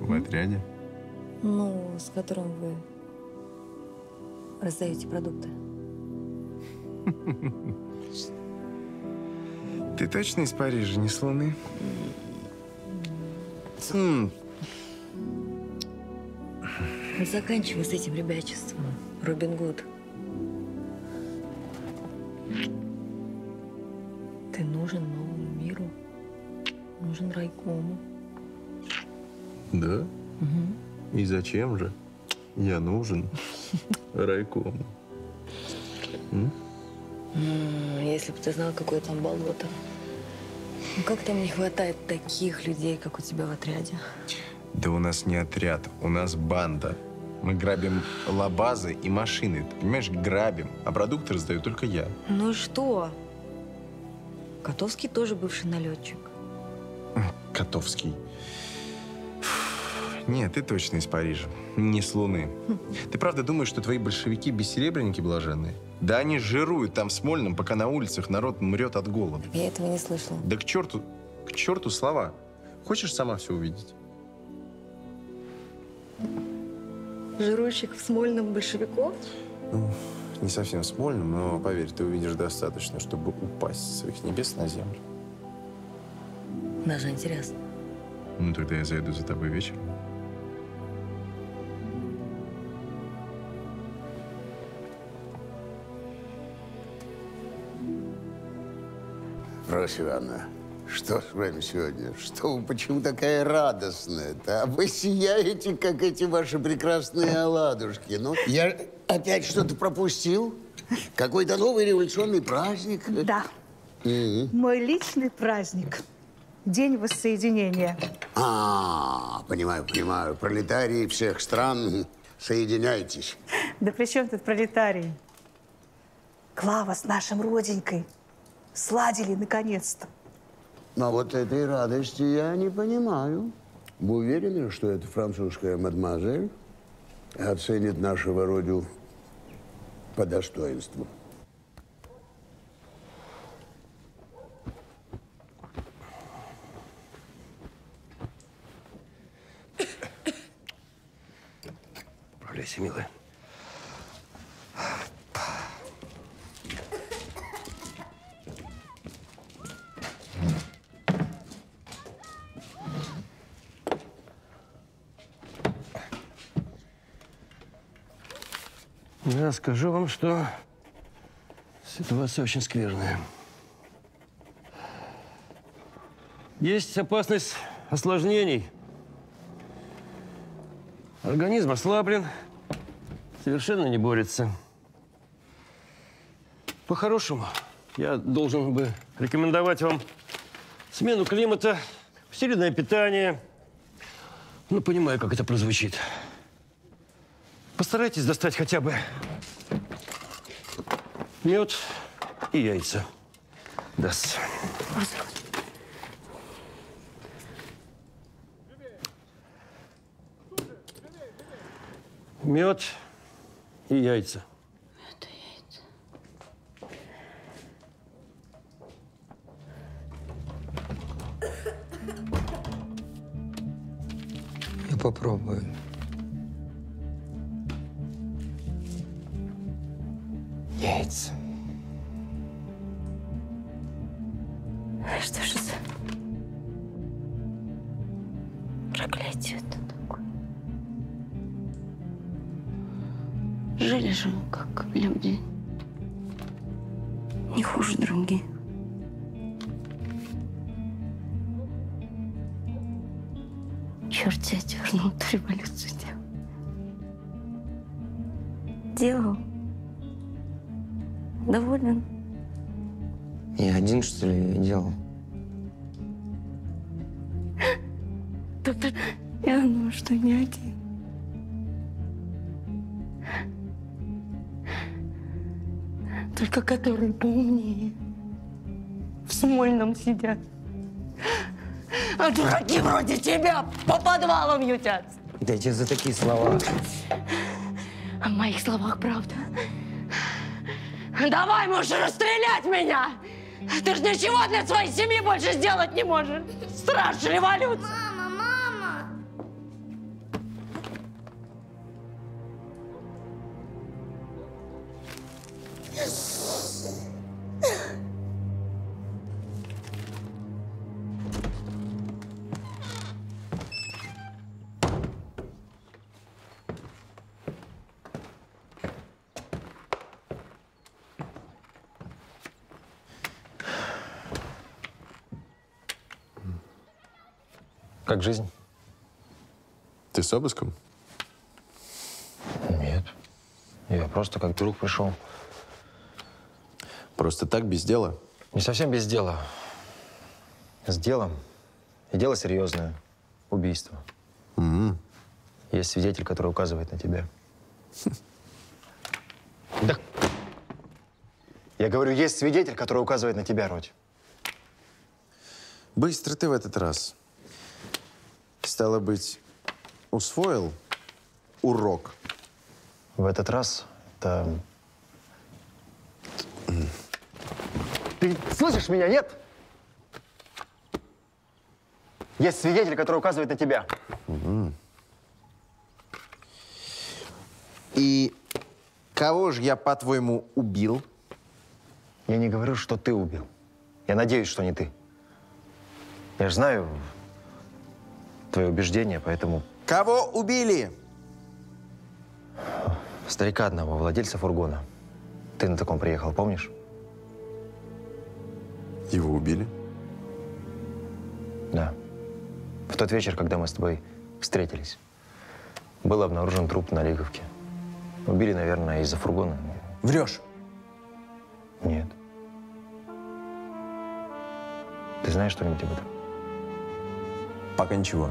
В отряде? Ну, с которым вы раздаете продукты. Ты точно из Парижа, не с Луны? М, Заканчивай с этим ребячеством, Робин Гуд. Ты нужен. Нужен райкому. Да? И зачем же? Я нужен райкому. Если бы ты знал, какое там болото. Ну как там не хватает таких людей, как у тебя в отряде? Да у нас не отряд, у нас банда. Мы грабим лабазы и машины. Ты понимаешь, грабим. А продукты раздаю только я. Ну и что? Котовский тоже бывший налетчик. Котовский. Нет, ты точно из Парижа. Не с Луны. Ты правда думаешь, что твои большевики бессеребренники блаженные? Да они жируют там в Смольном, пока на улицах народ мрет от голода. Я этого не слышала. Да к черту, к черту слова. Хочешь сама все увидеть? Жирующих в Смольном большевиков? Ну, не совсем в Смольном, но поверь, ты увидишь достаточно, чтобы упасть с своих небес на землю. Даже интересно. Ну, тогда я зайду за тобой вечером. Прося Ивановна, что с вами сегодня? Что вы, почему такая радостная-то? А вы сияете, как эти ваши прекрасные оладушки. Ну, я опять что-то пропустил? Какой-то новый революционный праздник? Да, Мгм. мой личный праздник. День воссоединения. А, понимаю, понимаю. Пролетарии всех стран, соединяйтесь. Да при чем тут пролетарий? Клава с нашим роденькой сладили наконец-то. Но вот этой радости я не понимаю. Вы уверены, что эта французская мадемуазель оценит нашего родю по достоинству? Поправляйся, милая. Да, скажу вам, что ситуация очень скверная. Есть опасность осложнений. Организм ослаблен, совершенно не борется. По-хорошему, я должен бы рекомендовать вам смену климата, усиленное питание. Ну, понимаю, как это прозвучит. Постарайтесь достать хотя бы мед и яйца. Даст. Мед и яйца. Я попробую. Яйца. Что же Мы как люди. Не хуже других. Черт тебя дернул эту революцию делал. Делал. Доволен? Я один, что ли, делал? Доктор, я думаю, что не один. Только которые поумнее. В Смольном сидят. А дураки вроде тебя по подвалам ютятся. Дайте за такие слова. А в моих словах правда. Давай, можешь расстрелять меня! Ты же ничего для своей семьи больше сделать не можешь. Страж революции. Как жизнь? Ты с обыском? Нет. Я просто как друг пришел. Просто так, без дела? Не совсем без дела. С делом. И дело серьезное. Убийство. М. Есть свидетель, который указывает на тебя. Да. Я говорю, есть свидетель, который указывает на тебя, Родь. Быстро ты в этот раз. Стало быть, усвоил урок? В этот раз это... Ты слышишь меня, нет? Есть свидетель, который указывает на тебя. Мгм. И кого же я, по-твоему, убил? Я не говорю, что ты убил. Я надеюсь, что не ты. Я же знаю твои убеждения, поэтому... Кого убили? Старика одного, владельца фургона. Ты на таком приехал, помнишь? Его убили? Да. В тот вечер, когда мы с тобой встретились, был обнаружен труп на Лиговке. Убили, наверное, из-за фургона. Врешь? Нет. Ты знаешь что-нибудь об этом? Пока ничего.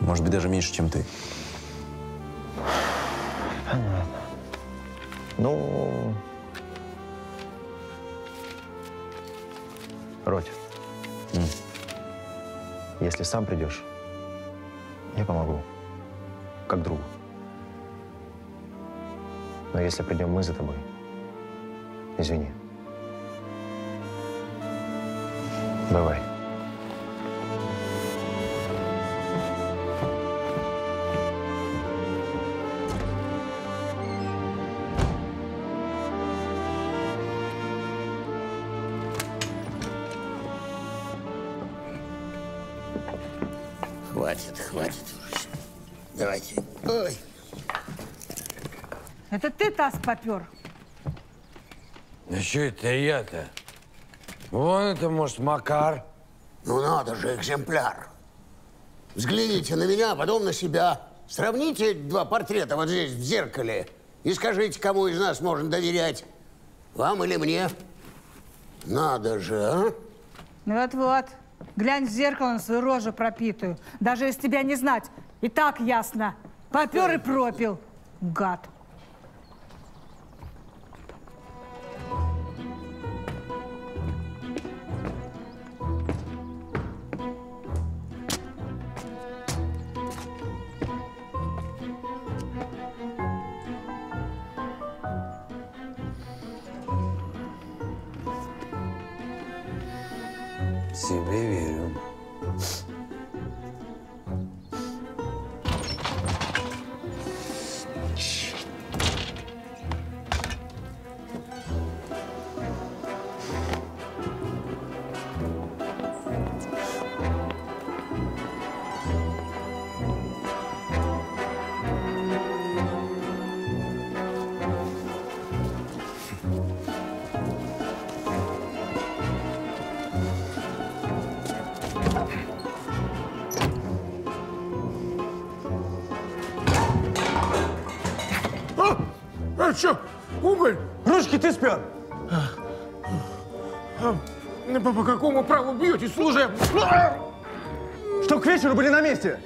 Может быть, даже меньше, чем ты. Понятно. Ну... Родь. Если сам придешь, я помогу. Как другу. Но если придем мы за тобой, извини. Бывай. Таз попер. Да что это я-то? Вон это, может, Макар. Ну надо же, экземпляр. Взгляните на меня, а потом на себя. Сравните два портрета вот здесь, в зеркале. И скажите, кому из нас можно доверять. Вам или мне? Надо же, а? Ну вот-вот. Глянь в зеркало на свою рожу пропитую. Даже если тебя не знать, и так ясно. Попер и пропил. Гад. Бьете, служеб? Чтоб к вечеру были на месте.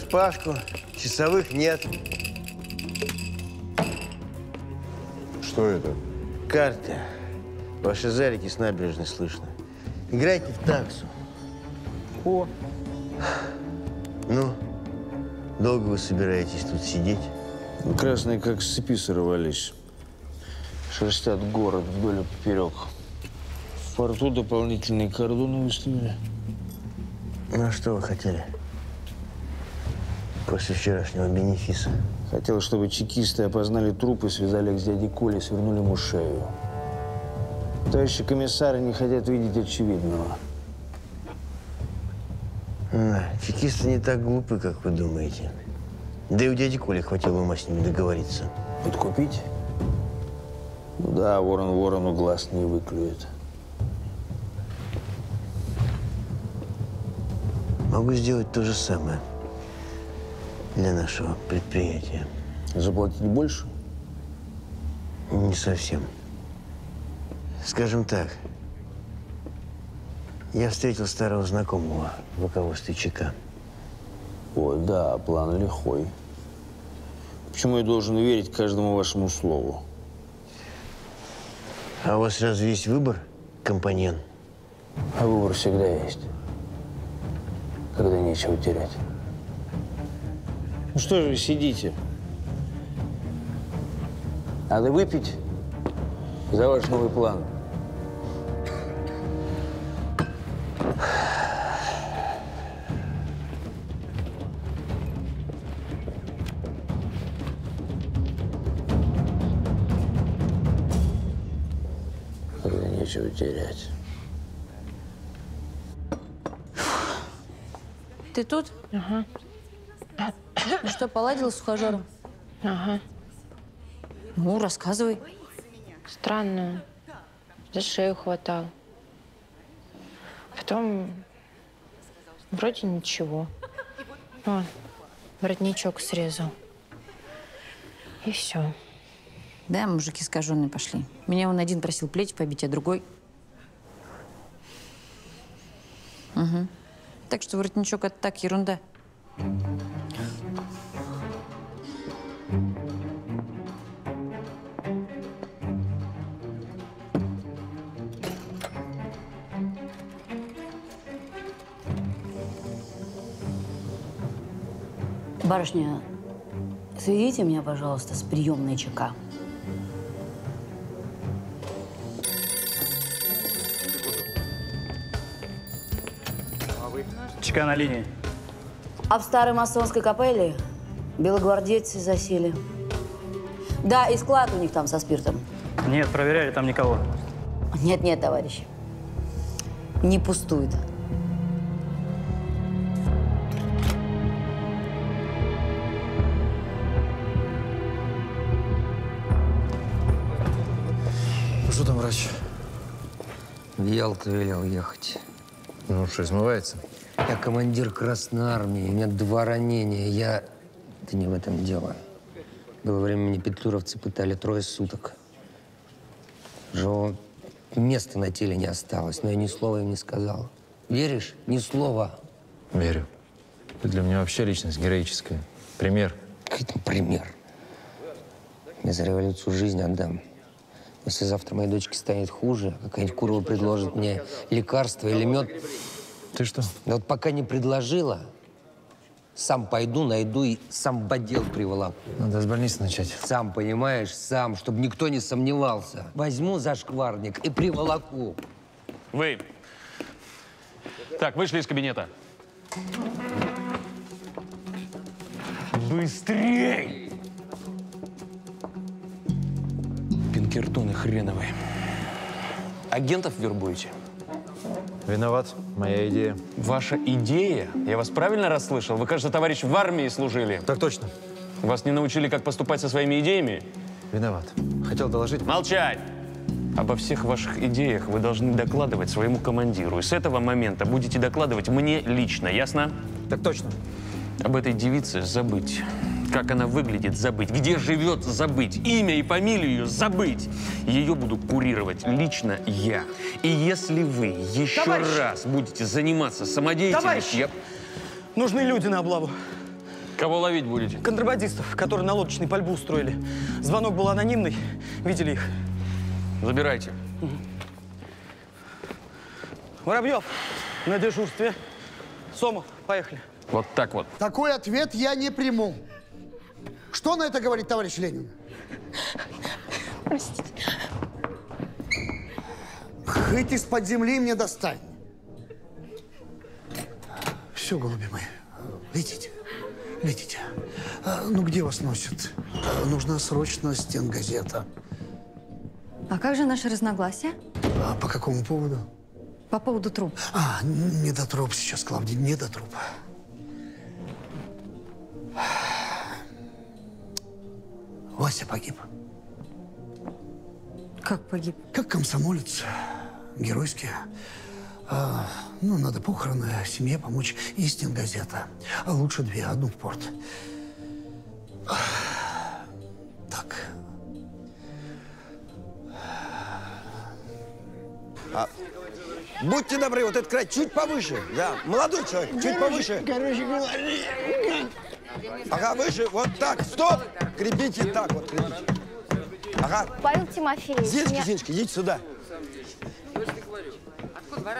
Двери нараспашку, часовых нет. Что это? Карта. Ваши зарики с набережной слышно. Играйте в таксу. О. Ну, долго вы собираетесь тут сидеть? Ну, Красные как с цепи сорвались. Шерстят город вдоль и поперек. В порту дополнительные кордоны выставили. Ну, а что вы хотели? После вчерашнего бенефиса. Хотел, чтобы чекисты опознали трупы, связали их с дядей Колей, свернули ему шею. Товарищи комиссары не хотят видеть очевидного. На, чекисты не так глупы, как вы думаете. Да и у дяди Коли хватило ума с ними договориться. Подкупить? Ну да, ворон ворону глаз не выклюет. Могу сделать то же самое для нашего предприятия. Заплатить больше? Не совсем. Скажем так, я встретил старого знакомого в руководстве ЧК. О, да, план лихой. Почему я должен верить каждому вашему слову? А у вас разве есть выбор, компаньон? А выбор всегда есть. Когда нечего терять. Ну что же вы сидите? Надо выпить за ваш новый план. Нечего терять. Ты тут? Ага. Ну что, поладила с ухажером? Ага. Ну, рассказывай. Странно. За шею хватал. Потом вроде ничего. Вон, воротничок срезал. И все. Да, мужики скаженные пошли. Меня он один просил плеть побить, а другой... Угу. Так что воротничок это так, ерунда. Барышня, сведите меня, пожалуйста, с приемной ЧК. ЧК на линии. А в старой масонской капелле белогвардейцы засели. Да, и склад у них там со спиртом. Нет, проверяли там никого. Нет-нет, товарищи, не пустует. В Ялту велел ехать. Ну что, смывается? Я командир Красной Армии, у меня два ранения. Я... Да не в этом дело. Было время, меня петлюровцы пытали трое суток. Живого места на теле не осталось, но я ни слова им не сказал. Веришь? Ни слова. Верю. Ты для меня вообще личность героическая. Пример. Какой там пример? Я за революцию жизнь отдам. Если завтра моей дочке станет хуже, какая-нибудь курва предложит мне лекарство или мед. Ты что? Да вот пока не предложила, сам пойду, найду и сам в отдел приволоку. Надо с больницы начать. Сам, понимаешь, сам, чтобы никто не сомневался. Возьму зашкварник и приволоку. Вы. Так, вышли из кабинета. Быстрей! Пинкертоны хреновые. Агентов вербуете? Виноват. Моя идея. Ваша идея? Я вас правильно расслышал? Вы, кажется, товарищ в армии служили. Так точно. Вас не научили, как поступать со своими идеями? Виноват. Хотел доложить. Молчать! Обо всех ваших идеях вы должны докладывать своему командиру. И с этого момента будете докладывать мне лично, ясно? Так точно. Об этой девице забыть. Как она выглядит, забыть. Где живет, забыть. Имя и фамилию ее забыть. Ее буду курировать лично я. И если вы еще Товарищ! раз будете заниматься Товарищ! самодеятельностью, я... Нужны люди на облаву. Кого ловить будете? Контрабандистов, которые на лодочной пальбу устроили. Звонок был анонимный. Видели их. Забирайте. Воробьев, на дежурстве. Сомов, поехали. Вот так вот. Такой ответ я не приму. Что на это говорит товарищ Ленин? Простите. Хоть из-под земли мне достань. Все, голуби мои, летите, летите. А, ну, где вас носят? А, нужна срочно стенгазета. А как же наши разногласия? А по какому поводу? По поводу труб. А, не до труп сейчас, Клавдий, не до труп. Вася погиб. Как погиб? Как комсомолец. Геройски. А, ну, надо похороны, семье помочь. И стенгазета. А лучше две, одну в порт. Так. А, будьте добры, вот этот край чуть повыше. Да, молодой человек, чуть повыше. Короче говоря, Ага, выше, вот так, стоп! Крепите так вот, крепите. Ага. Павел Тимофеевич. Зиночка, я- Зиночка, идите сюда.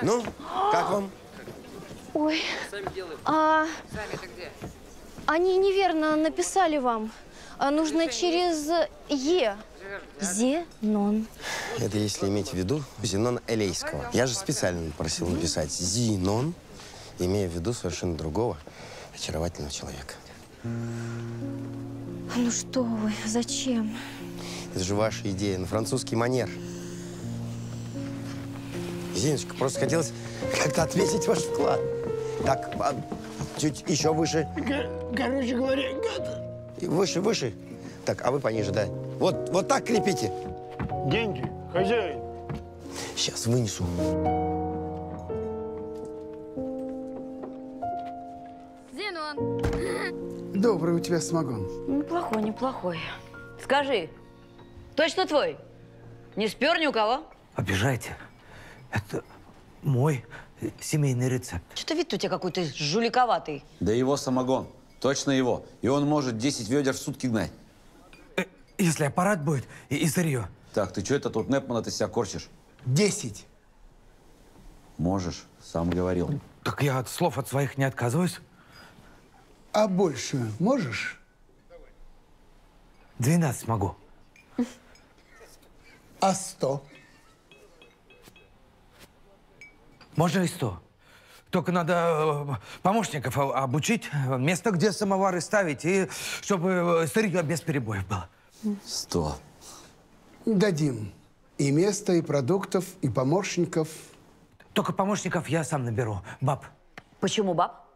Ну, как вам? Ой. А, они неверно написали вам. А нужно через Е. Зенон. Это если иметь в виду Зенона Элейского. Я же специально просил написать Зенон, имея в виду совершенно другого очаровательного человека. Ну что вы, зачем? Это же ваша идея на французский манер. Зиночка, просто хотелось как-то отметить ваш вклад. Так, а, чуть еще выше. короче говоря, Выше, выше. Так, а вы пониже, да. Вот, вот так крепите. Деньги, хозяин. Сейчас вынесу. Зенон. Добрый у тебя самогон. Неплохой, неплохой. Скажи, точно твой? Не спер ни у кого? Обижайте. Это мой э, семейный рецепт. Что-то вид у тебя какой-то жуликоватый. Да его самогон. Точно его. И он может 10 ведер в сутки гнать. Если аппарат будет и, и сырье. Так, ты что это тут Непмана ты себя корчишь? Десять. Можешь, сам говорил. Так я от слов от своих не отказываюсь. А больше можешь? 12 могу. А сто? Можно и 100. Только надо э, помощников обучить, место, где самовары ставить, и чтобы э, сырье без перебоев было. Сто. Дадим. И место, и продуктов, и помощников. Только помощников я сам наберу. Баб. Почему баб?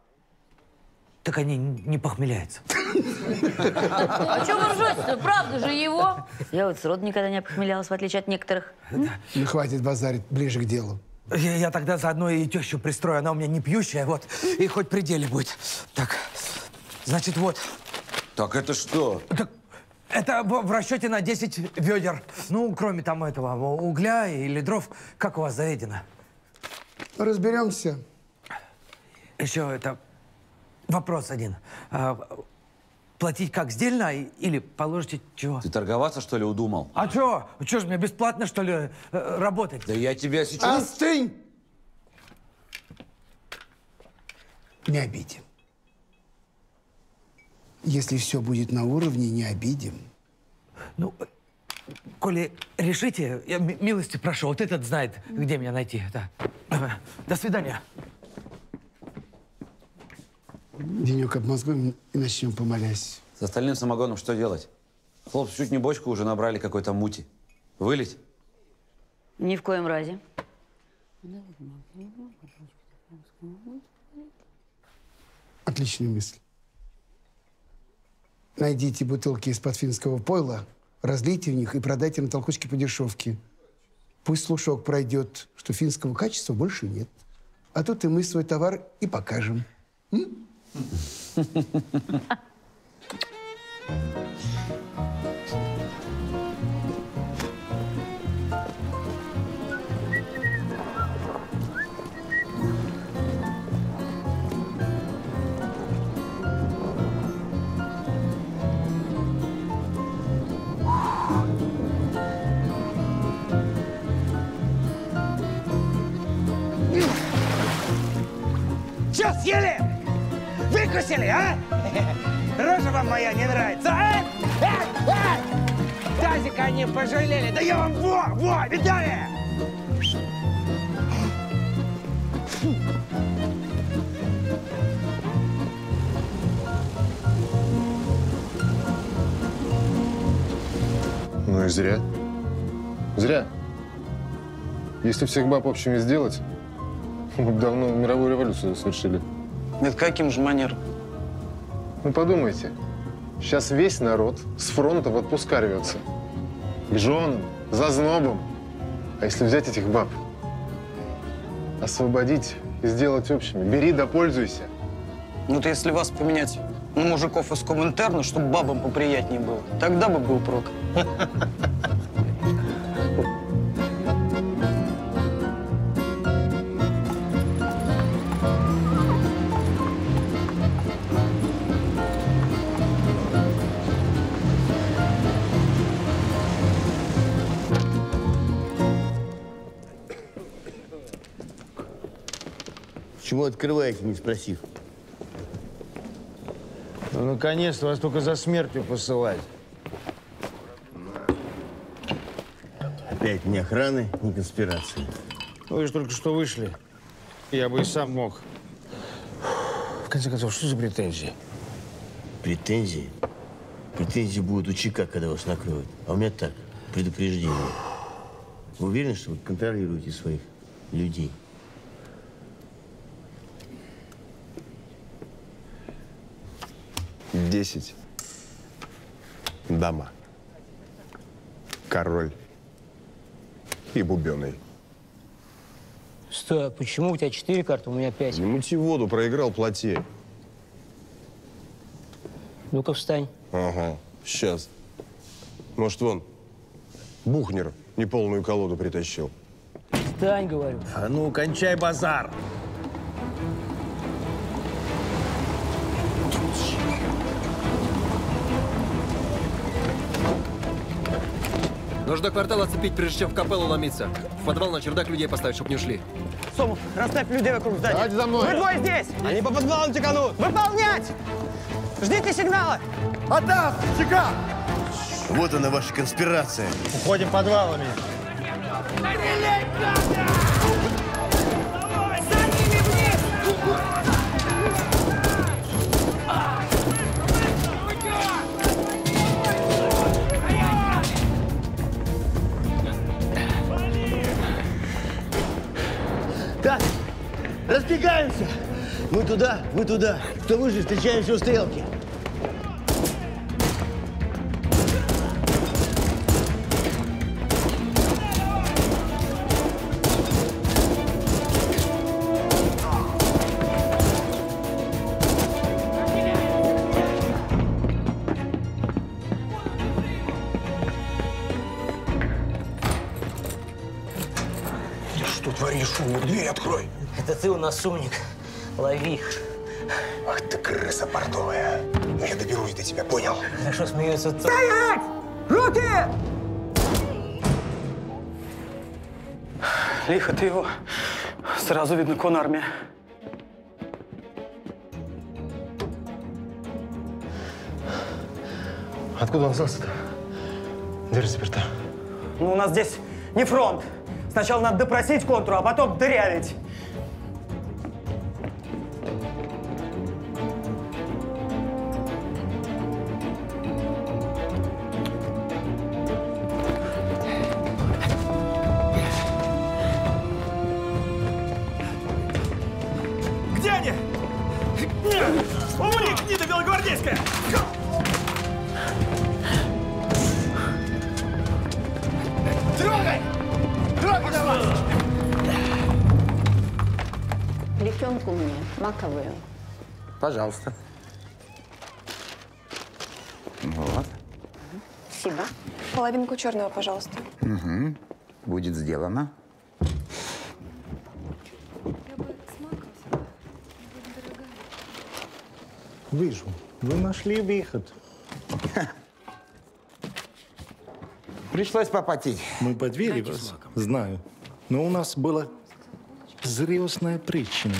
Так они не похмеляются. А что вы ржете Правда же его. Я вот сроду никогда не похмелялась, в отличие от некоторых. Ну, хватит базарить, ближе к делу. Я, я тогда заодно и тещу пристрою. Она у меня не пьющая, вот. И хоть при деле будет. Так, значит, вот. Так это что? Это в, в расчете на 10 ведер. Ну, кроме там этого угля или дров. Как у вас заведено? Разберемся. Еще это вопрос один. А, платить как сдельно или положите чего? Ты торговаться, что ли, удумал? А что? Что ж мне бесплатно, что ли, э, работать? Да я тебя сейчас... Остынь! Не обидим. Если все будет на уровне, не обидим. Ну, коли решите, я ми- милости прошу. Вот этот знает, где меня найти. Да. До свидания. Денек обмозгуем и начнем помолясь. С остальным самогоном что делать? Хлопцы чуть не бочку уже набрали какой-то мути. Вылить? Ни в коем разе. Отличная мысль. Найдите бутылки из-под финского пойла, разлейте в них и продайте на толкучке по дешевке. Пусть слушок пройдет, что финского качества больше нет. А тут и мы свой товар и покажем. М? Че съели? Выкусили, а? Рожа вам моя не нравится, а? А? А? Тазика они пожалели. Да я вам во, во, видали? Ну и зря. Зря. Если всех баб общими сделать, мы бы давно мировую революцию совершили. Это каким же манером? Ну подумайте, сейчас весь народ с фронта в отпуска рвется. К женам, за знобом. А если взять этих баб, освободить и сделать общими, бери да пользуйся. Ну, то если вас поменять на мужиков из Коминтерна, чтобы бабам поприятнее было, тогда бы был прок. Почему открываете, не спросив? Ну, наконец-то вас только за смертью посылать. Опять ни охраны, ни конспирации. Ну, Вы же только что вышли. Я бы и сам мог. В конце концов, что за претензии? Претензии? Претензии будут у ЧК, когда вас накроют. А у меня так, предупреждение. Вы уверены, что вы контролируете своих людей? Десять. Дама. Король. И бубеный. Стой, а почему у тебя четыре карты, у меня пять? Не мути воду, проиграл, плати. Ну-ка, встань. Ага, сейчас. Может, вон, Бухнер неполную колоду притащил. Встань, говорю. А ну, кончай базар. Нужно квартал оцепить, прежде чем в капеллу ломиться. В подвал на чердак людей поставить, чтоб не ушли. Сомов, расставь людей вокруг здания. Давайте за мной. Вы двое здесь. Они по подвалам теканут. Выполнять! Ждите сигнала. Отдав! ЧК! Вот она, ваша конспирация. Уходим подвалами. Стрелять надо! Так, разбегаемся. Мы туда, вы туда. Кто выжил, встречаемся у стрелки. Ты у нас умник. Лови их. Ах ты крыса портовая. Я доберусь до тебя, понял? Хорошо смеется. то- Стоять! Руки! Лихо ты его. Сразу видно конармия. Откуда он взялся-то? Дверь заперта. Ну, у нас здесь не фронт. Сначала надо допросить контур, а потом дырявить. Пожалуйста. Вот. Спасибо. Половинку черного, пожалуйста. Угу. Будет сделано. Вижу. Вы нашли выход. Пришлось попотеть. Мы подвели вас, знаю. Но у нас была серьезная причина.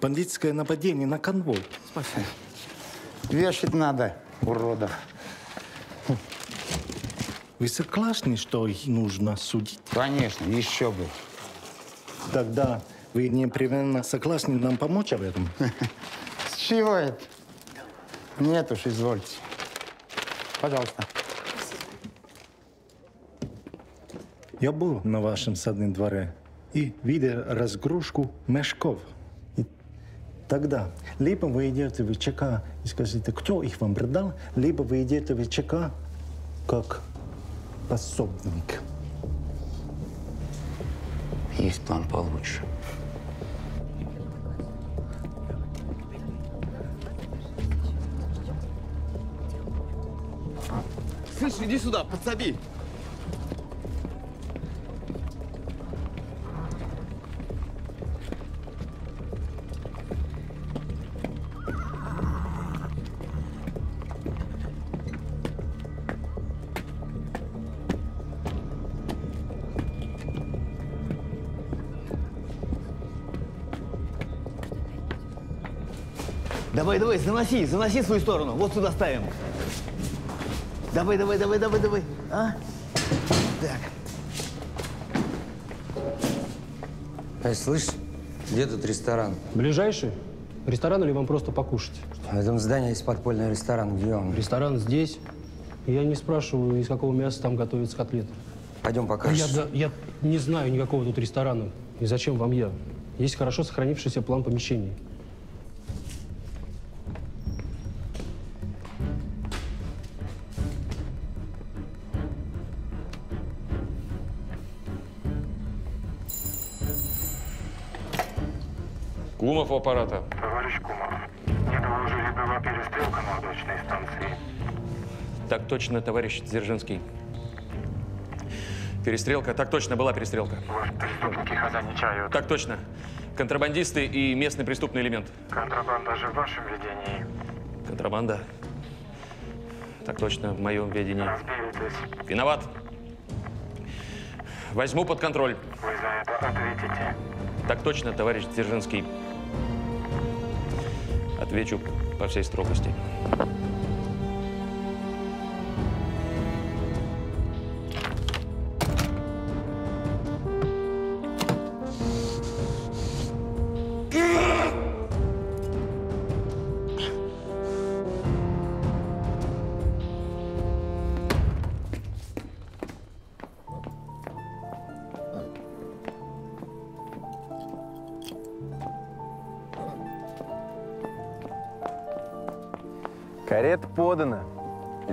Бандитское нападение на конвой. Спасибо. Вешать надо, уродов. Вы согласны, что их нужно судить? Конечно, еще бы. Тогда вы непременно согласны нам помочь об этом? С чего это? Нет уж, извольте. Пожалуйста. Я был на вашем садном дворе и видел разгрузку мешков. Тогда либо вы идете в ЧК и скажете, кто их вам продал, либо вы идете в ЧК как пособник. Есть план получше. Слышь, иди сюда, подсоби. Давай, давай, заноси, заноси свою сторону. Вот сюда ставим. Давай, давай, давай, давай, давай. А? Так. Эй, слышь, где тут ресторан? Ближайший? Ресторан или вам просто покушать? В этом здании есть подпольный ресторан. Где он? Ресторан здесь. Я не спрашиваю, из какого мяса там готовятся котлеты. Пойдем Я, покажешь. да- я не знаю никакого тут ресторана. И зачем вам я? Есть хорошо сохранившийся план помещений. У аппарата. Товарищ Кумов, мне доложили, была перестрелка на удачной станции. Так точно, товарищ Дзержинский. Перестрелка? Так точно, была перестрелка. Ваш преступники хозяйничают. Так точно. Контрабандисты и местный преступный элемент. Контрабанда же в вашем ведении. Контрабанда? Так точно, в моем ведении. Разберитесь. Виноват. Возьму под контроль. Вы за это ответите. Так точно, товарищ Дзержинский. Отвечу по всей строгости.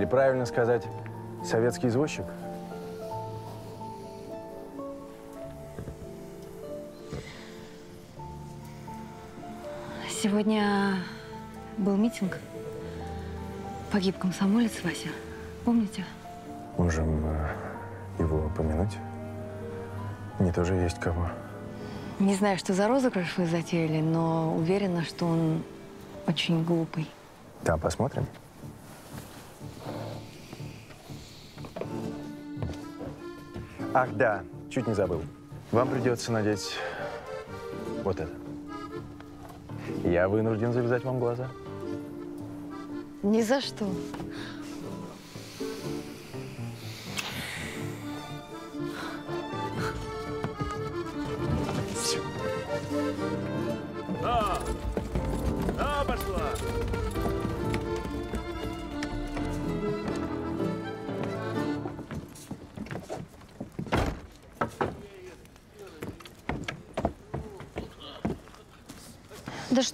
Правильно сказать, советский извозчик. Сегодня был митинг. Погиб комсомолец Вася. Помните? Можем э, его упомянуть. Не тоже есть кого. Не знаю, что за розыгрыш вы затеяли, но уверена, что он очень глупый. Да, посмотрим. Ах, да, чуть не забыл. Вам придется надеть вот это. Я вынужден завязать вам глаза. Ни за что.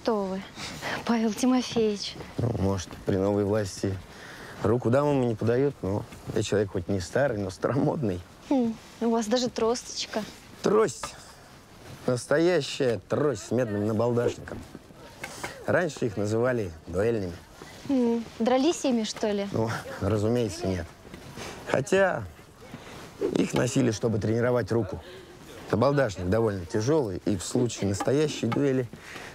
Что вы, Павел Тимофеевич. Ну, может, при новой власти руку дамам не подают, но я человек хоть не старый, но старомодный. Хм, у вас даже тросточка. Трость. Настоящая трость с медным набалдашником. Раньше их называли дуэльными. М, Дрались ими, что ли? Ну, разумеется, нет. Хотя их носили, чтобы тренировать руку. Набалдашник довольно тяжелый, и в случае настоящей дуэли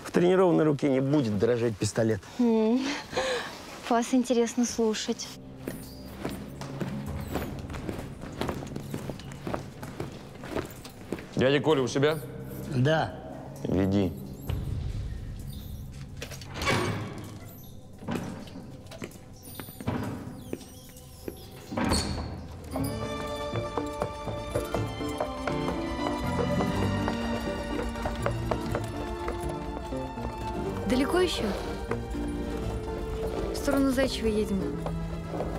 в тренированной руке не будет дрожать пистолет. М, Вас интересно слушать. Дядя Коля у себя? Да. Веди. Зайчева едем.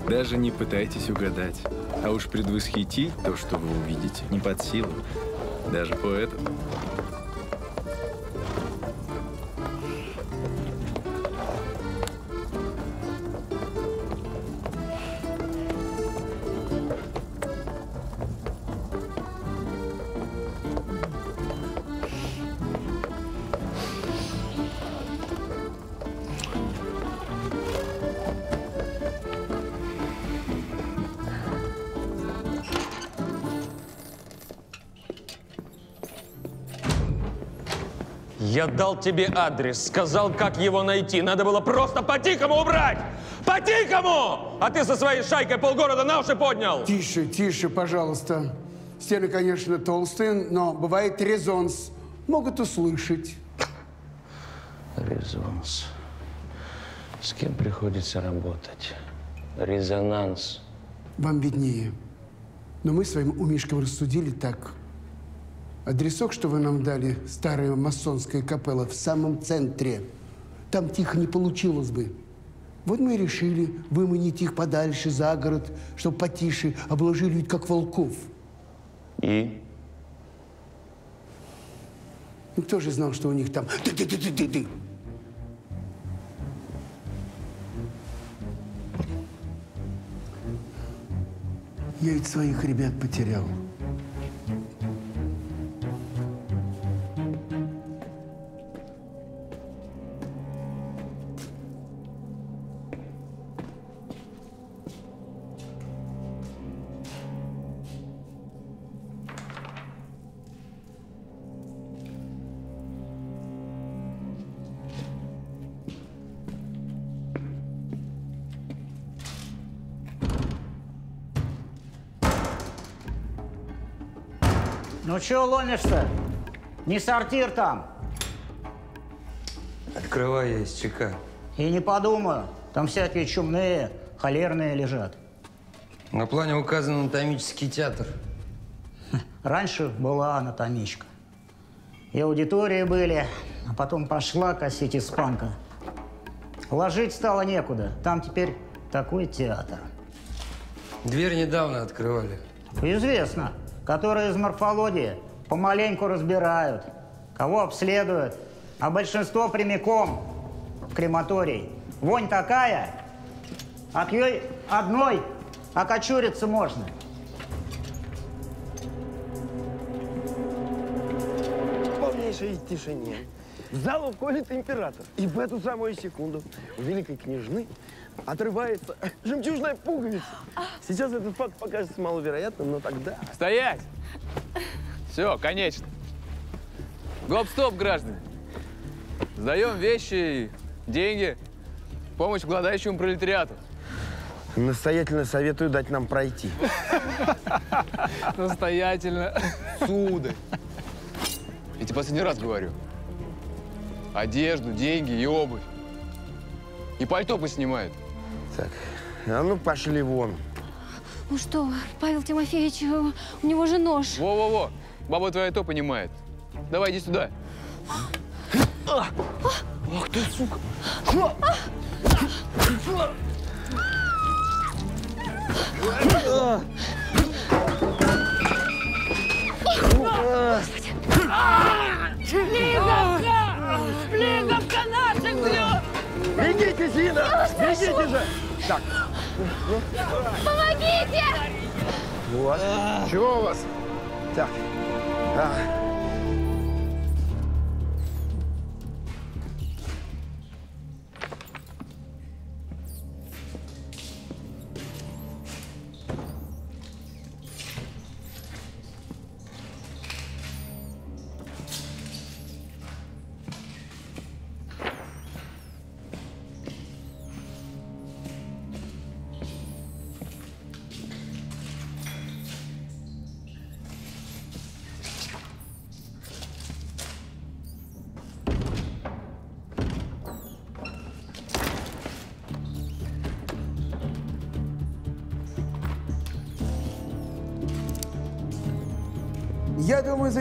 Даже не пытайтесь угадать. А уж предвосхитить то, что вы увидите, не под силу. Даже поэту. Дал тебе адрес, сказал, как его найти. Надо было просто по-тихому убрать! По-тихому! А ты со своей шайкой полгорода на уши поднял! Тише, тише, пожалуйста. Стены, конечно, толстые, но бывает резонс. Могут услышать. Резонс. С кем приходится работать? Резонанс. Вам виднее. Но мы своим умишком рассудили так. Адресок, что вы нам дали, старая масонская капелла, в самом центре. Там тихо не получилось бы. Вот мы и решили выманить их подальше, за город, чтобы потише обложили ведь как волков. И? Ну, кто же знал, что у них там... Ты-ты-ты-ты-ты! Я ведь своих ребят потерял. Чё ломишься? Не сортир там. Открывай я из ЧК. И не подумаю. Там всякие чумные, холерные лежат. На плане указан анатомический театр. Раньше была анатомичка. И аудитории были, а потом пошла косить испанка. Ложить стало некуда. Там теперь такой театр. Дверь недавно открывали. Известно, которые из морфологии помаленьку разбирают, кого обследуют, а большинство прямиком в крематорий. Вонь такая, к ей одной окочуриться можно. В полнейшей тишине в залу входит император. И в эту самую секунду у великой княжны отрывается жемчужная пуговица. Сейчас этот факт покажется маловероятным, но тогда... Стоять! Все, конечно. Гоп-стоп, граждане. Сдаем вещи, деньги, помощь голодающему пролетариату. Настоятельно советую дать нам пройти. Настоятельно. Сударь. Я тебе последний раз говорю. Одежду, деньги и обувь. И пальто поснимают. Так, а ну пошли вон. Ну что, Павел Тимофеевич, у у него же нож. Во-во-во, баба твоя то понимает. Давай, иди сюда. Ах ты, сука! Плиговка! Плиговка наших бьет! Бегите, Зина! Бегите же! Так, Помогите! вот. Чего у вас? Так. А.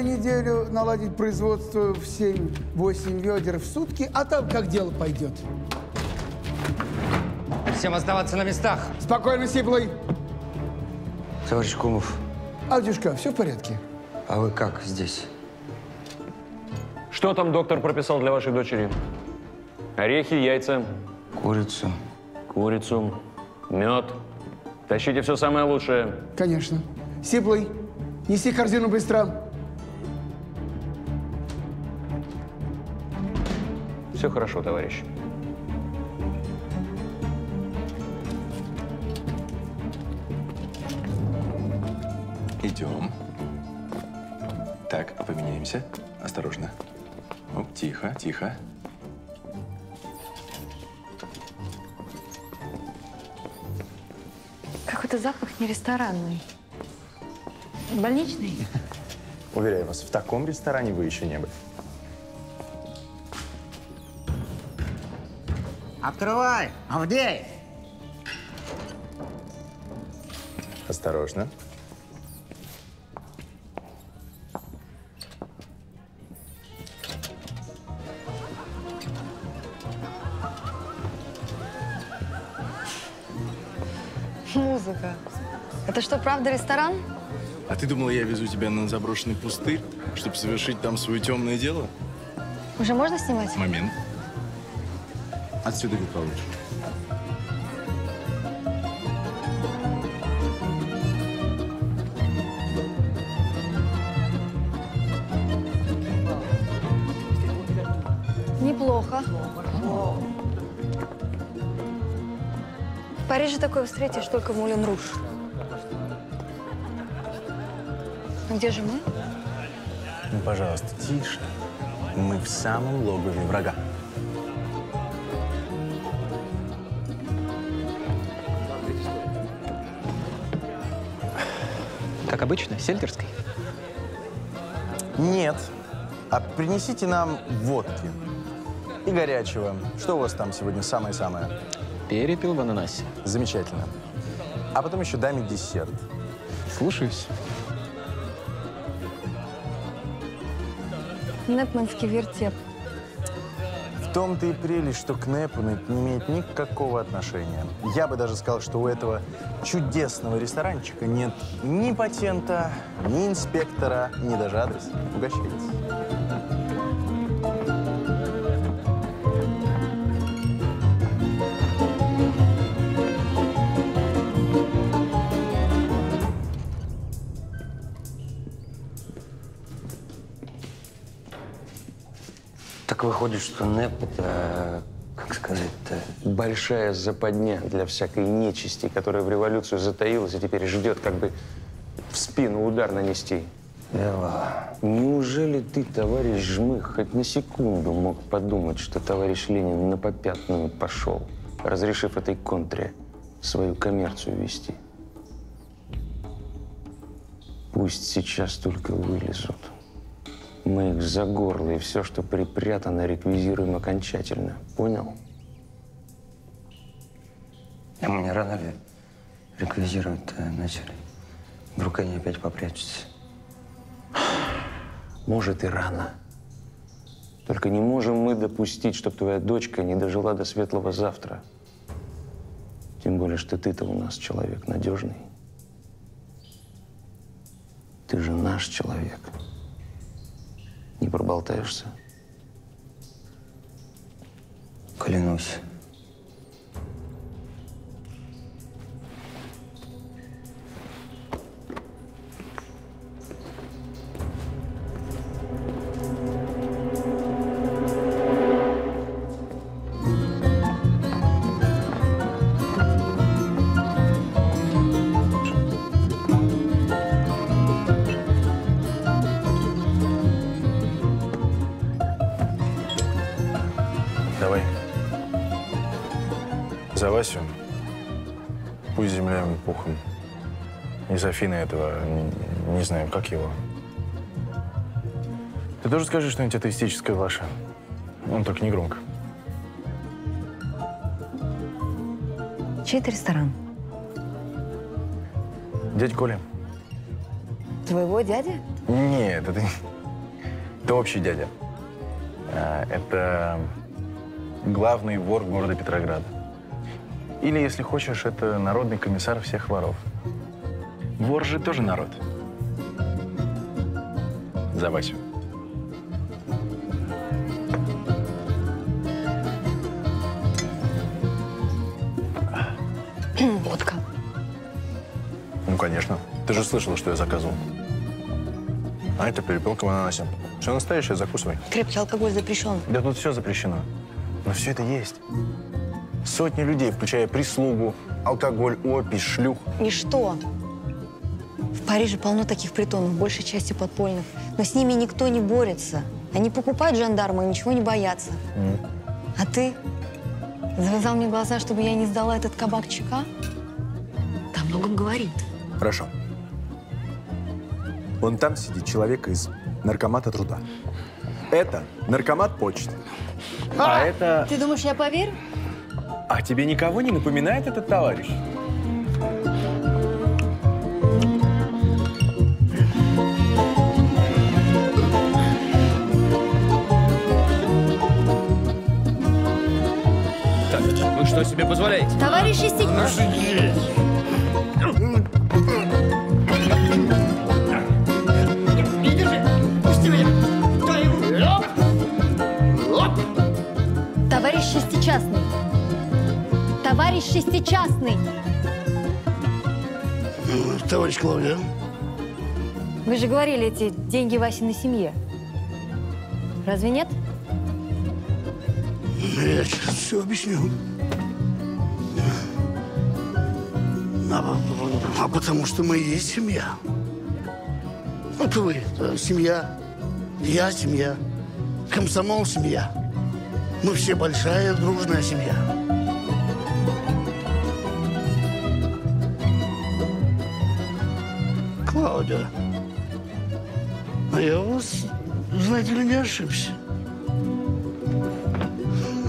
за неделю наладить производство в 7-8 ведер в сутки, а там как дело пойдет. Всем оставаться на местах. Спокойно, Сиплый. Товарищ Кумов, Алдюшка, все в порядке? а вы как здесь? Что там доктор прописал для вашей дочери? Орехи, яйца. Курицу. Курицу, мед. Тащите все самое лучшее. Конечно. Сиплый, неси корзину быстро. Все хорошо, товарищ. Идем. Так, поменяемся. Осторожно. Оп, тихо, тихо. Какой-то запах не ресторанный. Больничный? Уверяю вас, в таком ресторане вы еще не были. Открывай, Авдей! Осторожно. Музыка. Это что, правда ресторан? А ты думала, я везу тебя на заброшенный пустырь, чтобы совершить там свое темное дело? Уже можно снимать? Момент. Отсюда вид получше. Неплохо. В Париже такое встретишь только в Мулен Руж. А Где же мы? Ну, пожалуйста, тише. Мы в самом логове врага. Как обычно, сельтерской. Нет. А принесите нам водки. И горячего. Что у вас там сегодня самое-самое? Перепел в ананасе. Замечательно. А потом еще дай мне десерт. Слушаюсь. Непманский вертеп. Том-то и прелесть, что к это не имеет никакого отношения. Я бы даже сказал, что у этого чудесного ресторанчика нет ни патента, ни инспектора, ни даже адреса. Угощайтесь. Выходит, что НЭП – это, как сказать-то, Большая западня для всякой нечисти, которая в революцию затаилась и теперь ждет, как бы в спину удар нанести. Дело. Неужели ты, товарищ Жмых, хоть на секунду мог подумать, что товарищ Ленин на попятную пошел, разрешив этой контре свою коммерцию вести? Пусть сейчас только вылезут. Мы их за горло, и все, что припрятано, реквизируем окончательно. Понял? А мы не рано ли реквизировать-то начали? Вдруг они опять попрячутся? Может, и рано. Только не можем мы допустить, чтобы твоя дочка не дожила до светлого завтра. Тем более, что ты-то у нас человек надежный. Ты же наш человек. Не проболтаешься? Клянусь. И за Фина этого, не, не знаю, как его. Ты тоже скажи что-нибудь атеистическое ваше. Он только не громко. Чей это ресторан? Дядь Коля. Твоего дяди? Нет, это, это общий дядя. А, Это главный вор города Петрограда. Или, если хочешь, это народный комиссар всех воров. Вор же тоже народ. За Васю. Водка. Ну, конечно. Ты же слышала, что я заказывал. А это перепелка в ананасе. Все настоящее, закусывай. Крепкий алкоголь запрещен. Да тут все запрещено. Но все это есть. Сотни людей, включая прислугу, алкоголь, опись, шлюх. И что? В Париже полно таких притонов, большей частью подпольных. Но с ними никто не борется. Они покупают жандарма и ничего не боятся. А ты завязал мне глаза, чтобы я не сдала этот кабак ЧК? О многом говорит. Хорошо. Вон там сидит человек из наркомата труда. Это наркомат почты. А это... Ты думаешь, я поверю? А тебе никого не напоминает этот товарищ? Что себе позволяете? Товарищ Истик- Ну, сиди. Товарищ шестичастный. Товарищ шестичастный. Товарищ Клавдия. Вы же говорили, эти деньги Васиной семье. Разве нет? Я сейчас все объясню. А, потому что мы и есть семья. Вот вы, э, семья, я семья, комсомол семья. Мы все большая дружная семья. Клаудия, а я у вас, знаете ли, не ошибся.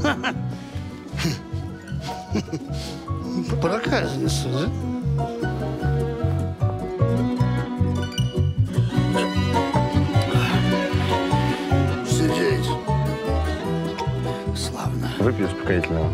Проказница, да? Сидеть. Славно. Выпью успокоительного.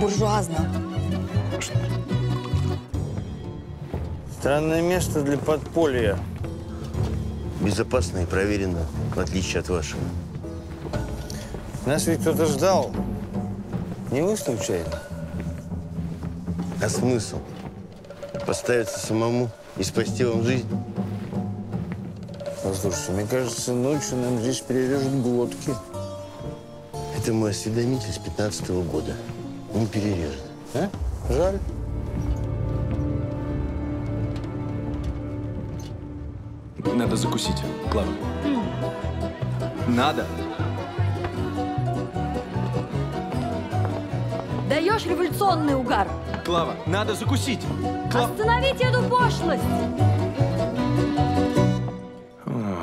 Буржуазно. Странное место для подполья. Безопасно и проверено, в отличие от вашего. Нас ведь кто-то ждал. Не вы случайно? А смысл? Поставиться самому и спасти вам жизнь? Послушайте, мне кажется, ночью нам здесь перережут глотки. Это мой осведомитель с 15 года. Он перережет. А? Жаль. Надо закусить. Клава. Надо. Даешь революционный угар. Клава, надо закусить. Остановите эту пошлость.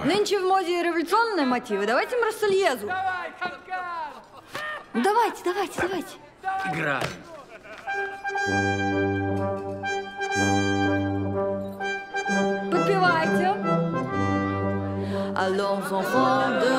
Нынче в моде революционные мотивы. Давайте Марсельезу. Давайте, давайте, давайте. Играем. Подпевайте. Allons enfants de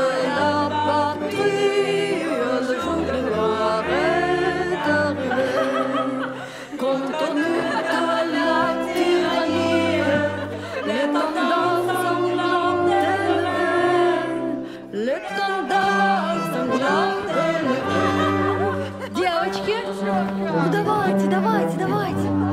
давайте, давайте, давайте.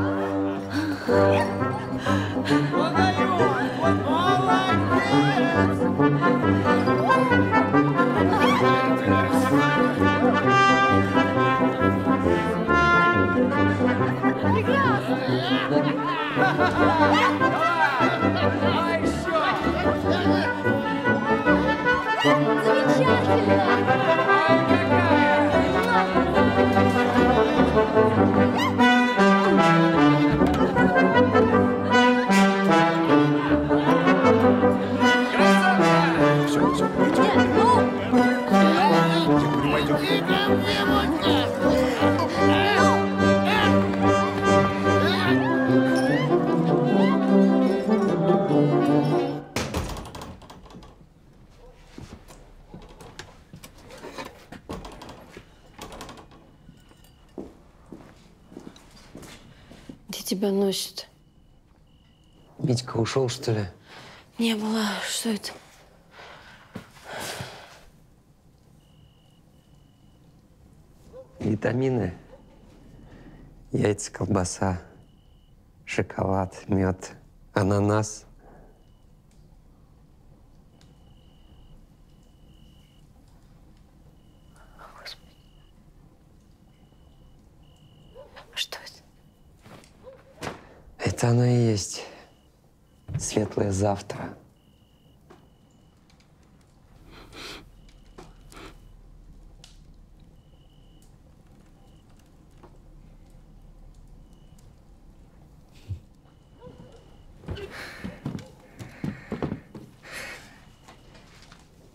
Ушел, что ли? Не было. Что это? Витамины. Яйца, колбаса, шоколад, мед, ананас. Что это? Это оно и есть. Светлое завтра.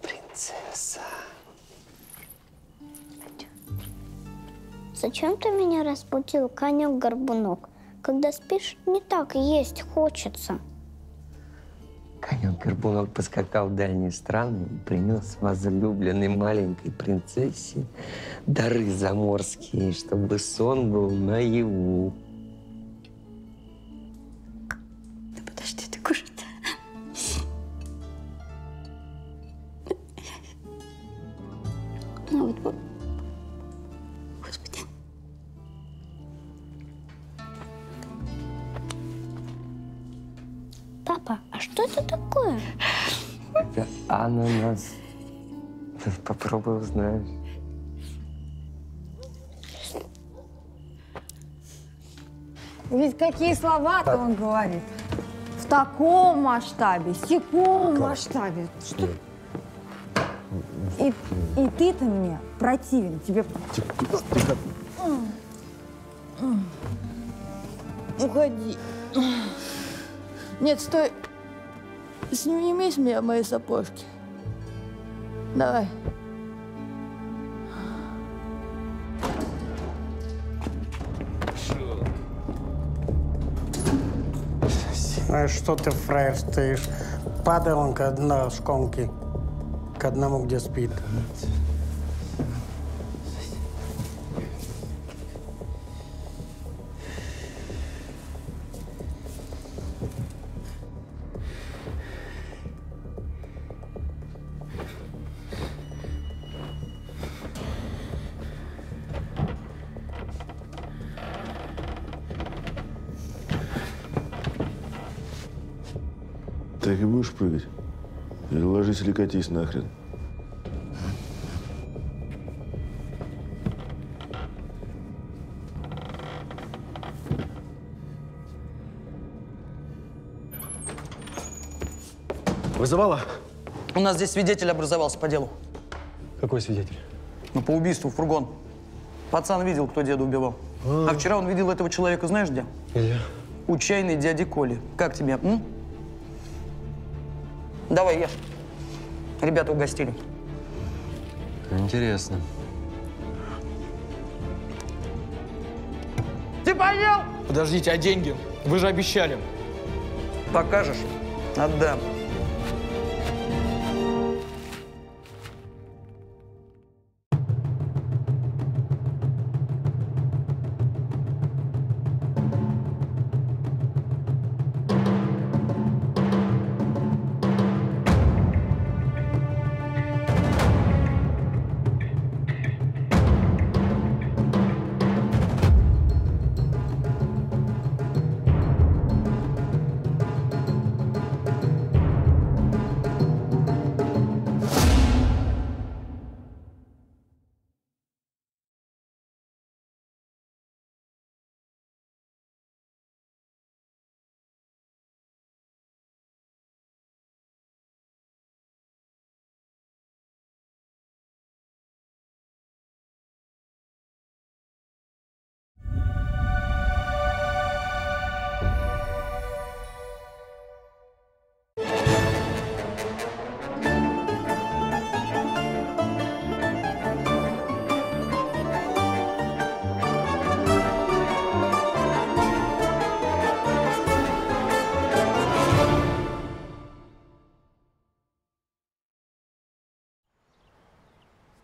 Принцесса. Зачем ты меня разбудил, конек-горбунок? Когда спишь, не так есть хочется. Конек-горбунок поскакал в дальние страны и принес возлюбленной маленькой принцессе дары заморские, чтобы сон был наяву. Подожди, ты кушать. Ну вот, вот. Что это такое? Это ананас. Попробуй узнаешь. Ведь какие слова-то он говорит? В таком масштабе, в сяком масштабе. Что? И, и ты-то мне противен. Тебе... Уходи. Нет, стой. Сними с меня мои сапожки. Давай. А что ты, фраер, стоишь? Падай он к одной шконке, к одному, где спит. Ложись или катись нахрен? Вызывала? У нас здесь свидетель образовался по делу. Какой свидетель? Ну, по убийству, фургон. Пацан видел, кто деда убивал. А, вчера он видел этого человека, знаешь где? Где? У чайной дяди Коли. Как тебе, м? Давай, ешь. Ребята угостили. Интересно. Ты поел? Подождите, а деньги? Вы же обещали. Покажешь? Отдам.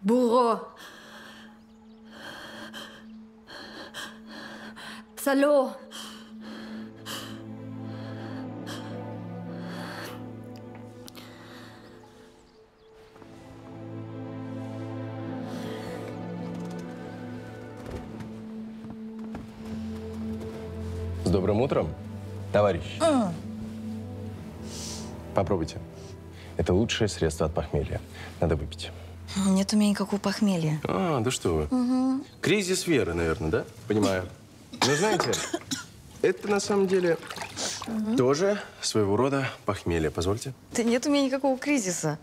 Буро. Сало. С добрым утром, товарищ. Попробуйте. Это лучшее средство от похмелья. Надо выпить. Нет у меня никакого похмелья. А, да что вы. Угу. Кризис веры, наверное, да? Понимаю. Но знаете, это на самом деле тоже своего рода похмелье. Позвольте. Да нет у меня никакого кризиса.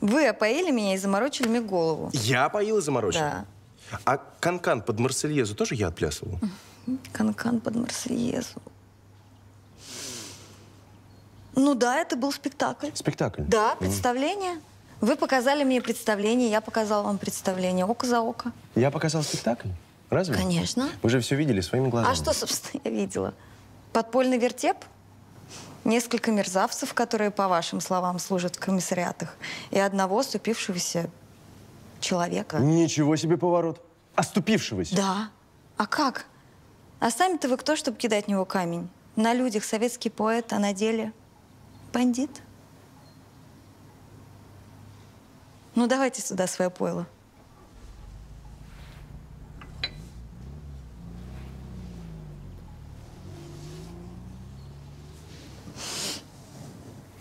Вы опоили меня и заморочили мне голову. Я поил и заморочил? Да. А канкан под Марсельезу тоже я отплясывал? Канкан под Марсельезу. Ну да, это был спектакль. Спектакль? Да, представление. Вы показали мне представление, я показала вам представление. Око за око. Я показал спектакль? Разве? Конечно. Вы же все видели своими глазами. А что, собственно, я видела? Подпольный вертеп? Несколько мерзавцев, которые, по вашим словам, служат в комиссариатах, и одного ступившегося человека. Ничего себе поворот. Оступившегося. Да. А как? А сами-то вы кто, чтобы кидать в него камень? На людях советский поэт, а на деле бандит? Ну, давайте сюда свое пойло.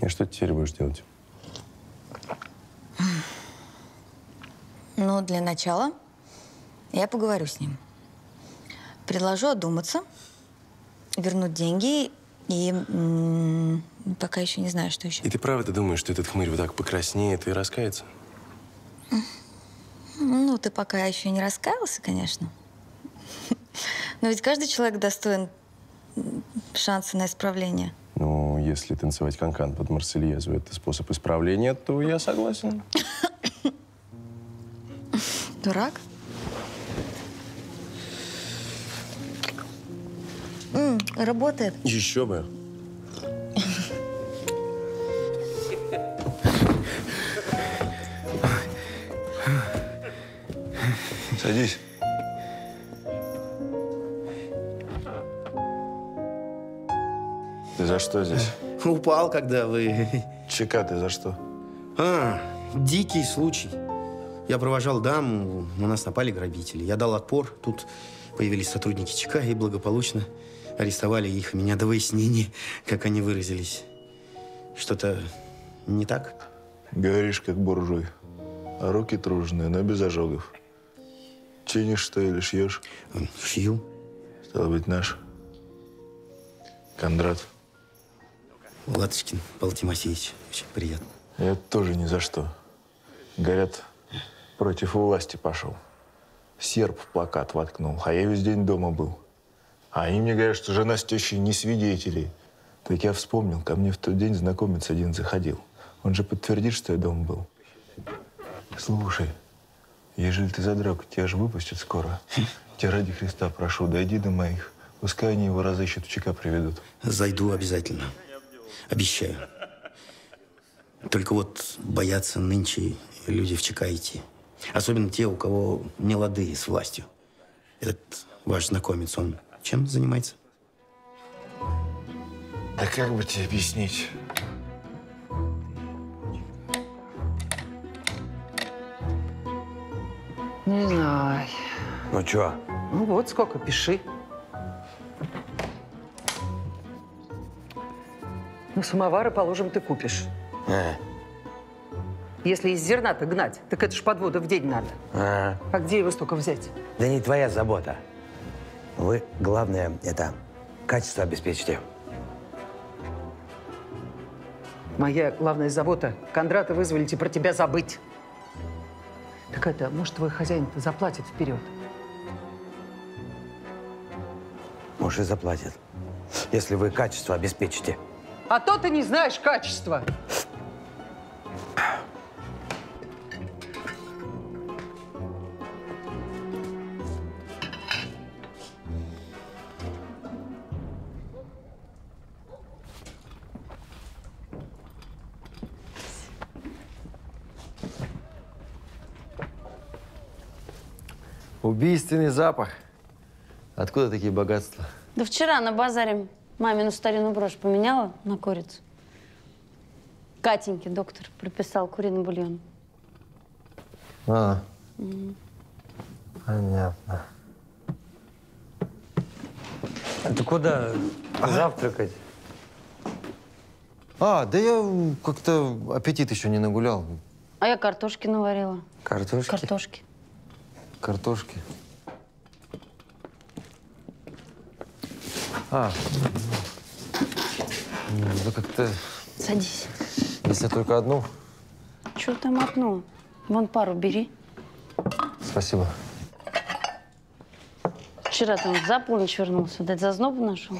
И что ты теперь будешь делать? Ну, для начала я поговорю с ним. Предложу одуматься, вернуть деньги и пока еще не знаю, что еще. И ты правда думаешь, что этот хмырь вот так покраснеет и раскается? Ну, ты пока еще не раскаялся, конечно. Но ведь каждый человек достоин шанса на исправление. Ну, если танцевать канкан под Марсельезу – это способ исправления, то я согласен. Дурак? М, работает. Еще бы. Садись. Ты за что здесь? Упал, когда вы... ЧК ты за что? А, дикий случай. Я провожал даму, на нас напали грабители. Я дал отпор, тут появились сотрудники ЧК и благополучно арестовали их и меня до выяснения, как они выразились. Что-то не так? Говоришь, как буржуй. А руки труженые, но без ожогов. Чинишь что или шьешь? Шью. Стало быть, наш. Кондрат. Латочкин Павел Тимофеевич. Очень приятно. Я тоже ни за что. Говорят, против власти пошел. Серб в плакат воткнул, а я весь день дома был. А они мне говорят, что жена с тещей не свидетели. Так я вспомнил, ко мне в тот день знакомец один заходил. Он же подтвердит, что я дома был. Слушай, ежели ты за драку, тебя же выпустят скоро. Тебя ради Христа прошу, дойди до моих. Пускай они его разыщут, в ЧК приведут. Зайду обязательно. Обещаю. Только вот боятся нынче люди в ЧК идти. Особенно те, у кого не лады с властью. Этот ваш знакомец, он чем занимается? Да как бы тебе объяснить? Не знаю. Ну чё? Ну вот сколько, пиши. Ну, самовары, положим, ты купишь. А, Если из зерна-то гнать, так это ж подвода в день надо. а. А где его столько взять? Да не твоя забота. Вы, главное, это качество обеспечите. Моя главная забота – Кондрата вызволить и про тебя забыть. Так это, может, твой хозяин-то заплатит вперед? Может, и заплатит. Если вы качество обеспечите. А то ты не знаешь качества. Убийственный запах. Откуда такие богатства? Да вчера на базаре мамину старинную брошь поменяла на курицу. Катеньке доктор прописал куриный бульон. А, М. понятно. А ты куда завтракать? А, да я как-то аппетит еще не нагулял. А я картошки наварила. Картошки? Картошки. Картошки. А, ну, да как-то, Садись. если только одну, Чего там одну? Вон пару бери. спасибо. Вчера там за полночь вернулся. Дать зазнобу нашел.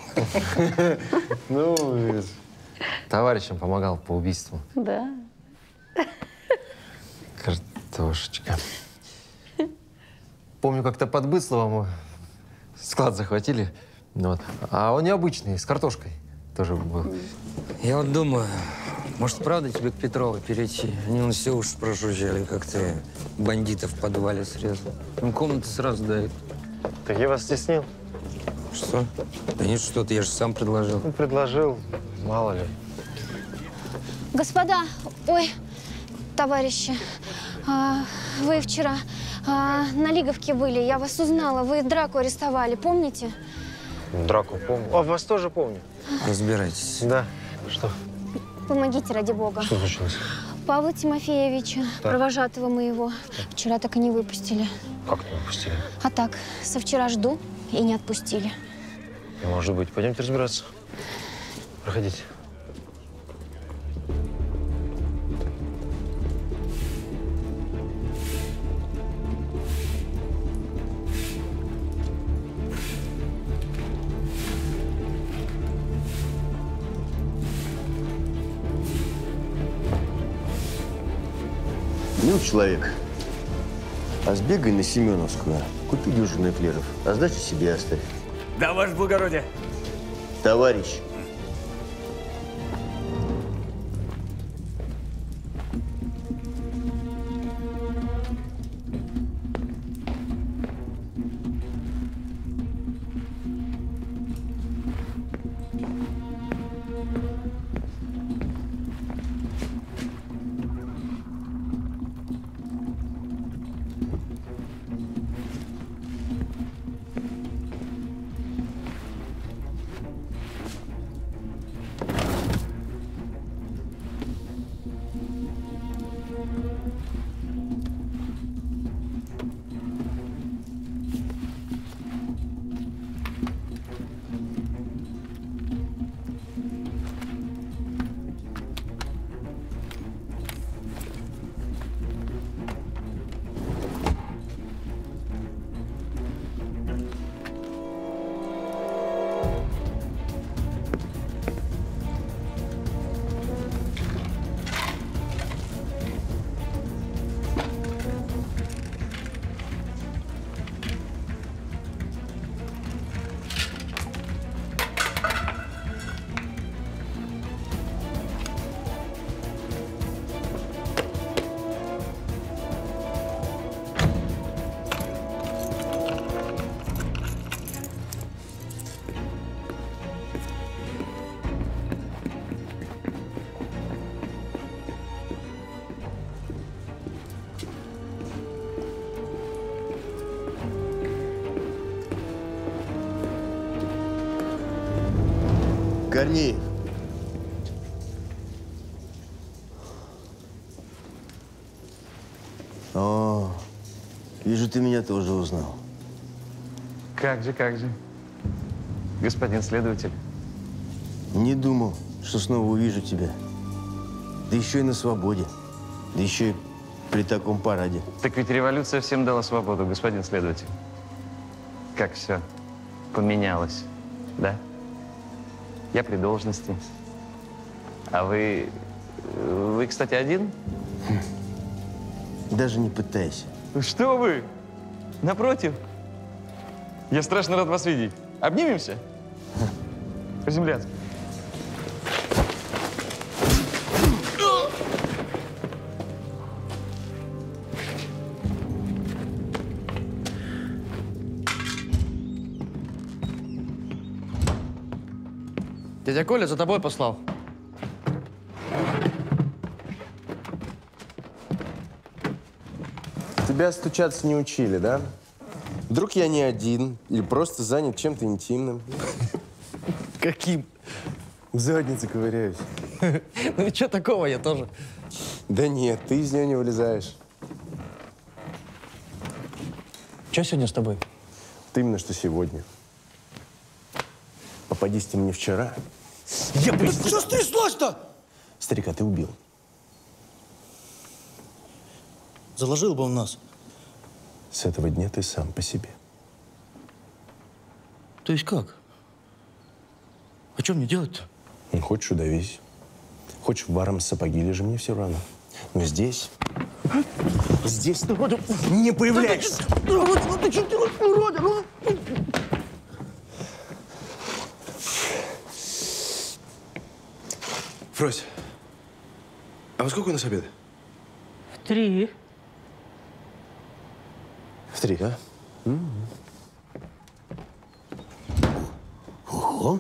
Ну, товарищам помогал по убийству. Да. Картошечка. Помню, как-то под Бысловом склад захватили. Ну Вот. А он необычный, с картошкой тоже был. Я вот думаю, может, правда тебе к Петровой перейти? Они он все уж прожужжали, как ты бандитов в подвале срезал. Им комнаты сразу дают. Так я вас стеснил? Что? Да нет, что-то, я же сам предложил. Ну, предложил, мало ли. Господа, ой, товарищи, а, вы вчера а, на Лиговке были, я вас узнала, вы драку арестовали, помните? Драку помню. А, вас тоже помню. Разбирайтесь. Да. Что? Помогите, ради бога. Что случилось? Павла Тимофеевича, Так. провожатого моего, вчера так и не выпустили. Как не выпустили? А так, со вчера жду и не отпустили. Может быть. Пойдемте разбираться. Проходите. Человек, а сбегай на Семеновскую, купи дюжину эклеров, а сдачу себе оставь. Да, ваше благородие. Товарищ, ты меня тоже узнал. Как же, как же. Господин следователь. Не думал, что снова увижу тебя. Да еще и на свободе. Да еще и при таком параде. Так ведь революция всем дала свободу, господин следователь. Как все поменялось, да? Я при должности. А вы... Вы, кстати, один? Даже не пытайся. Что вы? Напротив. Я страшно рад вас видеть. Обнимемся? По-земляцки. Дядя Коля за тобой послал. Тебя стучаться не учили, да? Вдруг я не один или просто занят чем-то интимным? Каким? В заднице ковыряюсь. Ну и что такого, я тоже. Да нет, ты из нее не вылезаешь. Что сегодня с тобой? Ты именно что сегодня. Попадись ты мне вчера. Я бы... Что стряслось-то? Старика ты убил. Заложил бы он нас. С этого дня ты сам по себе. То есть как? А что мне делать-то? Ну, хочешь, удавись. Хочешь, варом сапоги лежи, мне все равно. Но здесь... Здесь ты не появляешься. Ну ты что делаешь, урода? Ну... Фрось, а во сколько у нас обед? В три. В три, а? Ого.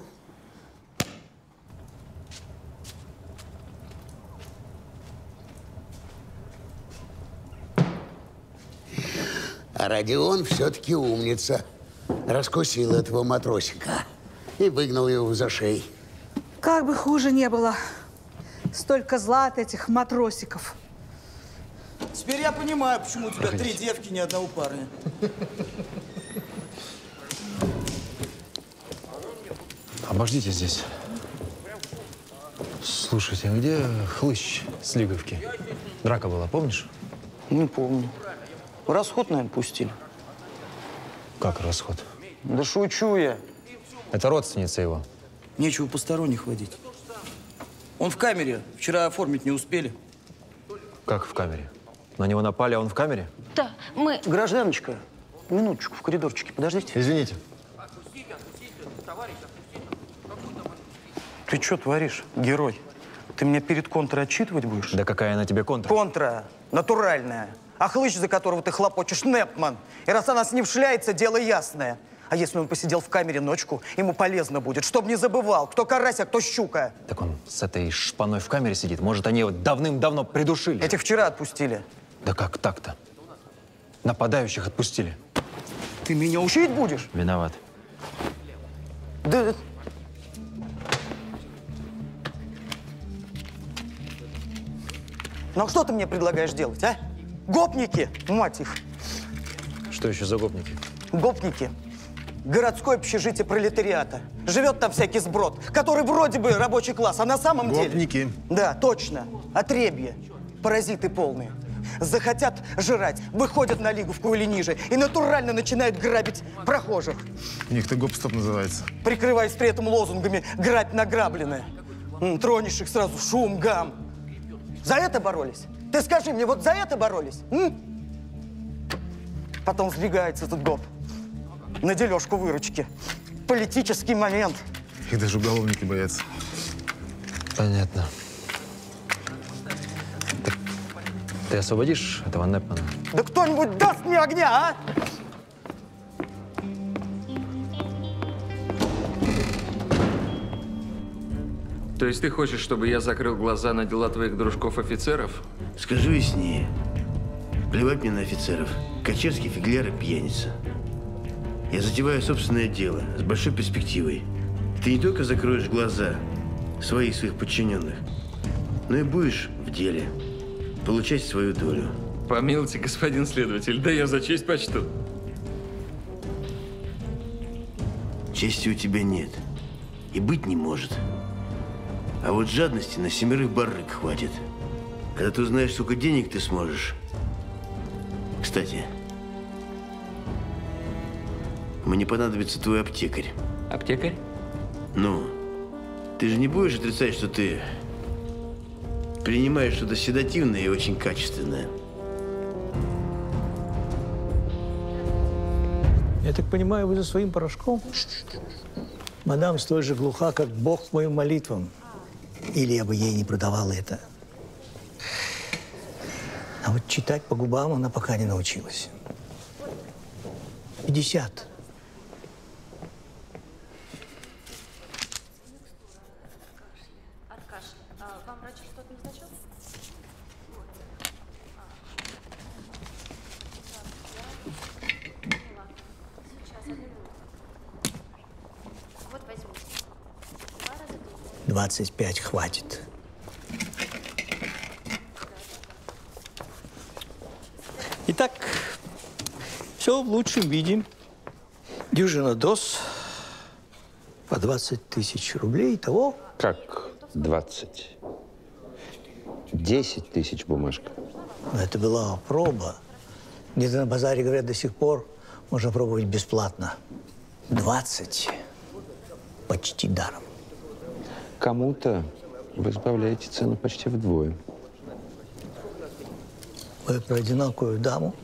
А Родион все-таки умница. Раскусил этого матросика и выгнал его за шеи. Как бы хуже не было. Столько зла от этих матросиков. Теперь я понимаю, почему у тебя три девки, ни одного парня. Обождите здесь. Слушайте, а где хлыщ с Лиговки? Драка была, помнишь? Не помню. Расход, наверное, пустили. Как расход? Да шучу я. Это родственница его. Нечего посторонних водить. Он в камере. Вчера оформить не успели. Как в камере? На него напали, а он в камере? Да, мы... Гражданочка, минуточку, в коридорчике, подождите. Извините. Ты что творишь, герой? Ты меня перед контрой отчитывать будешь? Да какая она тебе контра? Контра, натуральная. А хлыщ, за которого ты хлопочешь, Непман. И раз она с ним шляется, дело ясное. А если он посидел в камере ночку, ему полезно будет, чтоб не забывал, кто карась, а кто щука. Так он с этой шпаной в камере сидит. Может, они его давным-давно придушили? Этих вчера отпустили. Да как так-то? Нападающих отпустили. Ты меня учить будешь? Виноват. Да... Ну а что ты мне предлагаешь делать, а? Гопники, мать их. Что еще за гопники? Гопники. Городское общежитие пролетариата. Живет там всякий сброд, который вроде бы рабочий класс, а на самом деле... Гопники. Да, точно. Отребье. Паразиты полные. Захотят жрать, выходят на лиговку или ниже и натурально начинают грабить прохожих, У них-то гоп-стоп называется. прикрываясь при этом лозунгами «грабь награбленное». Тронешь их сразу, шум, гам. За это боролись? Ты скажи мне, вот за это боролись? м? Потом сбегается этот гоп на дележку выручки. Политический момент. Их даже уголовники боятся. Понятно. Ты освободишь этого Непмана? Да кто-нибудь даст мне огня, а? То есть ты хочешь, чтобы я закрыл глаза на дела твоих дружков-офицеров? Скажу яснее. Плевать мне на офицеров. Качевский фигляр и пьяница. Я затеваю собственное дело с большой перспективой. ты не только закроешь глаза свои и своих подчиненных, но и будешь в деле получать свою долю. Помилуйте, господин следователь, да я за честь почту. Чести у тебя нет. И быть не может. А вот жадности на семерых барык хватит. Когда ты узнаешь, сколько денег ты сможешь. Кстати, мне понадобится твой аптекарь. Аптекарь? Ну, ты же не будешь отрицать, что ты принимаешь что-то седативное и очень качественное. Я так понимаю, вы за своим порошком? Мадам столь же глуха, как Бог к моим молитвам. Или я бы ей не продавал это. А вот читать по губам она пока не научилась. 50. Двадцать пять хватит. Итак, все в лучшем виде. Дюжина доз по 20 тысяч рублей. Того Как 20? 10 тысяч бумажка. Но это была проба. Где-то на базаре, говорят, до сих пор можно пробовать бесплатно. 20 почти даром. Кому-то вы избавляете цену почти вдвое. Вы про одинокую даму,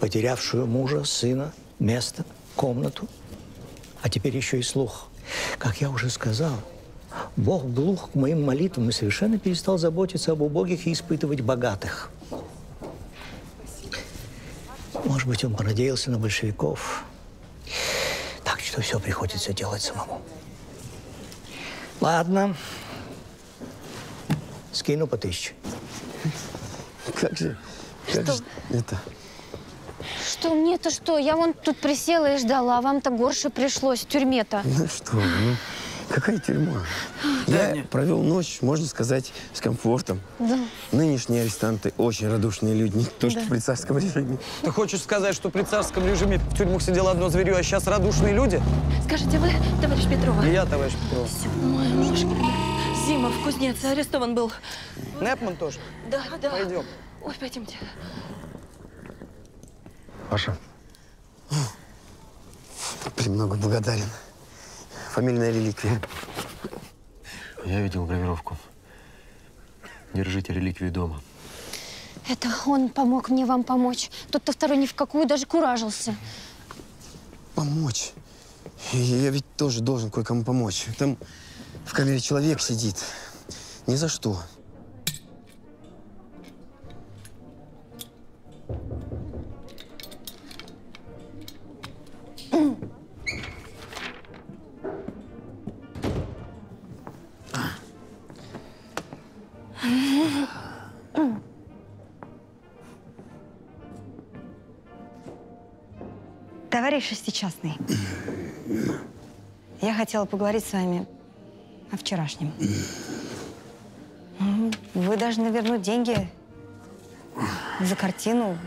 потерявшую мужа, сына, место, комнату, а теперь еще и слух. Как я уже сказал, Бог глух к моим молитвам и совершенно перестал заботиться об убогих и испытывать богатых. Может быть, он понадеялся на большевиков. Так что все приходится делать самому. Ладно. Скину по тысяче. Как же, как Что? же это? Что мне-то что? Я вон тут присела и ждала, а вам-то горше пришлось в тюрьме-то. Ну что, вы, ну какая тюрьма? Я провел ночь, можно сказать, с комфортом. Да. Нынешние арестанты очень радушные люди, не то что Да. при царском режиме. Ты хочешь сказать, что при царском режиме в тюрьмах сидело одно зверье, а сейчас радушные люди? Скажите, вы товарищ Петрова? И я, товарищ Петров. Зимов, кузнец, арестован был. Непман тоже. Да, да. Пойдем. Ой, пойдемте. Паша. Премного благодарен. Фамильная реликвия. Я видел гравировку. Держите реликвию дома. Это он помог мне вам помочь. Тот-то второй ни в какую даже куражился. Помочь. Я ведь тоже должен кое-кому помочь. Там в камере человек сидит. Ни за что. Товарищ Шестичастный, я хотела поговорить с вами о вчерашнем. М, Вы должны вернуть деньги за картину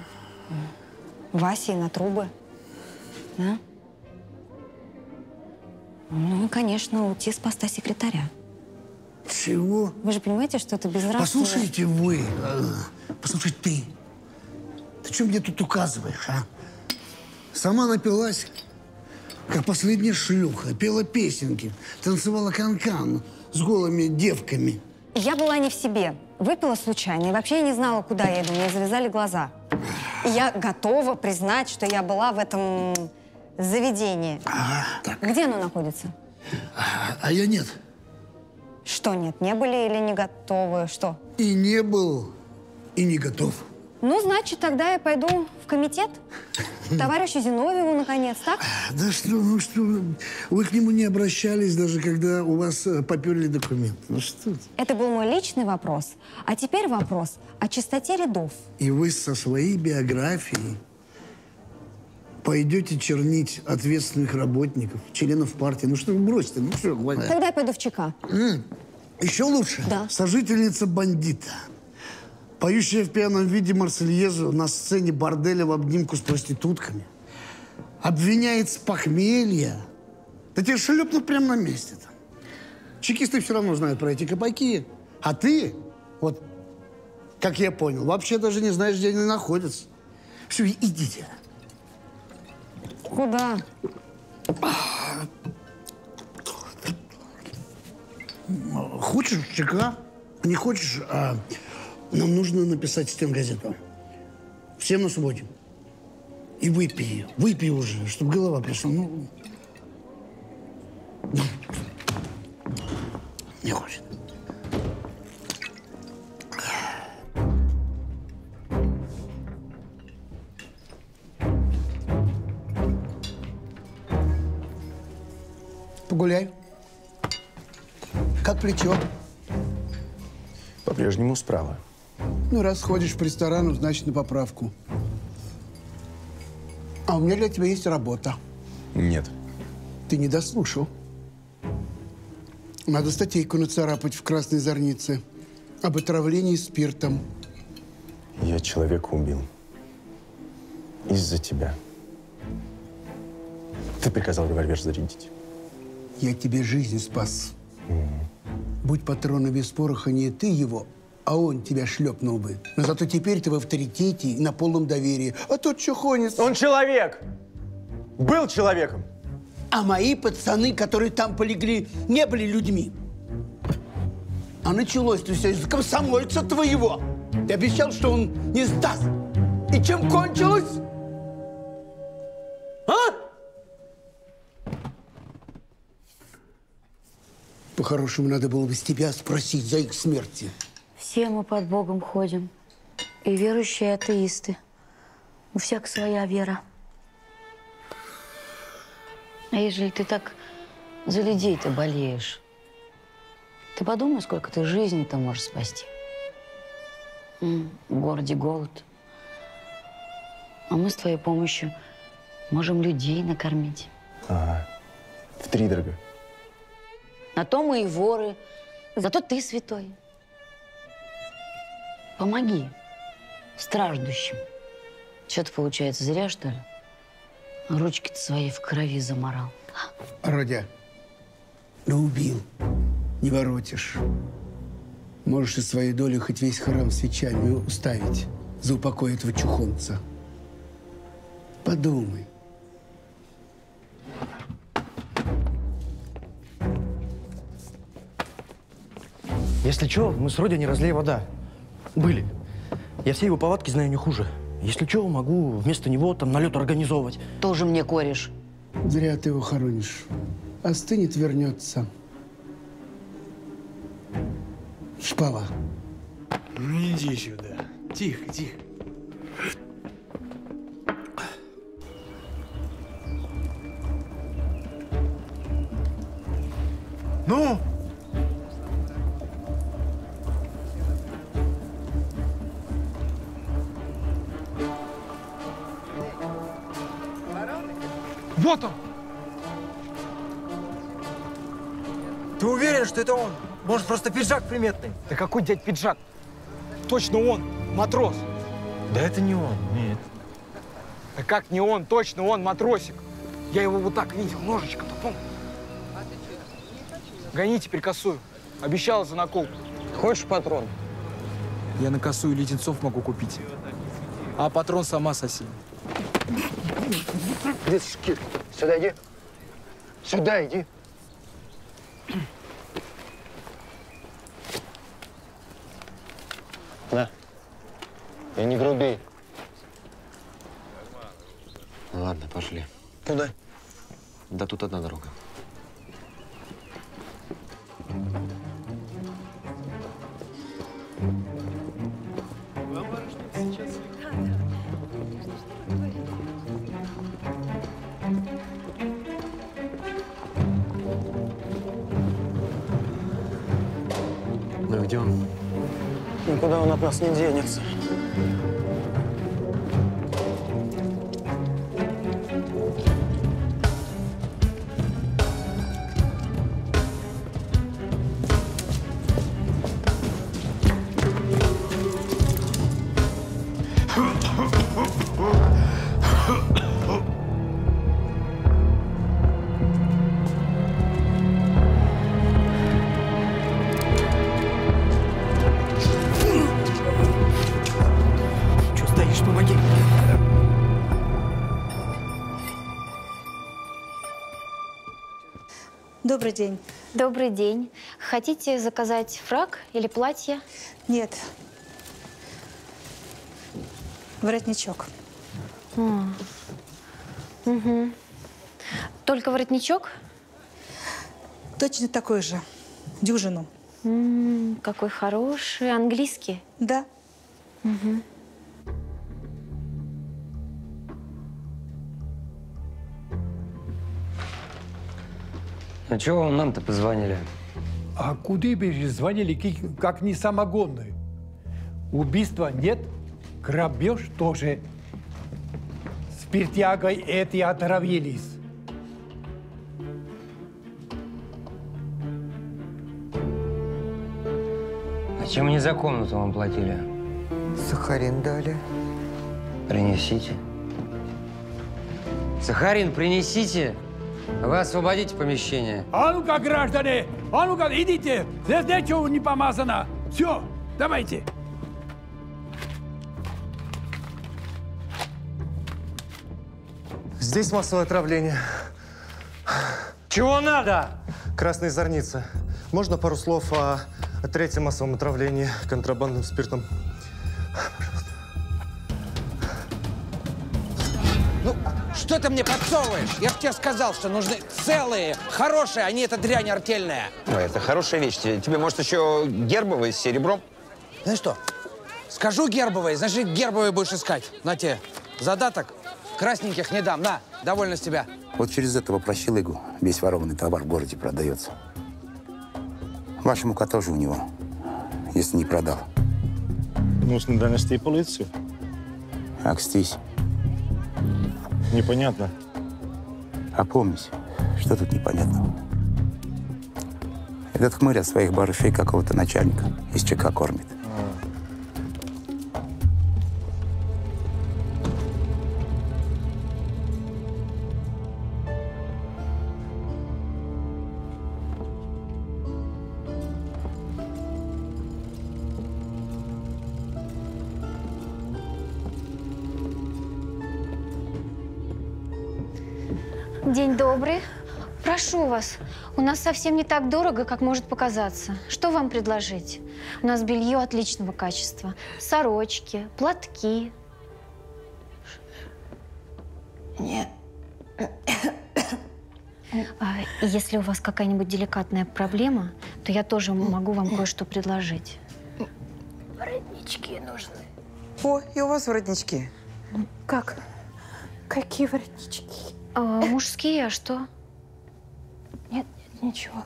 Васи на трубы. Да? Ну и, конечно, уйти с поста секретаря. Чего? Вы же понимаете, что это безнравственно. Послушайте вы, э, послушай ты. Ты что мне тут указываешь, а? Сама напилась, как последняя шлюха, пела песенки, танцевала канкан с голыми девками. Я была не в себе. Выпила случайно и вообще не знала, куда я иду. Мне завязали глаза. И я готова признать, что я была в этом заведении. Где оно находится? А, а я нет. Что нет, не были или не готовы? Что? И не был, и не готов. Ну, значит, тогда я пойду в комитет. К Товарищу Зиновьеву, наконец, так? Да что, ну что, вы- к нему не обращались, даже когда у вас э, поперли документы. Ну что ты? Это был мой личный вопрос. А теперь вопрос о чистоте рядов. И вы со своей биографией пойдете чернить ответственных работников, членов партии. Ну что вы бросите? Ну что. Тогда я пойду в ЧК. Еще лучше. Да. Сожительница бандита. Поющая в пьяном виде Марсельезу на сцене борделя в обнимку с проститутками. Обвиняет с похмелья. Да тебе шлепнут прямо на месте там. Чекисты все равно знают про эти кабаки. А ты, вот, как я понял, вообще даже не знаешь, где они находятся. Все, идите. Куда? Хочешь ЧК? Не хочешь? А нам нужно написать стенгазету. Всем на субботе. И выпей. Выпей уже, чтобы голова пришла. Ну, не хочет. Погуляй. Как плечо? По-прежнему справа. Ну, раз ходишь в ресторан, значит, на поправку. А у меня для тебя есть работа. Нет. Ты не дослушал. Надо статейку нацарапать в красной зорнице об отравлении спиртом. Я человека убил. Из-за тебя. Ты приказал револьвер зарядить. Я тебе жизнь спас. Будь патроны без пороха не ты его, а он тебя шлепнул бы. Но зато теперь ты в авторитете и на полном доверии. А тот чухонец... Он человек! Был человеком! А мои пацаны, которые там полегли, не были людьми. А началось-то все из комсомольца твоего. Ты обещал, что он не сдаст. И чем кончилось? А? По-хорошему, надо было бы с тебя спросить за их смерти. Все мы под Богом ходим. И верующие, и атеисты. У всех своя вера. А ежели ты так за людей-то болеешь, ты подумай, сколько ты жизни-то можешь спасти. В городе голод. А мы с твоей помощью можем людей накормить. Ага. В три дорога. На то мы и воры, зато ты святой. Помоги страждущим. Что-то получается зря, что ли? Ручки-то свои в крови заморал. Родя, ну убил, не воротишь. Можешь из своей доли хоть весь храм свечами уставить за упокой этого чухонца. Подумай. Если что, мы с Родя не разлей вода. Были. Я все его повадки знаю не хуже. Если что, могу вместо него там налет организовывать. Тоже мне кореш. Зря ты его хоронишь. Остынет, вернется. Шпала. Ну иди сюда. Тихо, тихо. Ну? Вот он! Ты уверен, что это он? Может, просто пиджак приметный? Да какой дядь пиджак? Точно он, матрос. Да это не он, нет. Да как не он, точно он, матросик. Я его вот так видел, ножичком-то, помню. Гони теперь косую. Обещала за наколку. Хочешь патрон? Я на косую леденцов могу купить. А патрон сама соси. Где шкир? Сюда иди. Сюда иди. На. И не груби. Ладно, пошли. Куда? Да тут одна дорога. Ну, идем. Никуда он от нас не денется. Добрый день. Добрый день. Хотите заказать фраг или платье? Нет. Воротничок. А. Мгм. Только воротничок? Точно такой же. Дюжину. М, какой хороший. Английский? Да. Мгм. А чего вы нам-то позвонили? А куда бы же звонили, как- как не самогонную? Убийства нет, грабеж тоже. Спиртягой эти отравились. А чем они за комнату вам платили? Сахарин дали. Принесите. Сахарин, принесите. Вы освободите помещение. А ну-ка, граждане, а ну-ка, идите. Здесь ничего не помазано. Все, давайте. Здесь массовое отравление. Чего надо? Красная зорница. Можно пару слов о, о третьем массовом отравлении контрабандным спиртом? Что ты мне подсовываешь? Я же тебе сказал, что нужны целые, хорошие, а не эта дрянь артельная. Ой, это хорошая вещь. Тебе, тебе, может, еще гербовые с серебром? Знаешь что? Скажу гербовые, значит, гербовые будешь искать. На те. Задаток красненьких не дам. На, довольно с тебя. Вот через этого прощелыгу весь ворованный товар в городе продается. Ваша мука тоже у него, если не продал. Нужно донести полицию. Акстись. Непонятно. Опомнись, что тут непонятного? Этот хмырь от своих барышей какого-то начальника из ЧК кормит. Нас совсем не так дорого, как может показаться. Что вам предложить? У нас белье отличного качества. Сорочки, платки. Нет. А если у вас какая-нибудь деликатная проблема, то я тоже могу вам кое-что предложить. Воротнички нужны. О, и у вас воротнички. Как? Какие воротнички? мужские, а что? Ничего.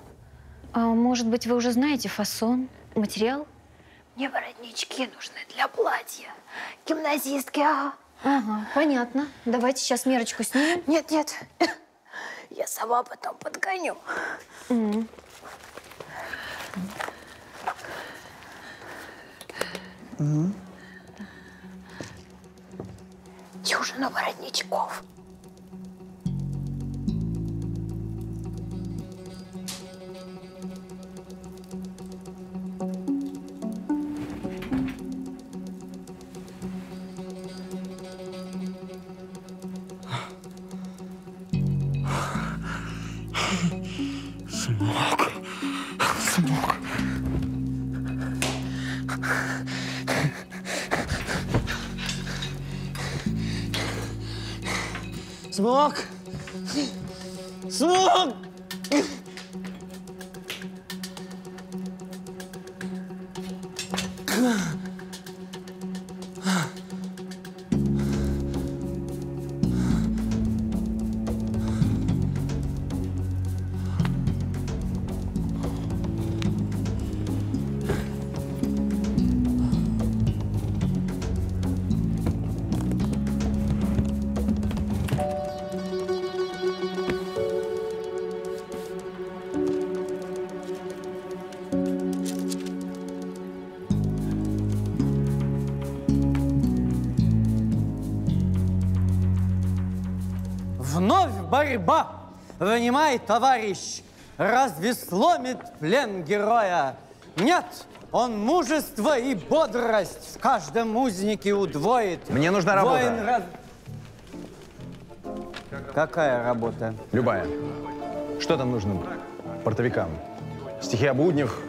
А, может быть, вы уже знаете фасон, материал? Мне воротнички нужны для платья. Гимназистки, ага. Ага, понятно. Давайте сейчас мерочку снимем. Нет, нет. Я сама потом подгоню. М. Дюжина воротничков. Смог! Смог! Вновь Вынимай, товарищ! Разве сломит плен героя? Нет! Он мужество и бодрость в каждом узнике удвоит. Мне нужна работа. Воин раз- Какая работа? Любая. Что там нужно? портовикам. Стихи о буднях,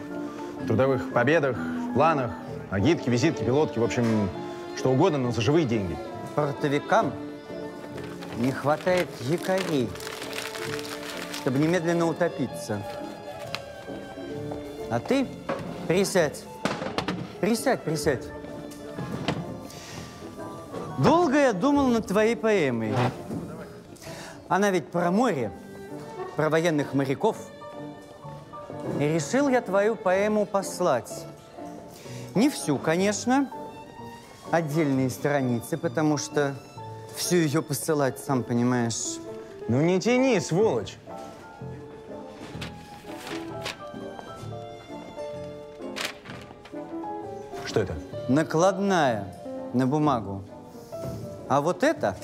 трудовых победах, планах, агитки, визитки, пилотки, в общем, что угодно, но за живые деньги. Портовикам не хватает якорей, чтобы немедленно утопиться. А ты присядь. Присядь, присядь. Долго я думал над твоей поэмой. Она ведь про море, про военных моряков. И решил я твою поэму послать. Не всю, конечно, отдельные страницы, потому что всю ее посылать, сам понимаешь. Ну не тяни, сволочь. Что это? Накладная на бумагу. А вот это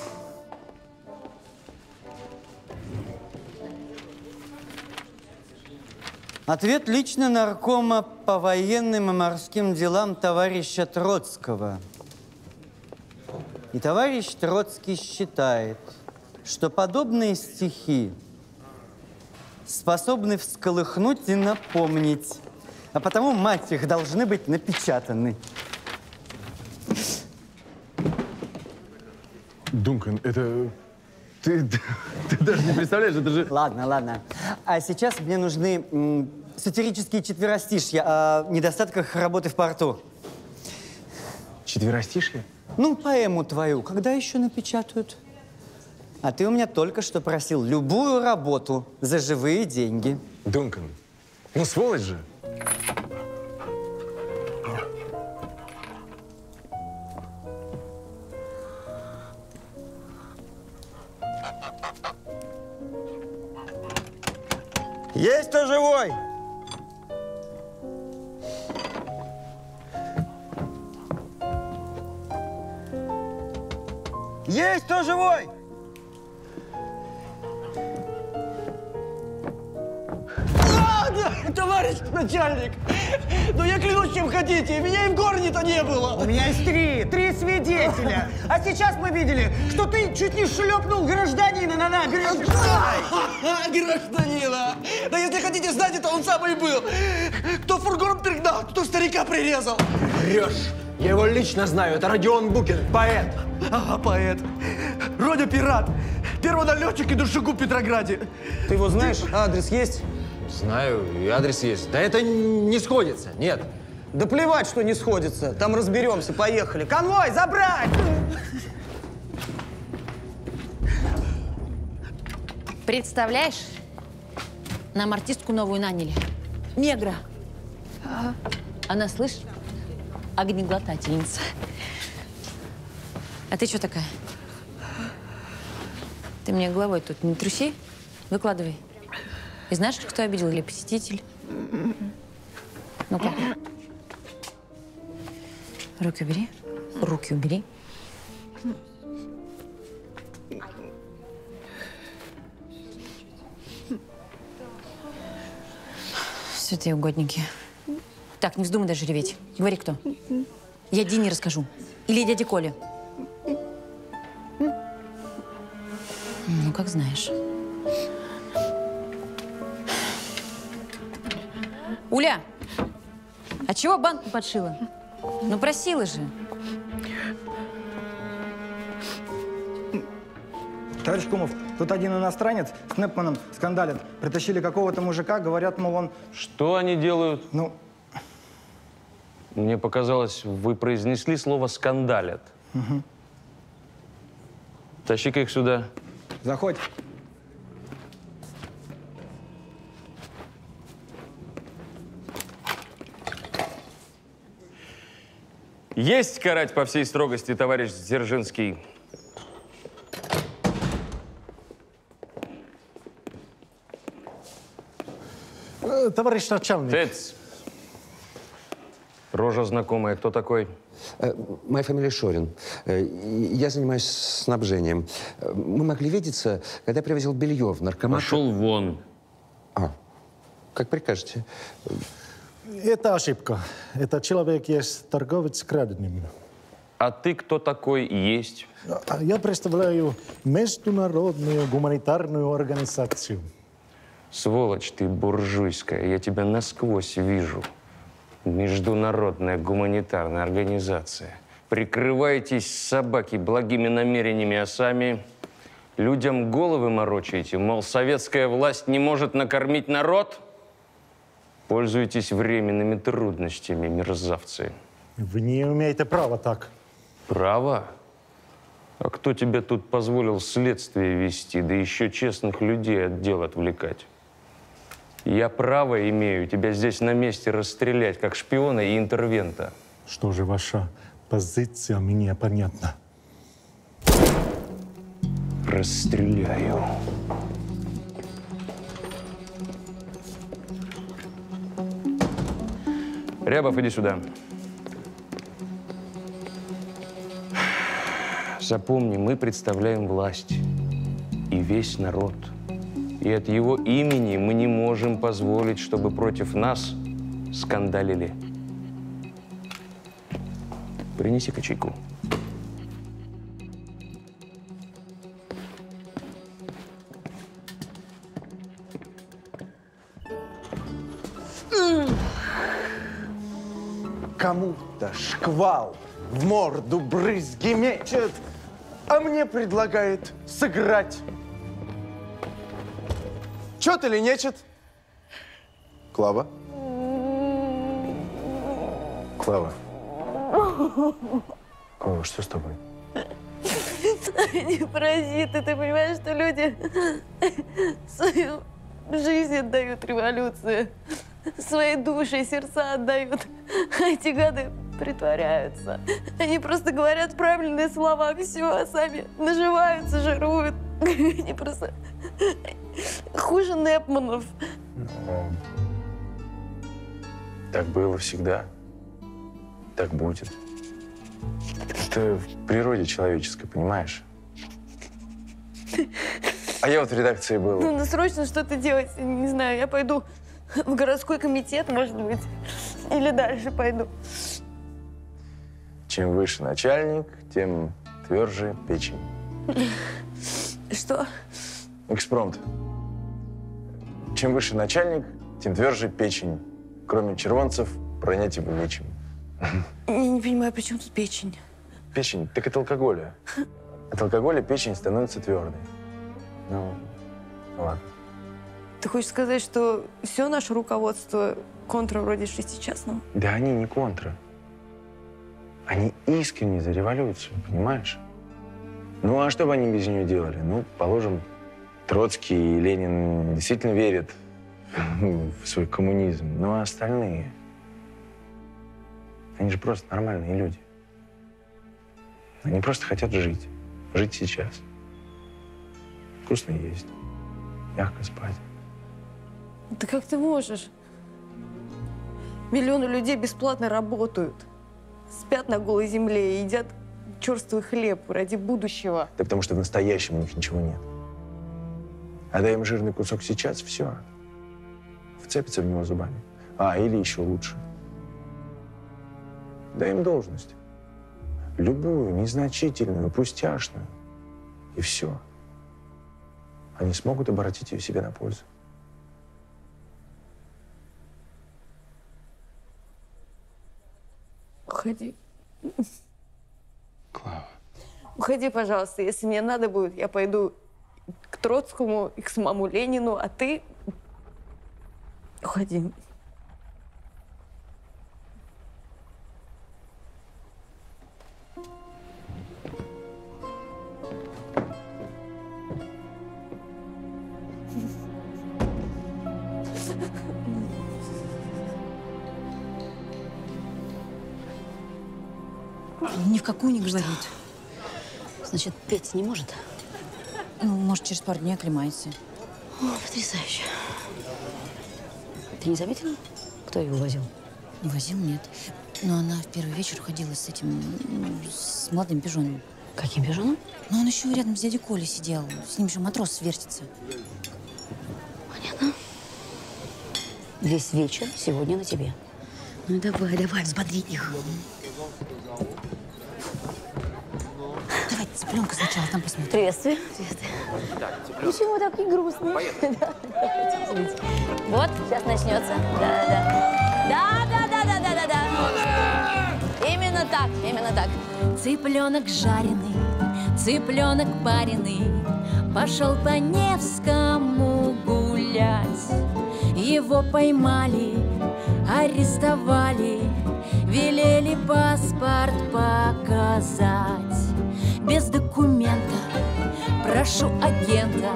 Ответ лично наркома по военным и морским делам товарища Троцкого. И товарищ Троцкий считает, что подобные стихи способны всколыхнуть и напомнить, а потому, мать их, должны быть напечатаны. Дункан, это... Ты, ты даже не представляешь, это же... Ладно, ладно. А сейчас мне нужны м, сатирические четверостишья о недостатках работы в порту. Четверостишье? Ну, поэму твою когда еще напечатают? А ты у меня только что просил любую работу за живые деньги. Дункан, ну сволочь же. Есть кто живой? Есть кто живой? товарищ начальник, ну я клянусь, чем хотите, меня и в городе-то не было. У меня есть три, три свидетеля. А сейчас мы видели, что ты чуть не шлепнул гражданина на набережной. Гражданина! Да если хотите знать, это он самый и был. Кто фургон пригнал, кто старика прирезал. Врешь. Я его лично знаю. Это Родион Букин, поэт. Ага, поэт. Родя пират. Первоналетчик и душегуб в Петрограде. Ты его знаешь? Адрес есть? Знаю, и адрес есть. Да это не сходится, нет. Да плевать, что не сходится. Там разберемся, поехали. Конвой, забрать! Представляешь, нам артистку новую наняли. Мегра. Она, слышь, огнеглотательница. А ты что такая? Ты мне головой тут не труси, выкладывай. И знаешь, кто обидел или посетитель? Ну-ка. Руки убери. Руки убери. Святые угодники. Так, не вздумай даже реветь. Говори, кто. Я Дине расскажу. Или дяде Коле. Ну, как знаешь. Уля, а чего банку подшила? Ну, просила же. Товарищ Кумов, тут один иностранец с Непманом скандалит. Притащили какого-то мужика, говорят, мол, он... Что они делают? Ну, Мне показалось, вы произнесли слово «скандалят». Мгм. Тащи-ка их сюда. заходь. Есть карать по всей строгости, товарищ Дзержинский. Э, Товарищ начальник. Тец. Рожа знакомая. Кто такой? Э, Моя фамилия Шорин. Э, Я занимаюсь снабжением. Мы могли видеться, когда я привозил белье в наркомат. Пошел вон. А, как прикажете. Это ошибка. Этот человек есть торговец краденым. А ты кто такой есть? А Я представляю международную гуманитарную организацию. Сволочь ты буржуйская, я тебя насквозь вижу. Международная гуманитарная организация. Прикрываетесь, собаки, благими намерениями, а сами людям головы морочаете. Мол, советская власть не может накормить народ? Пользуйтесь временными трудностями, мерзавцы. Ви не маєте права так. Право? А кто тебе тут позволил следствие вести, да еще честных людей от дел отвлекать? Я право имею тебя здесь на месте расстрелять, как шпиона и интервента. Что же ваша позиция мне понятна? Расстреляю. Рябов, иди сюда. Запомни, мы представляем власть и весь народ. И от его имени мы не можем позволить, чтобы против нас скандалили. Принеси-ка чайку. Кому-то шквал в морду брызги мечет, а мне предлагает сыграть. Чё ты ли нечет? Клава? Клава, Клава, что с тобой? Не паразиты, ты понимаешь, что люди свою жизнь отдают революции, свои души и сердца отдают, а эти гады притворяются. Они просто говорят правильные слова, все, а сами наживаются, жируют. Они просто хуже Непманов. Ну, так было всегда. Так будет. Это в природе человеческой, понимаешь? А я вот в редакции был. Ну, надо срочно что-то делать. Не знаю, я пойду в городской комитет, может быть. Или дальше пойду. Чем выше начальник, тем тверже печень. Что? Экспромт. Чем выше начальник, тем тверже печень. Кроме червонцев, пронять его нечем. Я не понимаю, при чем тут печень? Печень, так от алкоголя. От алкоголя печень становится твердой. Ну, ладно. Ты хочешь сказать, что все наше руководство контра вроде шестичастного? Да они не контра. Они искренне за революцию, понимаешь? Ну, а что бы они без нее делали? Ну, положим, Троцкий и Ленин действительно верят в свой коммунизм. Ну, а остальные? Они же просто нормальные люди. Они просто хотят жить. Жить сейчас. Вкусно есть. Мягко спать. Да как ты можешь? Миллионы людей бесплатно работают, спят на голой земле и едят черствый хлеб ради будущего. Да потому что в настоящем у них ничего нет. А дай им жирный кусок сейчас, все. Вцепится в него зубами. А, или еще лучше. Дай им должность. Любую, незначительную, пустяшную. И все. Они смогут обратить ее себе на пользу. Уходи. Клава. Уходи, пожалуйста. Если мне надо будет, я пойду к Троцкому и к самому Ленину, а ты уходи. Ни в какую не говорит. Значит, петь не может? Ну, может, через пару дней оклемается. О, потрясающе. Ты не заметила, кто его возил? Возил нет. Но она в первый вечер ходила с этим, ну, с молодым пижоном. Каким пижоном? Ну, он еще рядом с дядей Колей сидел. С ним еще матрос вертится. Понятно. Весь вечер сегодня на тебе. Ну давай, давай, взбодри их. Цыпленка сначала, там посмотрим. Приветствую. Приветствую. Почему такие грустные? Да, давайте, извините. Вот, сейчас начнется. Да, да. Да, да, да, да, да, да, да. Именно так, именно так. Цыпленок жареный, цыпленок пареный, Пошел по Невскому гулять. Его поймали, арестовали, Велели паспорт показать. Без документа прошу агента,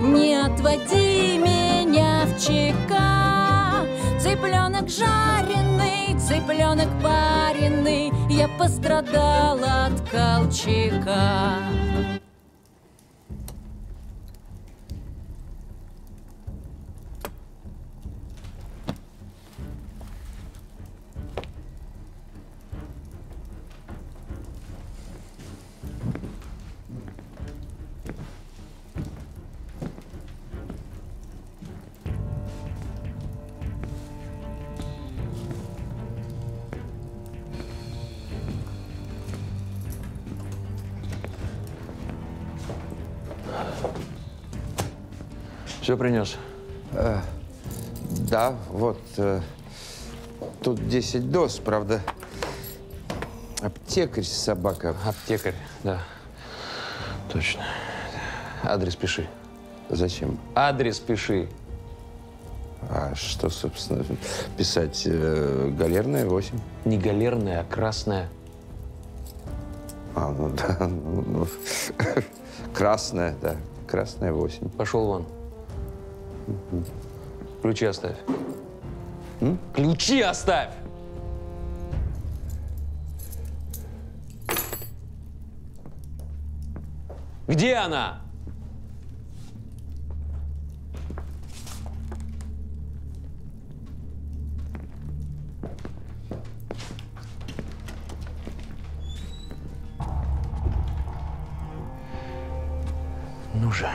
Не отводи меня в ЧК. Цыпленок жареный, цыпленок пареный, Я пострадал от Колчака. Все принес? Э, да, вот. э, тут 10 доз, правда. Аптекарь собака. Аптекарь, да. Точно. Адрес пиши. Зачем? Адрес пиши. А что, собственно, писать? Э, галерная 8. Не галерная, а красная. А, ну да. ну, ну, красная, да. Красная 8. Пошел вон. Ключи оставь. Ключи оставь! Где она? Ну же.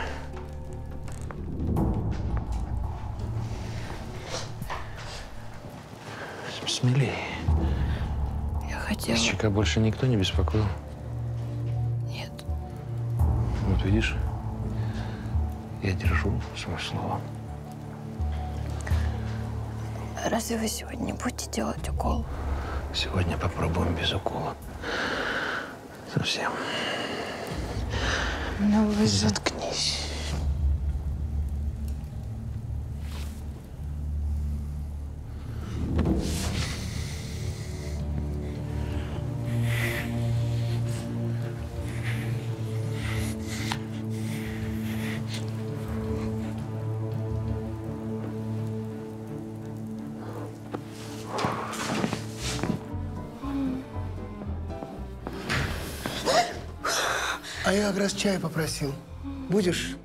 Смелее. Я хотела... С ЧК больше никто не беспокоил? Нет. Вот видишь, я держу свое слово. Разве вы сегодня не будете делать укол? Сегодня попробуем без укола. Совсем. Но вы же... Заткнись. Раз чай попросил. Будешь?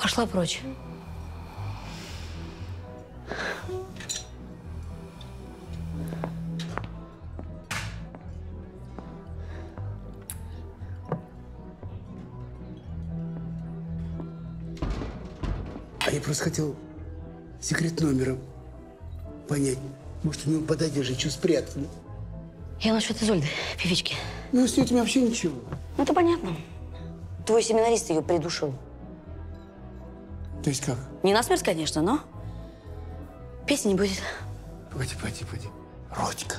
Пошла прочь. А я просто хотел секрет номера понять. Может, у него под одеждой что спрятано. Я насчет Изольды, певички. Ну, с тебя вообще ничего. Ну, это понятно. Твой семинарист ее придушил. То есть как? Не насмерть, конечно, но песни не будет. Погоди, погоди, погоди. Родька.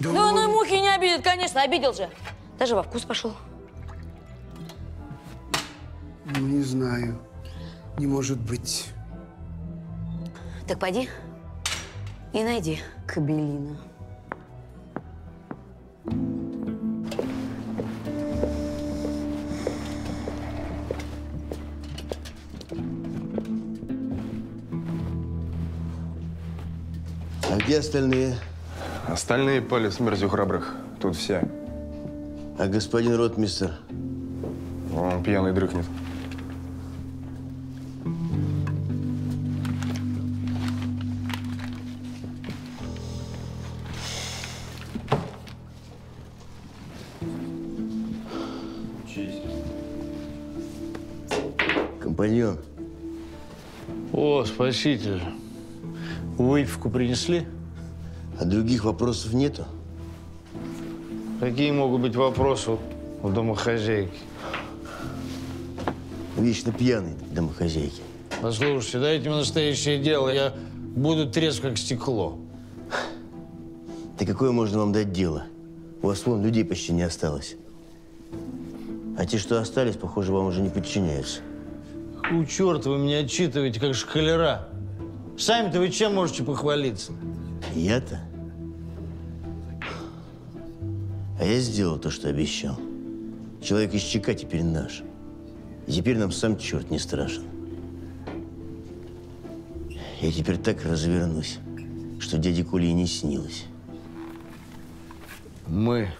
Да он и мухи не обидит, конечно, обидел же. Даже во вкус пошел. Ну, не знаю. Не может быть. Так пойди и найди Кабелина. А где остальные? Остальные пали смертью храбрых. Тут все. А господин ротмистер? Он пьяный дрыхнет. О, спаситель. Выпивку принесли? а других вопросов нету? Какие могут быть вопросы у домохозяйки? Вечно пьяный домохозяйки. Послушайте, дайте мне настоящее дело, я буду треск как стекло. Да какое можно вам дать дело? У вас вон людей почти не осталось. А те, что остались, похоже, вам уже не подчиняются. У черта вы меня отчитываете, как шкалера. Сами-то вы чем можете похвалиться? Я-то? А я сделал то, что обещал. Человек из ЧК теперь наш. И теперь нам сам черт не страшен. Я теперь так развернусь, что дяде Коле и не снилось. Мы.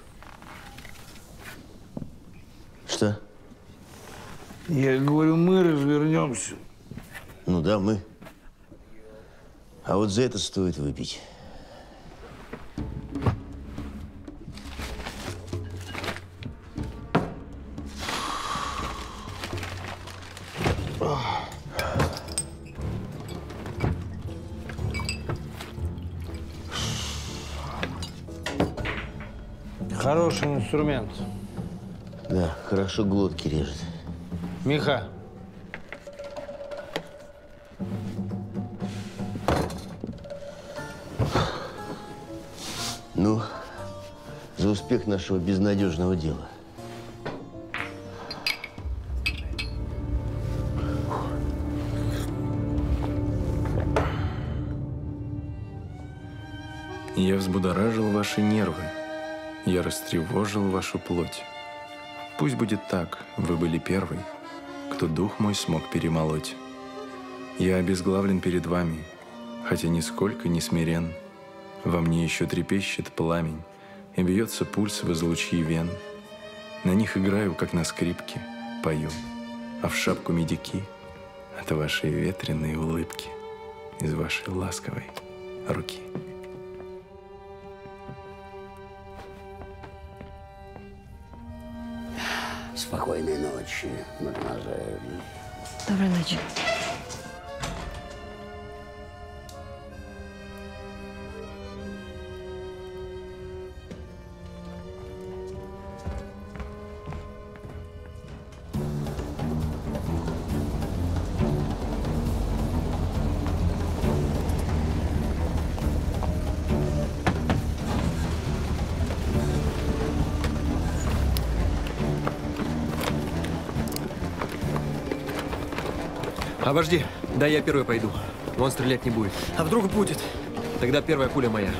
Что? Я говорю, мы развернемся. Ну да, мы. А вот за это стоит выпить. Хороший инструмент. Да, хорошо глотки режет. Миха, Ну, за успех нашего безнадежного дела. Я взбудоражил ваши нервы. Я растревожил вашу плоть. Пусть будет так, вы были первый, кто дух мой смог перемолоть. Я обезглавлен перед вами, хотя нисколько не смирен. Во мне еще трепещет пламень, и бьется пульс в излучьи вен. На них играю, как на скрипке, пою, а в шапку медики от вашей ветреной улыбки из вашей ласковой руки. Спокойной ночи, мадемуазель. Доброй ночи. Обожди, да я первый пойду. Он стрелять не будет. А вдруг будет? Тогда первая пуля моя.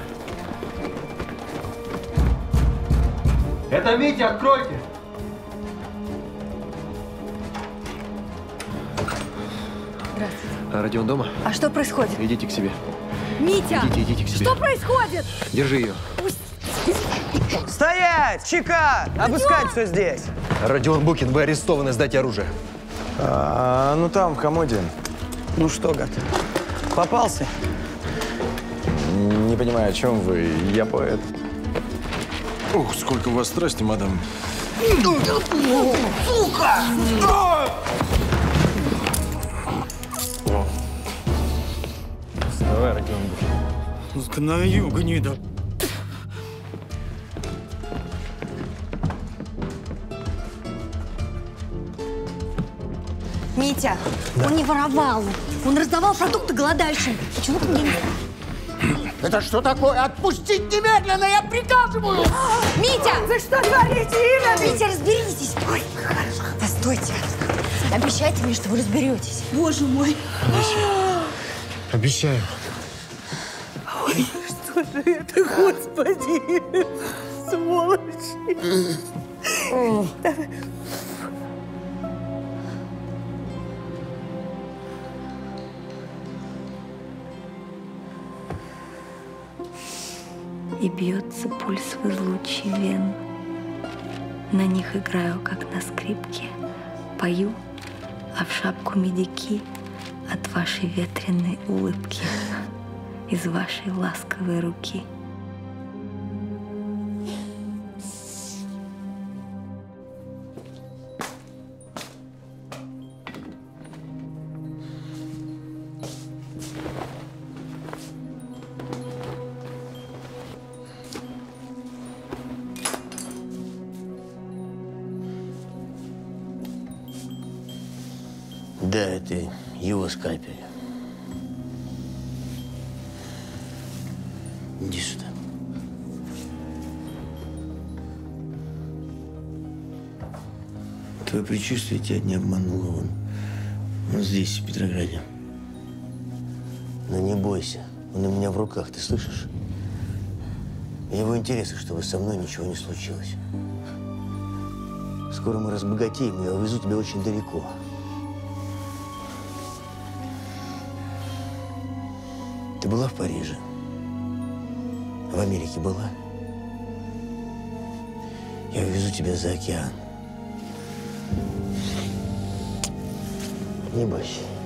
Это Митя, откройте! Здравствуйте. А Родион дома? А что происходит? Идите к себе. Митя! Идите, идите к себе. Что происходит? Держи ее. Стоять! ЧК! Обыскать все здесь! Родион Букин, вы арестованы, сдайте оружие. А, ну там, в комоде. Ну что, гад, попался? Не понимаю, о чем вы. Я поэт. Ух, сколько у вас страсти, мадам. Сука! Давай, Родион Букин. Сгною, гнида. Митя, он не воровал. Он раздавал продукты голодающим. Почему ты мне не... Это что такое? Отпустить немедленно, я приказываю! Митя! Вы что творите, Инна? Митя, разберитесь! Ой, постойте. Обещайте мне, что вы разберетесь. Боже мой. Обещаю. Ой, что же это, господи! Сволочи! Играю, как на скрипке, Пою, а в шапку медики От вашей ветреной улыбки Из вашей ласковой руки. Предчувствие тебя не обмануло. Он, он здесь, в Петрограде. Но не бойся. Он у меня в руках, ты слышишь? В его интересах, чтобы со мной ничего не случилось. Скоро мы разбогатеем, я увезу тебя очень далеко. Ты была в Париже? В Америке была? Я увезу тебя за океан. Не бойся.